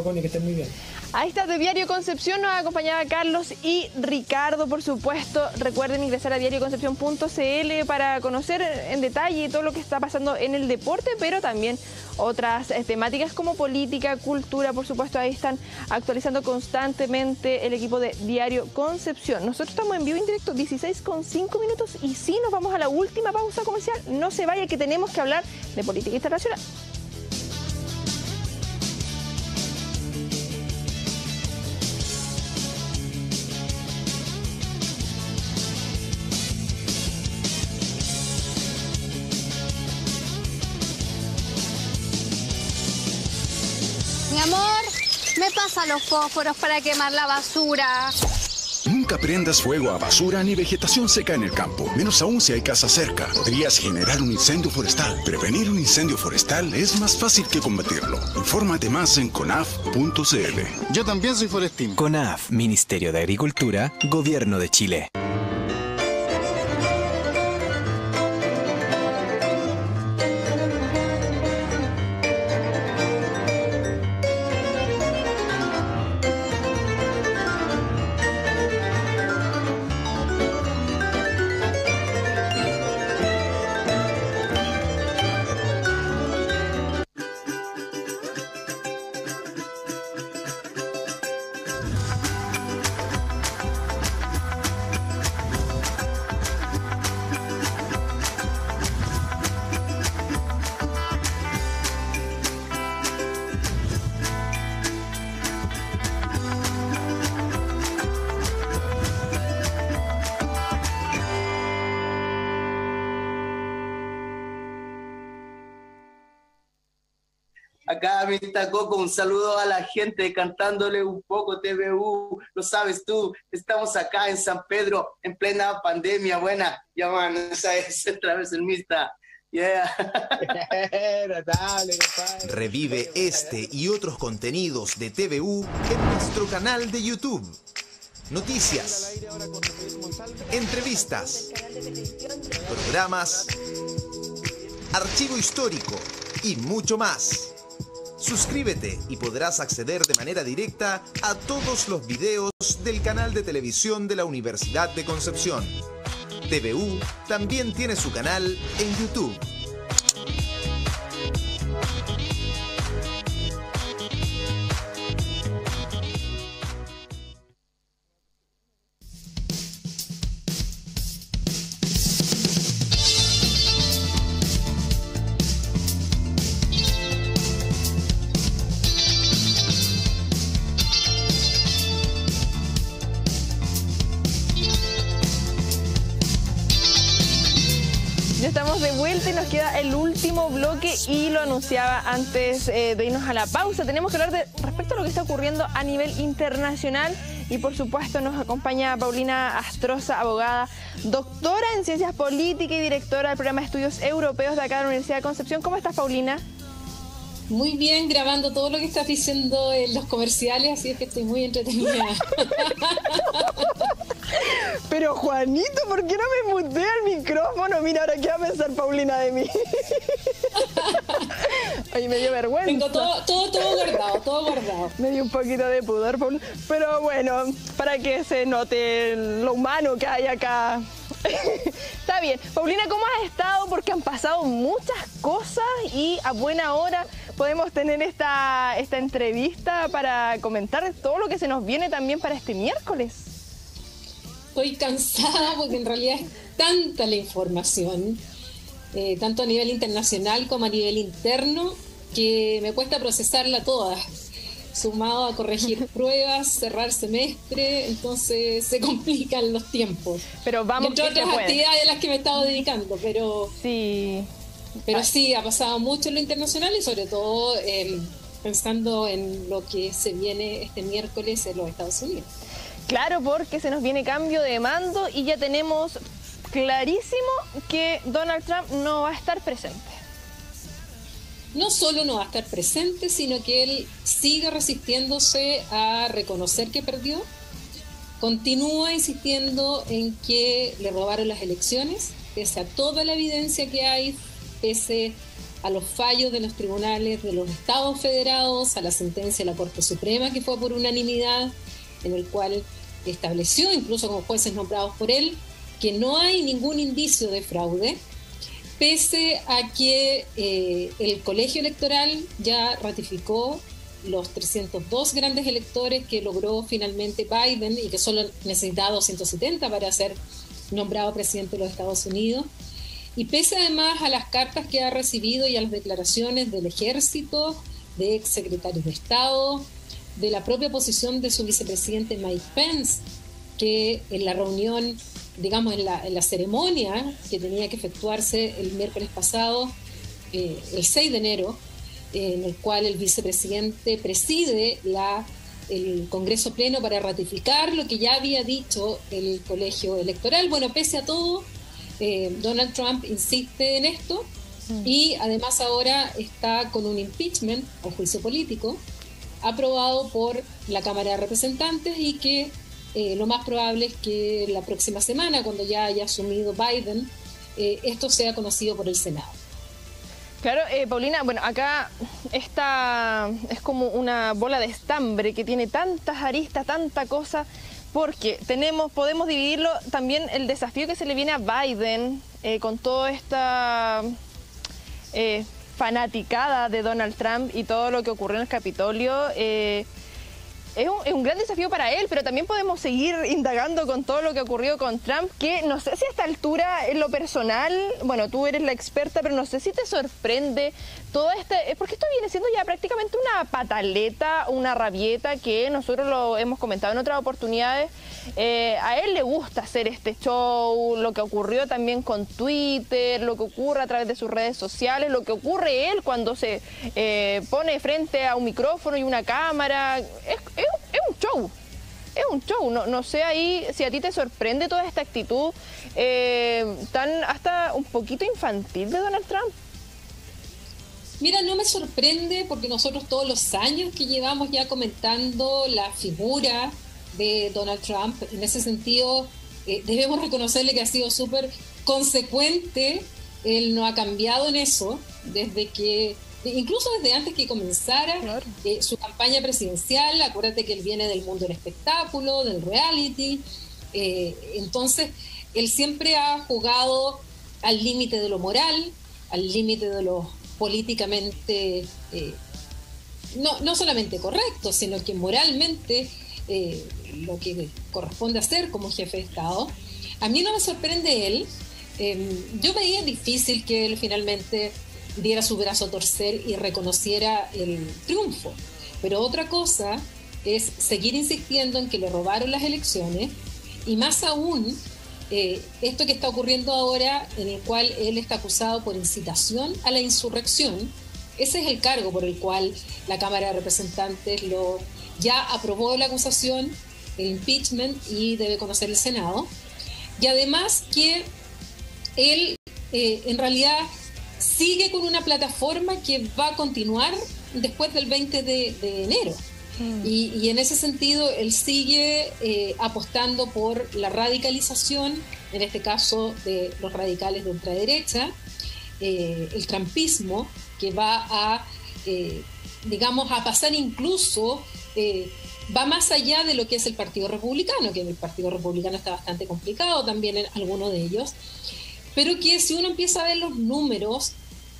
Connie, que esté muy bien. Ahí está de Diario Concepción, nos acompañaba Carlos y Ricardo, por supuesto. Recuerden ingresar a diarioconcepción.cl para conocer en detalle todo lo que está pasando en el deporte, pero también otras eh, temáticas como política, cultura, por supuesto, ahí están actualizando constantemente el equipo de Diario Concepción. Nosotros estamos en vivo en directo, 16 con 5 minutos, y sí, nos vamos a la última pausa comercial. No se vaya, que tenemos que hablar de política internacional. Pasa los fósforos para quemar la basura. Nunca prendas fuego a basura ni vegetación seca en el campo, menos aún si hay casa cerca. Podrías generar un incendio forestal. Prevenir un incendio forestal es más fácil que combatirlo. Infórmate más en conaf.cl. Yo también soy forestino. CONAF, Ministerio de Agricultura, Gobierno de Chile. Saludo a la gente cantándole un poco TVU, lo sabes tú, estamos acá en San Pedro en plena pandemia, buena, ya man, esa es otra vez el mista. Yeah. Revive este y otros contenidos de TVU en nuestro canal de YouTube. Noticias, entrevistas, programas, archivo histórico y mucho más. Suscríbete y podrás acceder de manera directa a todos los videos del canal de televisión de la Universidad de Concepción. TVU también tiene su canal en YouTube. Último bloque y lo anunciaba antes eh, de irnos a la pausa. Tenemos que hablar de respecto a lo que está ocurriendo a nivel internacional y por supuesto nos acompaña Paulina Astroza, abogada, doctora en ciencias políticas y directora del programa de estudios europeos de acá de la Universidad de Concepción. ¿Cómo estás, Paulina? Muy bien, grabando todo lo que estás diciendo en los comerciales, así es que estoy muy entretenida. Pero Juanito, ¿por qué no me mutea el micrófono? Mira, ahora qué va a pensar Paulina de mí. Ay, me dio vergüenza. Tengo todo, todo, todo guardado, todo guardado. Me dio un poquito de pudor, Paulina. Pero bueno, para que se note lo humano que hay acá. Está bien. Paulina, ¿cómo has estado? Porque han pasado muchas cosas y a buena hora podemos tener esta, esta entrevista para comentar todo lo que se nos viene también para este miércoles estoy cansada porque en realidad es tanta la información, eh, tanto a nivel internacional como a nivel interno, que me cuesta procesarla toda. Sumado a corregir pruebas, cerrar semestre, entonces se complican los tiempos. Pero vamos entre otras actividades a las que me he estado dedicando, pero sí, pero sí ha pasado mucho en lo internacional y sobre todo eh, pensando en lo que se viene este miércoles en los Estados Unidos. Claro, porque se nos viene cambio de mando y ya tenemos clarísimo que Donald Trump no va a estar presente. No solo no va a estar presente, sino que él sigue resistiéndose a reconocer que perdió, continúa insistiendo en que le robaron las elecciones, pese a toda la evidencia que hay, pese a los fallos de los tribunales de los estados federados, a la sentencia de la Corte Suprema que fue por unanimidad, en el cual estableció, incluso con jueces nombrados por él, que no hay ningún indicio de fraude, pese a que eh, el colegio electoral ya ratificó los 302 grandes electores que logró finalmente Biden y que solo necesitaba 270 para ser nombrado presidente de los Estados Unidos. Y pese además a las cartas que ha recibido y a las declaraciones del ejército, de ex secretarios de Estado, de la propia posición de su vicepresidente Mike Pence, que en la reunión, digamos, en la, en la ceremonia que tenía que efectuarse el miércoles pasado, eh, el 6 de enero, eh, en el cual el vicepresidente preside la, el Congreso Pleno para ratificar lo que ya había dicho el colegio electoral. Bueno, pese a todo, eh, Donald Trump insiste en esto mm. y además ahora está con un impeachment o juicio político aprobado por la Cámara de Representantes y que eh, lo más probable es que la próxima semana, cuando ya haya asumido Biden, eh, esto sea conocido por el Senado. Claro, eh, Paulina, bueno, acá esta es como una bola de estambre que tiene tantas aristas, tanta cosa, porque tenemos, podemos dividirlo también el desafío que se le viene a Biden con toda esta fanaticada de Donald Trump y todo lo que ocurrió en el Capitolio. Eh, es un, gran desafío para él, pero también podemos seguir indagando con todo lo que ocurrió con Trump, que no sé si a esta altura, en lo personal, bueno, tú eres la experta, pero no sé si te sorprende todo este, porque esto viene siendo ya prácticamente una pataleta, una rabieta que nosotros lo hemos comentado en otras oportunidades. Eh, a él le gusta hacer este show, lo que ocurrió también con Twitter, lo que ocurre a través de sus redes sociales, lo que ocurre él cuando se eh, pone frente a un micrófono y una cámara. Es, un show. Es un show, no, no, sé ahí si a ti te sorprende toda esta actitud eh, tan hasta un poquito infantil de Donald Trump. Mira, no me sorprende porque nosotros todos los años que llevamos ya comentando la figura de Donald Trump, en ese sentido eh, debemos reconocerle que ha sido súper consecuente, él no ha cambiado en eso desde que, incluso desde antes que comenzara eh, su campaña presidencial, acuérdate que él viene del mundo del espectáculo, del reality, eh, entonces él siempre ha jugado al límite de lo moral, al límite de lo políticamente, eh, no, no solamente correcto, sino que moralmente eh, lo que corresponde hacer como jefe de Estado. A mí no me sorprende él. Em, yo veía difícil que él finalmente diera su brazo a torcer y reconociera el triunfo. Pero otra cosa es seguir insistiendo en que le robaron las elecciones y más aún eh, esto que está ocurriendo ahora, en el cual él está acusado por incitación a la insurrección, ese es el cargo por el cual la Cámara de Representantes lo ya aprobó la acusación, el impeachment y debe conocer el Senado. Y además que él eh, en realidad sigue con una plataforma que va a continuar después del 20 de, enero. Mm. Y, en ese sentido, él sigue eh, apostando por la radicalización, en este caso de los radicales de ultraderecha, eh, el trampismo, que va a, eh, digamos, a pasar incluso, va más allá de lo que es el Partido Republicano, que el Partido Republicano está bastante complicado también en alguno de ellos, pero que si uno empieza a ver los números,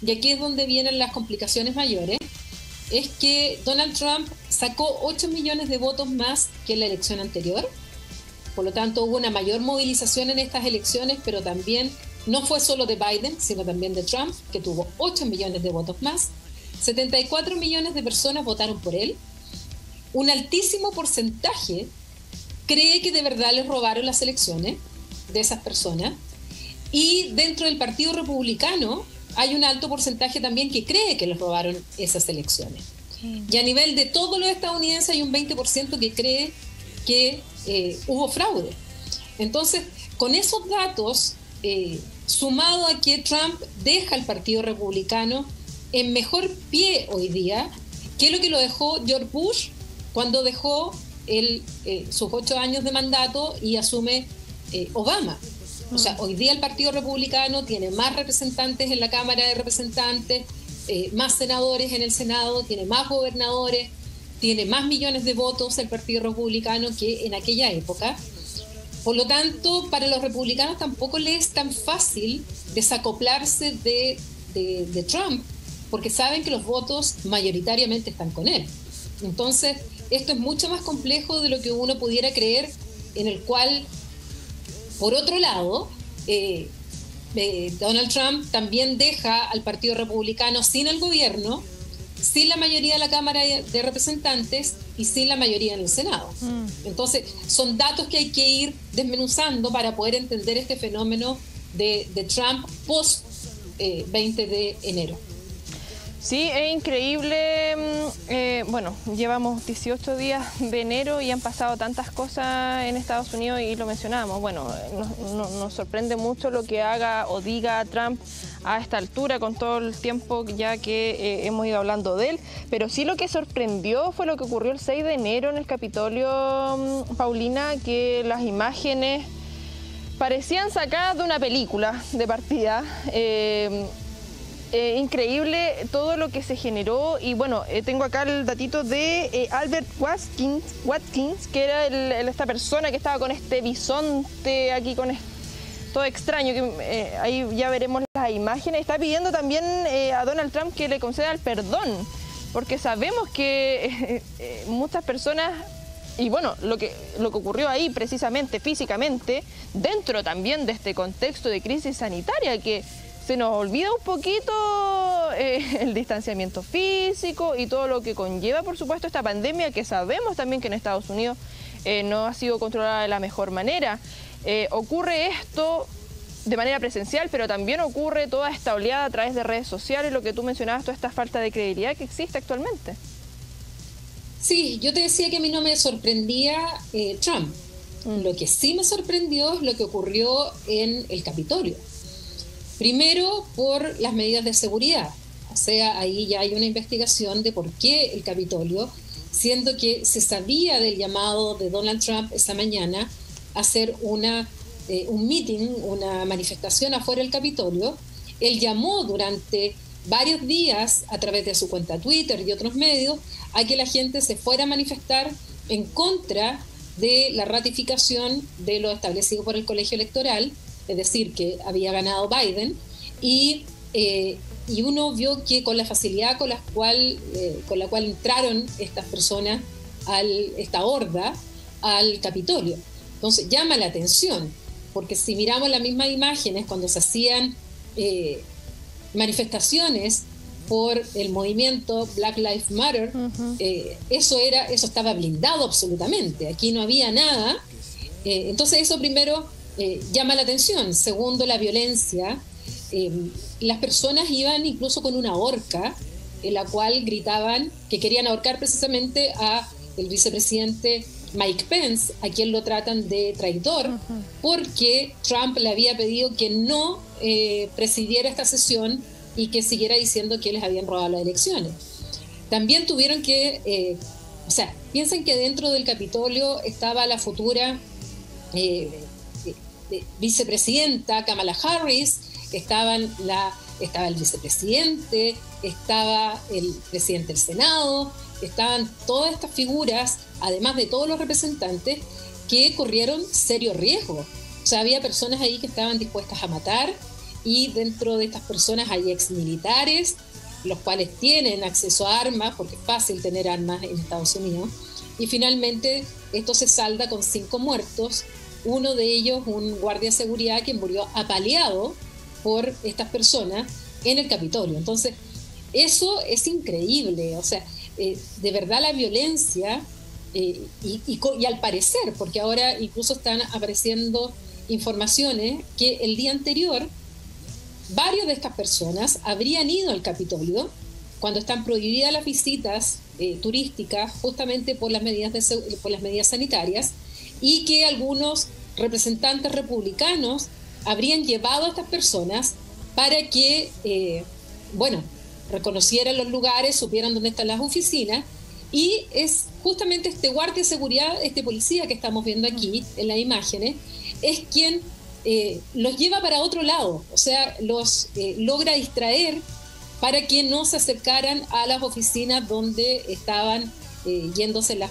y aquí es donde vienen las complicaciones mayores, es que Donald Trump sacó 8 millones de votos más que en la elección anterior. Por lo tanto, hubo una mayor movilización en estas elecciones, pero también no fue solo de Biden, sino también de Trump, que tuvo 8 millones de votos más. 74 millones de personas votaron por él. Un altísimo porcentaje cree que de verdad les robaron las elecciones de esas personas. Y dentro del Partido Republicano, hay un alto porcentaje también que cree que les robaron esas elecciones. Y a nivel de todos los estadounidenses hay un 20% que cree que eh, hubo fraude. Entonces, con esos datos, eh, sumado a que Trump deja al Partido Republicano en mejor pie hoy día, que lo que lo dejó George Bush cuando dejó el, eh, sus ocho años de mandato y asume Obama. O sea, hoy día el Partido Republicano tiene más representantes en la Cámara de Representantes, eh, más senadores en el Senado, tiene más gobernadores, tiene más millones de votos el Partido Republicano que en aquella época. Por lo tanto, para los republicanos tampoco les es tan fácil desacoplarse de, de Trump, porque saben que los votos mayoritariamente están con él. Entonces, esto es mucho más complejo de lo que uno pudiera creer, en el cual por otro lado, eh, eh, Donald Trump también deja al Partido Republicano sin el gobierno, sin la mayoría de la Cámara de Representantes y sin la mayoría en el Senado. Mm. Entonces, son datos que hay que ir desmenuzando para poder entender este fenómeno de, Trump post 20 eh, de enero. Sí, es increíble. Mm, eh, bueno, llevamos 18 días de enero y han pasado tantas cosas en Estados Unidos y lo mencionamos. Bueno, nos, sorprende mucho lo que haga o diga Trump a esta altura con todo el tiempo ya que eh, hemos ido hablando de él. Pero sí lo que sorprendió fue lo que ocurrió el 6 de enero en el Capitolio, mm, Paulina, que las imágenes parecían sacadas de una película de partida. Eh, eh, increíble todo lo que se generó y bueno, eh, tengo acá el datito de eh, Albert Watkins, Watkins, que era esta persona que estaba con este bisonte aquí con todo extraño, que ahí ya veremos las imágenes, está pidiendo también a Donald Trump que le conceda el perdón, porque sabemos que muchas personas y bueno, lo que, lo que ocurrió ahí precisamente físicamente, dentro también de este contexto de crisis sanitaria que se nos olvida un poquito eh, el distanciamiento físico y todo lo que conlleva, por supuesto, esta pandemia que sabemos también que en Estados Unidos eh, no ha sido controlada de la mejor manera. Eh, ocurre esto de manera presencial, pero también ocurre toda esta oleada a través de redes sociales, lo que tú mencionabas, toda esta falta de credibilidad que existe actualmente. Sí, yo te decía que a mí no me sorprendía Trump. Mm. Lo que sí me sorprendió es lo que ocurrió en el Capitolio. Primero, por las medidas de seguridad. O sea, ahí ya hay una investigación de por qué el Capitolio, siendo que se sabía del llamado de Donald Trump esa mañana a hacer una, eh, un meeting, una manifestación afuera del Capitolio, él llamó durante varios días a través de su cuenta Twitter y otros medios a que la gente se fuera a manifestar en contra de la ratificación de lo establecido por el colegio electoral es decir, que había ganado Biden, y, eh, y uno vio que con la facilidad con la cual, eh, con la cual entraron estas personas, al, esta horda, al Capitolio. Entonces llama la atención, porque si miramos las mismas imágenes cuando se hacían eh, manifestaciones por el movimiento Black Lives Matter, eso, era, eso estaba blindado absolutamente, aquí no había nada. entonces eso primero eh, llama la atención. Segundo, la violencia. Eh, las personas iban incluso con una horca en la cual gritaban que querían ahorcar precisamente a el vicepresidente Mike Pence, a quien lo tratan de traidor, porque Trump le había pedido que no eh, presidiera esta sesión y que siguiera diciendo que les habían robado las elecciones. También tuvieron que, eh, o sea, piensen que dentro del Capitolio estaba la futura eh, vicepresidenta Kamala Harris, estaban estaba el vicepresidente, estaba el presidente del Senado, estaban todas estas figuras, además de todos los representantes, que corrieron serio riesgo. O sea, había personas ahí que estaban dispuestas a matar y dentro de estas personas hay exmilitares, los cuales tienen acceso a armas, porque es fácil tener armas en Estados Unidos. Y finalmente esto se salda con cinco muertos, uno de ellos un guardia de seguridad que murió apaleado por estas personas en el Capitolio. Entonces, eso es increíble, o sea, eh, de verdad la violencia, eh, y, al parecer, porque ahora incluso están apareciendo informaciones que el día anterior varios de estas personas habrían ido al Capitolio cuando están prohibidas las visitas eh, turísticas justamente por las, medidas de, por las medidas sanitarias y que algunos representantes republicanos habrían llevado a estas personas para que, bueno, reconocieran los lugares, supieran dónde están las oficinas. Y es justamente este guardia de seguridad, este policía que estamos viendo aquí en las imágenes, es quien eh, los lleva para otro lado, o sea, los eh, logra distraer para que no se acercaran a las oficinas donde estaban eh, yéndose las,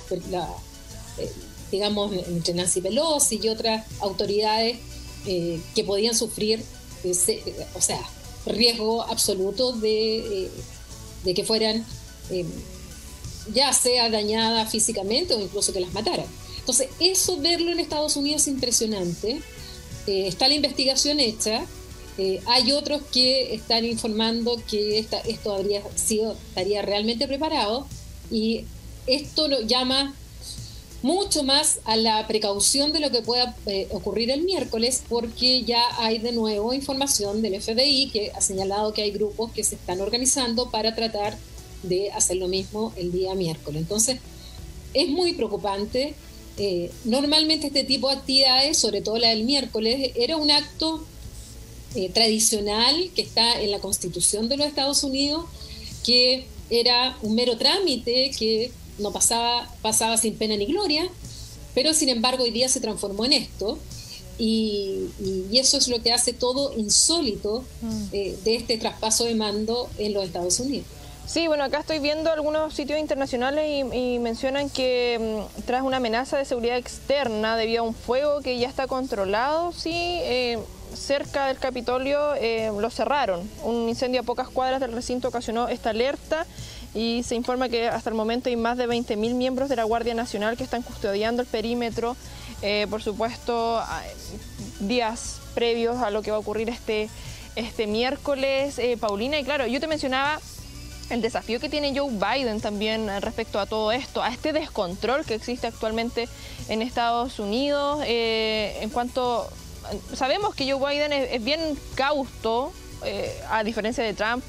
digamos, entre Nancy Pelosi y otras autoridades que podían sufrir, o sea, riesgo absoluto de, eh, de que fueran eh, ya sea dañadas físicamente o incluso que las mataran. Entonces, eso verlo en Estados Unidos es impresionante. Eh, está la investigación hecha. hay otros que están informando que esto habría sido, estaría realmente preparado y esto lo llama mucho más a la precaución de lo que pueda eh, ocurrir el miércoles, porque ya hay de nuevo información del FBI que ha señalado que hay grupos que se están organizando para tratar de hacer lo mismo el día miércoles. Entonces, es muy preocupante. Eh, normalmente este tipo de actividades, sobre todo la del miércoles, era un acto eh, tradicional que está en la Constitución de los Estados Unidos, que era un mero trámite que no pasaba, pasaba sin pena ni gloria, pero sin embargo hoy día se transformó en esto y, eso es lo que hace todo insólito mm. eh, de este traspaso de mando en los Estados Unidos. Sí, bueno, acá estoy viendo algunos sitios internacionales y, mencionan que mm, tras una amenaza de seguridad externa debido a un fuego que ya está controlado, sí, eh, cerca del Capitolio eh, lo cerraron. Un incendio a pocas cuadras del recinto ocasionó esta alerta y se informa que hasta el momento hay más de 20.000 miembros de la Guardia Nacional que están custodiando el perímetro, eh, por supuesto, días previos a lo que va a ocurrir este, este miércoles. Eh, Paulina, y claro, yo te mencionaba el desafío que tiene Joe Biden también respecto a todo esto, a este descontrol que existe actualmente en Estados Unidos. Eh, en cuanto sabemos que Joe Biden es, bien causto, a diferencia de Trump,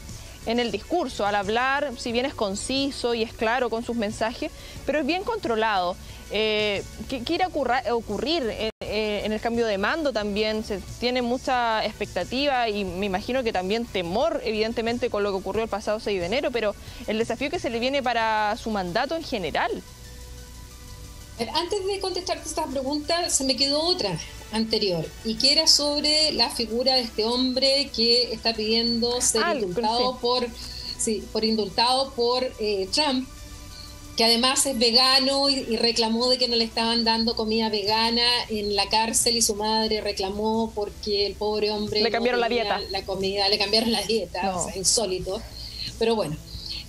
en el discurso, al hablar, si bien es conciso y es claro con sus mensajes, pero es bien controlado. Eh, ¿Qué quiere ocurrir eh, en, el cambio de mando también? Se tiene mucha expectativa y me imagino que también temor, evidentemente, con lo que ocurrió el pasado 6 de enero, pero el desafío que se le viene para su mandato en general. Antes de contestarte esta pregunta, se me quedó otra anterior y que era sobre la figura de este hombre que está pidiendo ser ah, indultado por, sí, por indultado por eh, Trump, que además es vegano y, reclamó de que no le estaban dando comida vegana en la cárcel y su madre reclamó porque el pobre hombre le cambiaron la dieta, la comida, le cambiaron la dieta, o sea, insólito. Pero bueno,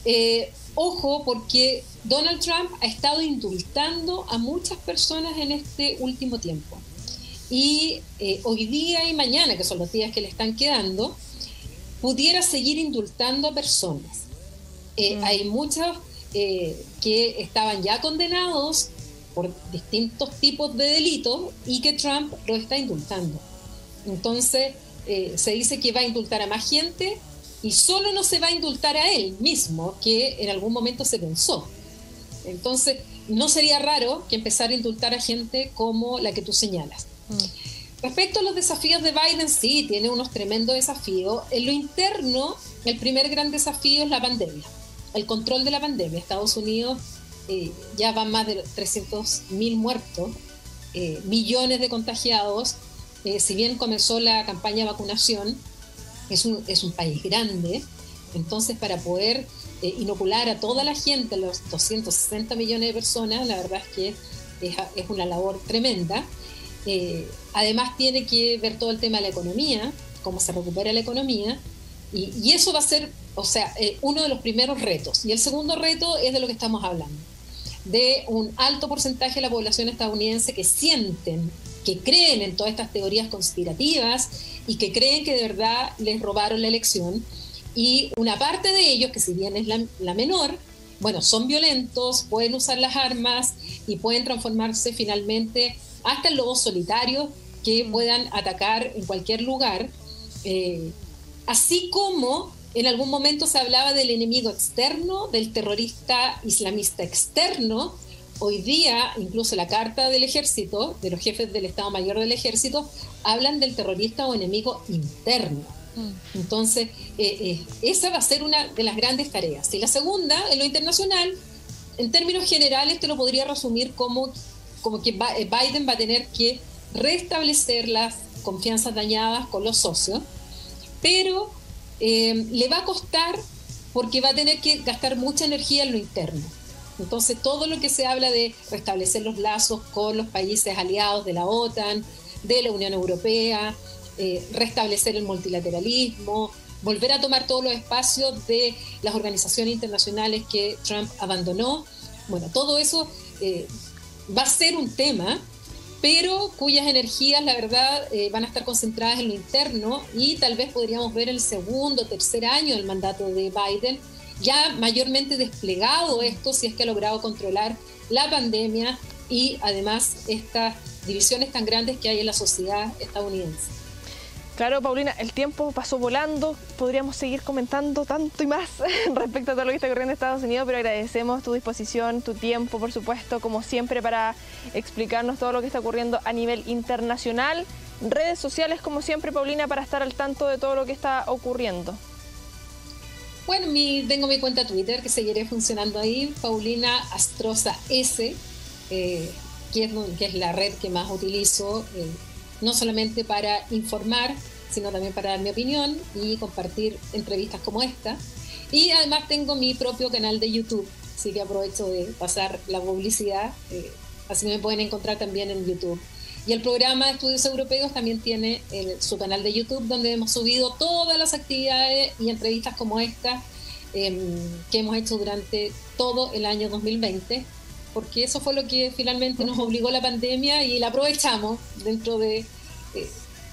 eh, ojo porque Donald Trump ha estado indultando a muchas personas en este último tiempo. Y eh, hoy día y mañana, que son los días que le están quedando, pudiera seguir indultando a personas. Eh, mm. Hay muchos eh, que estaban ya condenados por distintos tipos de delitos y que Trump lo está indultando. Entonces, se dice que va a indultar a más gente y solo no se va a indultar a él mismo, que en algún momento se pensó. Entonces, no sería raro que empezara a indultar a gente como la que tú señalas. Respecto a los desafíos de Biden, sí, tiene unos tremendos desafíos. En lo interno, el primer gran desafío es la pandemia, el control de la pandemia. Estados Unidos eh, ya van más de 300 mil muertos, eh, millones de contagiados. Eh, si bien comenzó la campaña de vacunación, es un, es un país grande, entonces para poder inocular a toda la gente, los 260 millones de personas, la verdad es que es una labor tremenda. Además tiene que ver todo el tema de la economía, cómo se recupera la economía, y, eso va a ser, o sea, uno de los primeros retos. Y el segundo reto es de lo que estamos hablando de un alto porcentaje de la población estadounidense que sienten, que creen en todas estas teorías conspirativas y que creen que de verdad les robaron la elección. Y una parte de ellos, que si bien es la, menor, bueno, son violentos, pueden usar las armas y pueden transformarse finalmente hasta en lobos solitarios que puedan atacar en cualquier lugar. Eh, así como en algún momento se hablaba del enemigo externo, del terrorista islamista externo. Hoy día, incluso la carta del ejército, de los jefes del Estado Mayor del Ejército, hablan del terrorista o enemigo interno. Mm. Entonces, eh, eh, esa va a ser una de las grandes tareas. Y la segunda, en lo internacional, en términos generales, te lo podría resumir como, como que eh, Biden va a tener que restablecer las confianzas dañadas con los socios, pero eh, le va a costar porque va a tener que gastar mucha energía en lo interno. Entonces, todo lo que se habla de restablecer los lazos con los países aliados de la OTAN, de la Unión Europea, eh, restablecer el multilateralismo, volver a tomar todos los espacios de las organizaciones internacionales que Trump abandonó. Bueno, todo eso eh, va a ser un tema pero cuyas energías, la verdad, eh, van a estar concentradas en lo interno y tal vez podríamos ver el segundo, tercer año del mandato de Biden ya mayormente desplegado esto, si es que ha logrado controlar la pandemia y además estas divisiones tan grandes que hay en la sociedad estadounidense. Claro, Paulina, el tiempo pasó volando, podríamos seguir comentando tanto y más respecto a todo lo que está ocurriendo en Estados Unidos, pero agradecemos tu disposición, tu tiempo, por supuesto, como siempre, para explicarnos todo lo que está ocurriendo a nivel internacional. Redes sociales, como siempre, Paulina, para estar al tanto de todo lo que está ocurriendo. Bueno, mi, tengo mi cuenta Twitter que seguiré funcionando ahí, Paulina Astroza S, eh, que, es, la red que más utilizo. Eh, no solamente para informar, sino también para dar mi opinión y compartir entrevistas como esta. Y además tengo mi propio canal de YouTube, así que aprovecho de pasar la publicidad, eh, así me pueden encontrar también en YouTube. Y el programa de estudios europeos también tiene su canal de YouTube donde hemos subido todas las actividades y entrevistas como esta em, que hemos hecho durante todo el año 2020 porque eso fue lo que finalmente nos obligó la pandemia y la aprovechamos dentro de,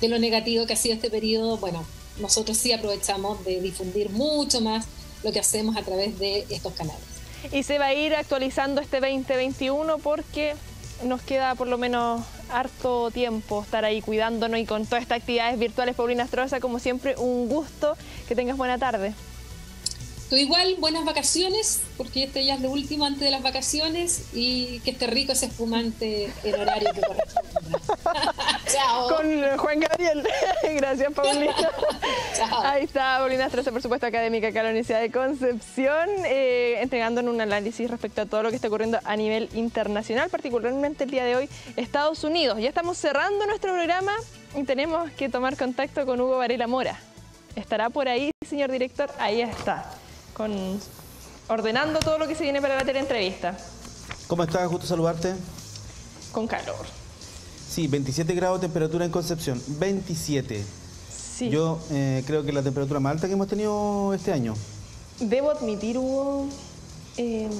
de lo negativo que ha sido este periodo. Bueno, nosotros sí aprovechamos de difundir mucho más lo que hacemos a través de estos canales. Y se va a ir actualizando este 2021 porque nos queda por lo menos harto tiempo estar ahí cuidándonos y con todas estas actividades virtuales. Paulina Astroza, como siempre, un gusto. Que tengas buena tarde. Tú igual, buenas vacaciones, porque este ya es lo último antes de las vacaciones y que esté rico ese espumante en horario que corresponde. Chao. Con Juan Gabriel. Gracias, Paulina. Chao. Ahí está Paulina Estrella, por supuesto, académica acá la Universidad de Concepción, eh, entregándonos un análisis respecto a todo lo que está ocurriendo a nivel internacional, particularmente el día de hoy, Estados Unidos. Ya estamos cerrando nuestro programa y tenemos que tomar contacto con Hugo Varela Mora. ¿Estará por ahí, señor director? Ahí está con ordenando todo lo que se viene para la teleentrevista. ¿Cómo estás? Justo saludarte. Con calor. Sí, 27 grados de temperatura en Concepción. 27. Sí. Yo eh, creo que la temperatura más alta que hemos tenido este año. Debo admitir, Hugo, eh,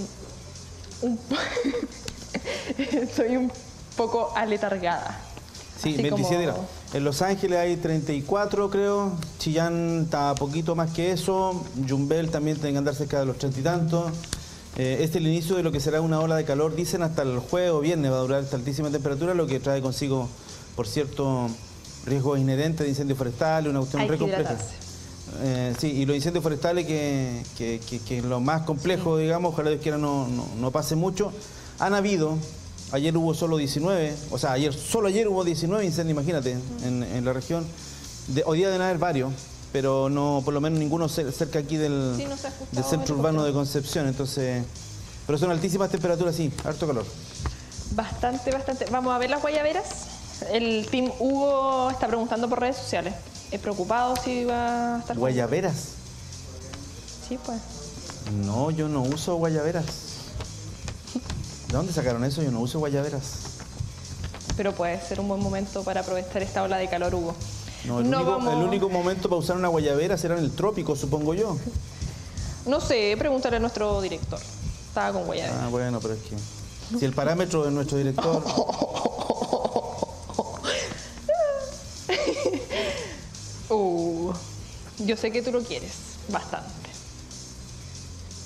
soy un poco aletargada. Sí, 27 grados. En Los Ángeles hay 34, creo. Chillán está poquito más que eso. Yumbel también tiene que andar cerca de los 30 y tantos. Eh, este es el inicio de lo que será una ola de calor, dicen hasta el jueves o viernes va a durar esta altísima temperatura, lo que trae consigo, por cierto, riesgos inherentes de incendios forestales, una cuestión re compleja. Eh, sí, y los incendios forestales, que, es lo más complejo, digamos, ojalá Dios quiera no, no, pase mucho. Han habido, ayer hubo solo 19, o sea, ayer solo ayer hubo 19 incendios, imagínate, en, la región. De, hoy día deben haber varios, pero no, por lo menos ninguno cerca aquí del, del centro urbano de Concepción, entonces... Pero son altísimas temperaturas, sí, harto calor. Bastante, bastante. Vamos a ver las guayaberas. El team Hugo está preguntando por redes sociales. Es preocupado si va a estar... ¿Guayaberas? Sí, pues. No, yo no uso guayaberas. ¿De dónde sacaron eso? Yo no uso guayaberas. Pero puede ser un buen momento para aprovechar esta ola de calor, Hugo. No, el, único, momento para usar una guayabera será en el trópico, supongo yo. No sé, pregúntale a nuestro director. Estaba con guayabera. Ah, bueno, pero es que... Si el parámetro de nuestro director... uh, yo sé que tú lo quieres, bastante.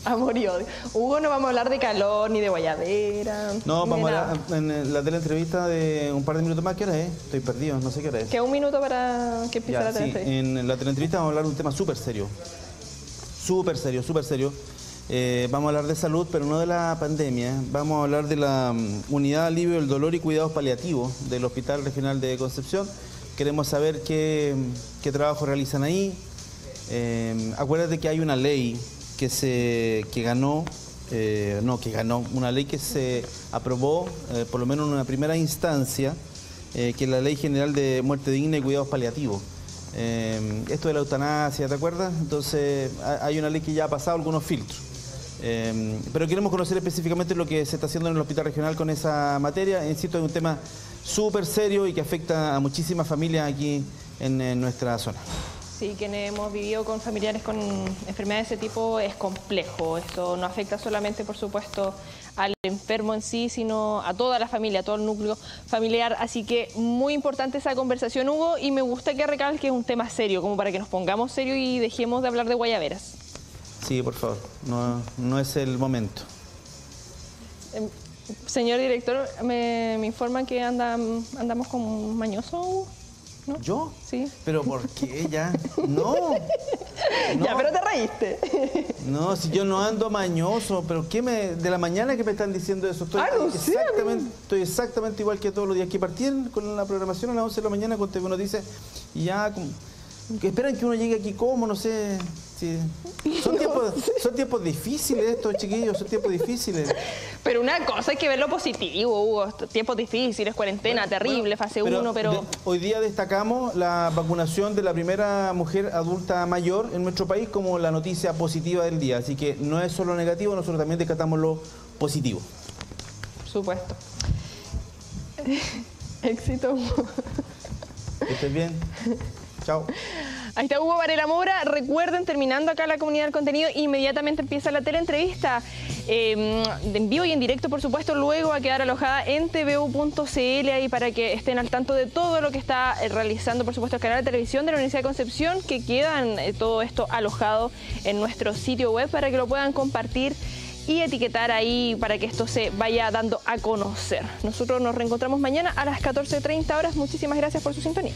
Amor y odio. Hugo, no vamos a hablar de calor ni de guayabera. No, vamos a hablar en la teleentrevista de un par de minutos más. ¿Qué hora es? Estoy perdido, no sé qué hora es. ¿Qué un minuto para que empiece la teleentrevista? Sí, en la teleentrevista vamos a hablar de un tema súper serio. Súper serio, súper serio. Eh, vamos a hablar de salud, pero no de la pandemia. Vamos a hablar de la mm, unidad de alivio del dolor y cuidados paliativos del Hospital Regional de Concepción. Queremos saber qué, qué trabajo realizan ahí. Eh, acuérdate que hay una ley que se que ganó, eh, no, que ganó, una ley que se aprobó, eh, por lo menos en una primera instancia, eh, que es la Ley General de Muerte Digna y Cuidados Paliativos. esto de la eutanasia, ¿te acuerdas? Entonces, hay una ley que ya ha pasado algunos filtros. pero queremos conocer específicamente lo que se está haciendo en el Hospital Regional con esa materia. Insisto, es un tema súper serio y que afecta a muchísimas familias aquí en nuestra zona. Sí, quienes hemos vivido con familiares con enfermedades de ese tipo es complejo. Esto no afecta solamente, por supuesto, al enfermo en sí, sino a toda la familia, a todo el núcleo familiar. Así que muy importante esa conversación, Hugo, y me gusta que recalque un tema serio, como para que nos pongamos serio y dejemos de hablar de guayaberas. Sí, por favor, no, no es el momento. Em, señor director, me, me informan que anda, andamos con mañoso. ¿Yo? Sí. ¿Pero por qué ya? No. Ya, pero te reíste. No, si yo no ando mañoso, pero ¿qué me. de la mañana que me están diciendo eso? Estoy, ah, exactamente, estoy exactamente igual que todos los días. Que partí con la programación a las 11 de la mañana, cuando uno dice, ya. Que esperan que uno llegue aquí como, no sé. Son, tiempos, difíciles estos, chiquillos, son tiempos difíciles. Pero una cosa hay que ver lo positivo, Hugo. Tiempos difíciles, cuarentena terrible, fase 1, pero... hoy día destacamos la vacunación de la primera mujer adulta mayor en nuestro país como la noticia positiva del día. Así que no es solo negativo, nosotros también descartamos lo positivo. Por supuesto. Éxito. Que estés bien. Chao. Ahí está Hugo Varela Mora. Recuerden, terminando acá la comunidad del contenido, inmediatamente empieza la teleentrevista. Eh, en vivo y en directo, por supuesto, luego va a quedar alojada en tvu.cl ahí para que estén al tanto de todo lo que está eh, realizando, por supuesto, el canal de televisión de la Universidad de Concepción, que quedan eh, todo esto alojado en nuestro sitio web para que lo puedan compartir y etiquetar ahí para que esto se vaya dando a conocer. Nosotros nos reencontramos mañana a las 14.30 horas. Muchísimas gracias por su sintonía.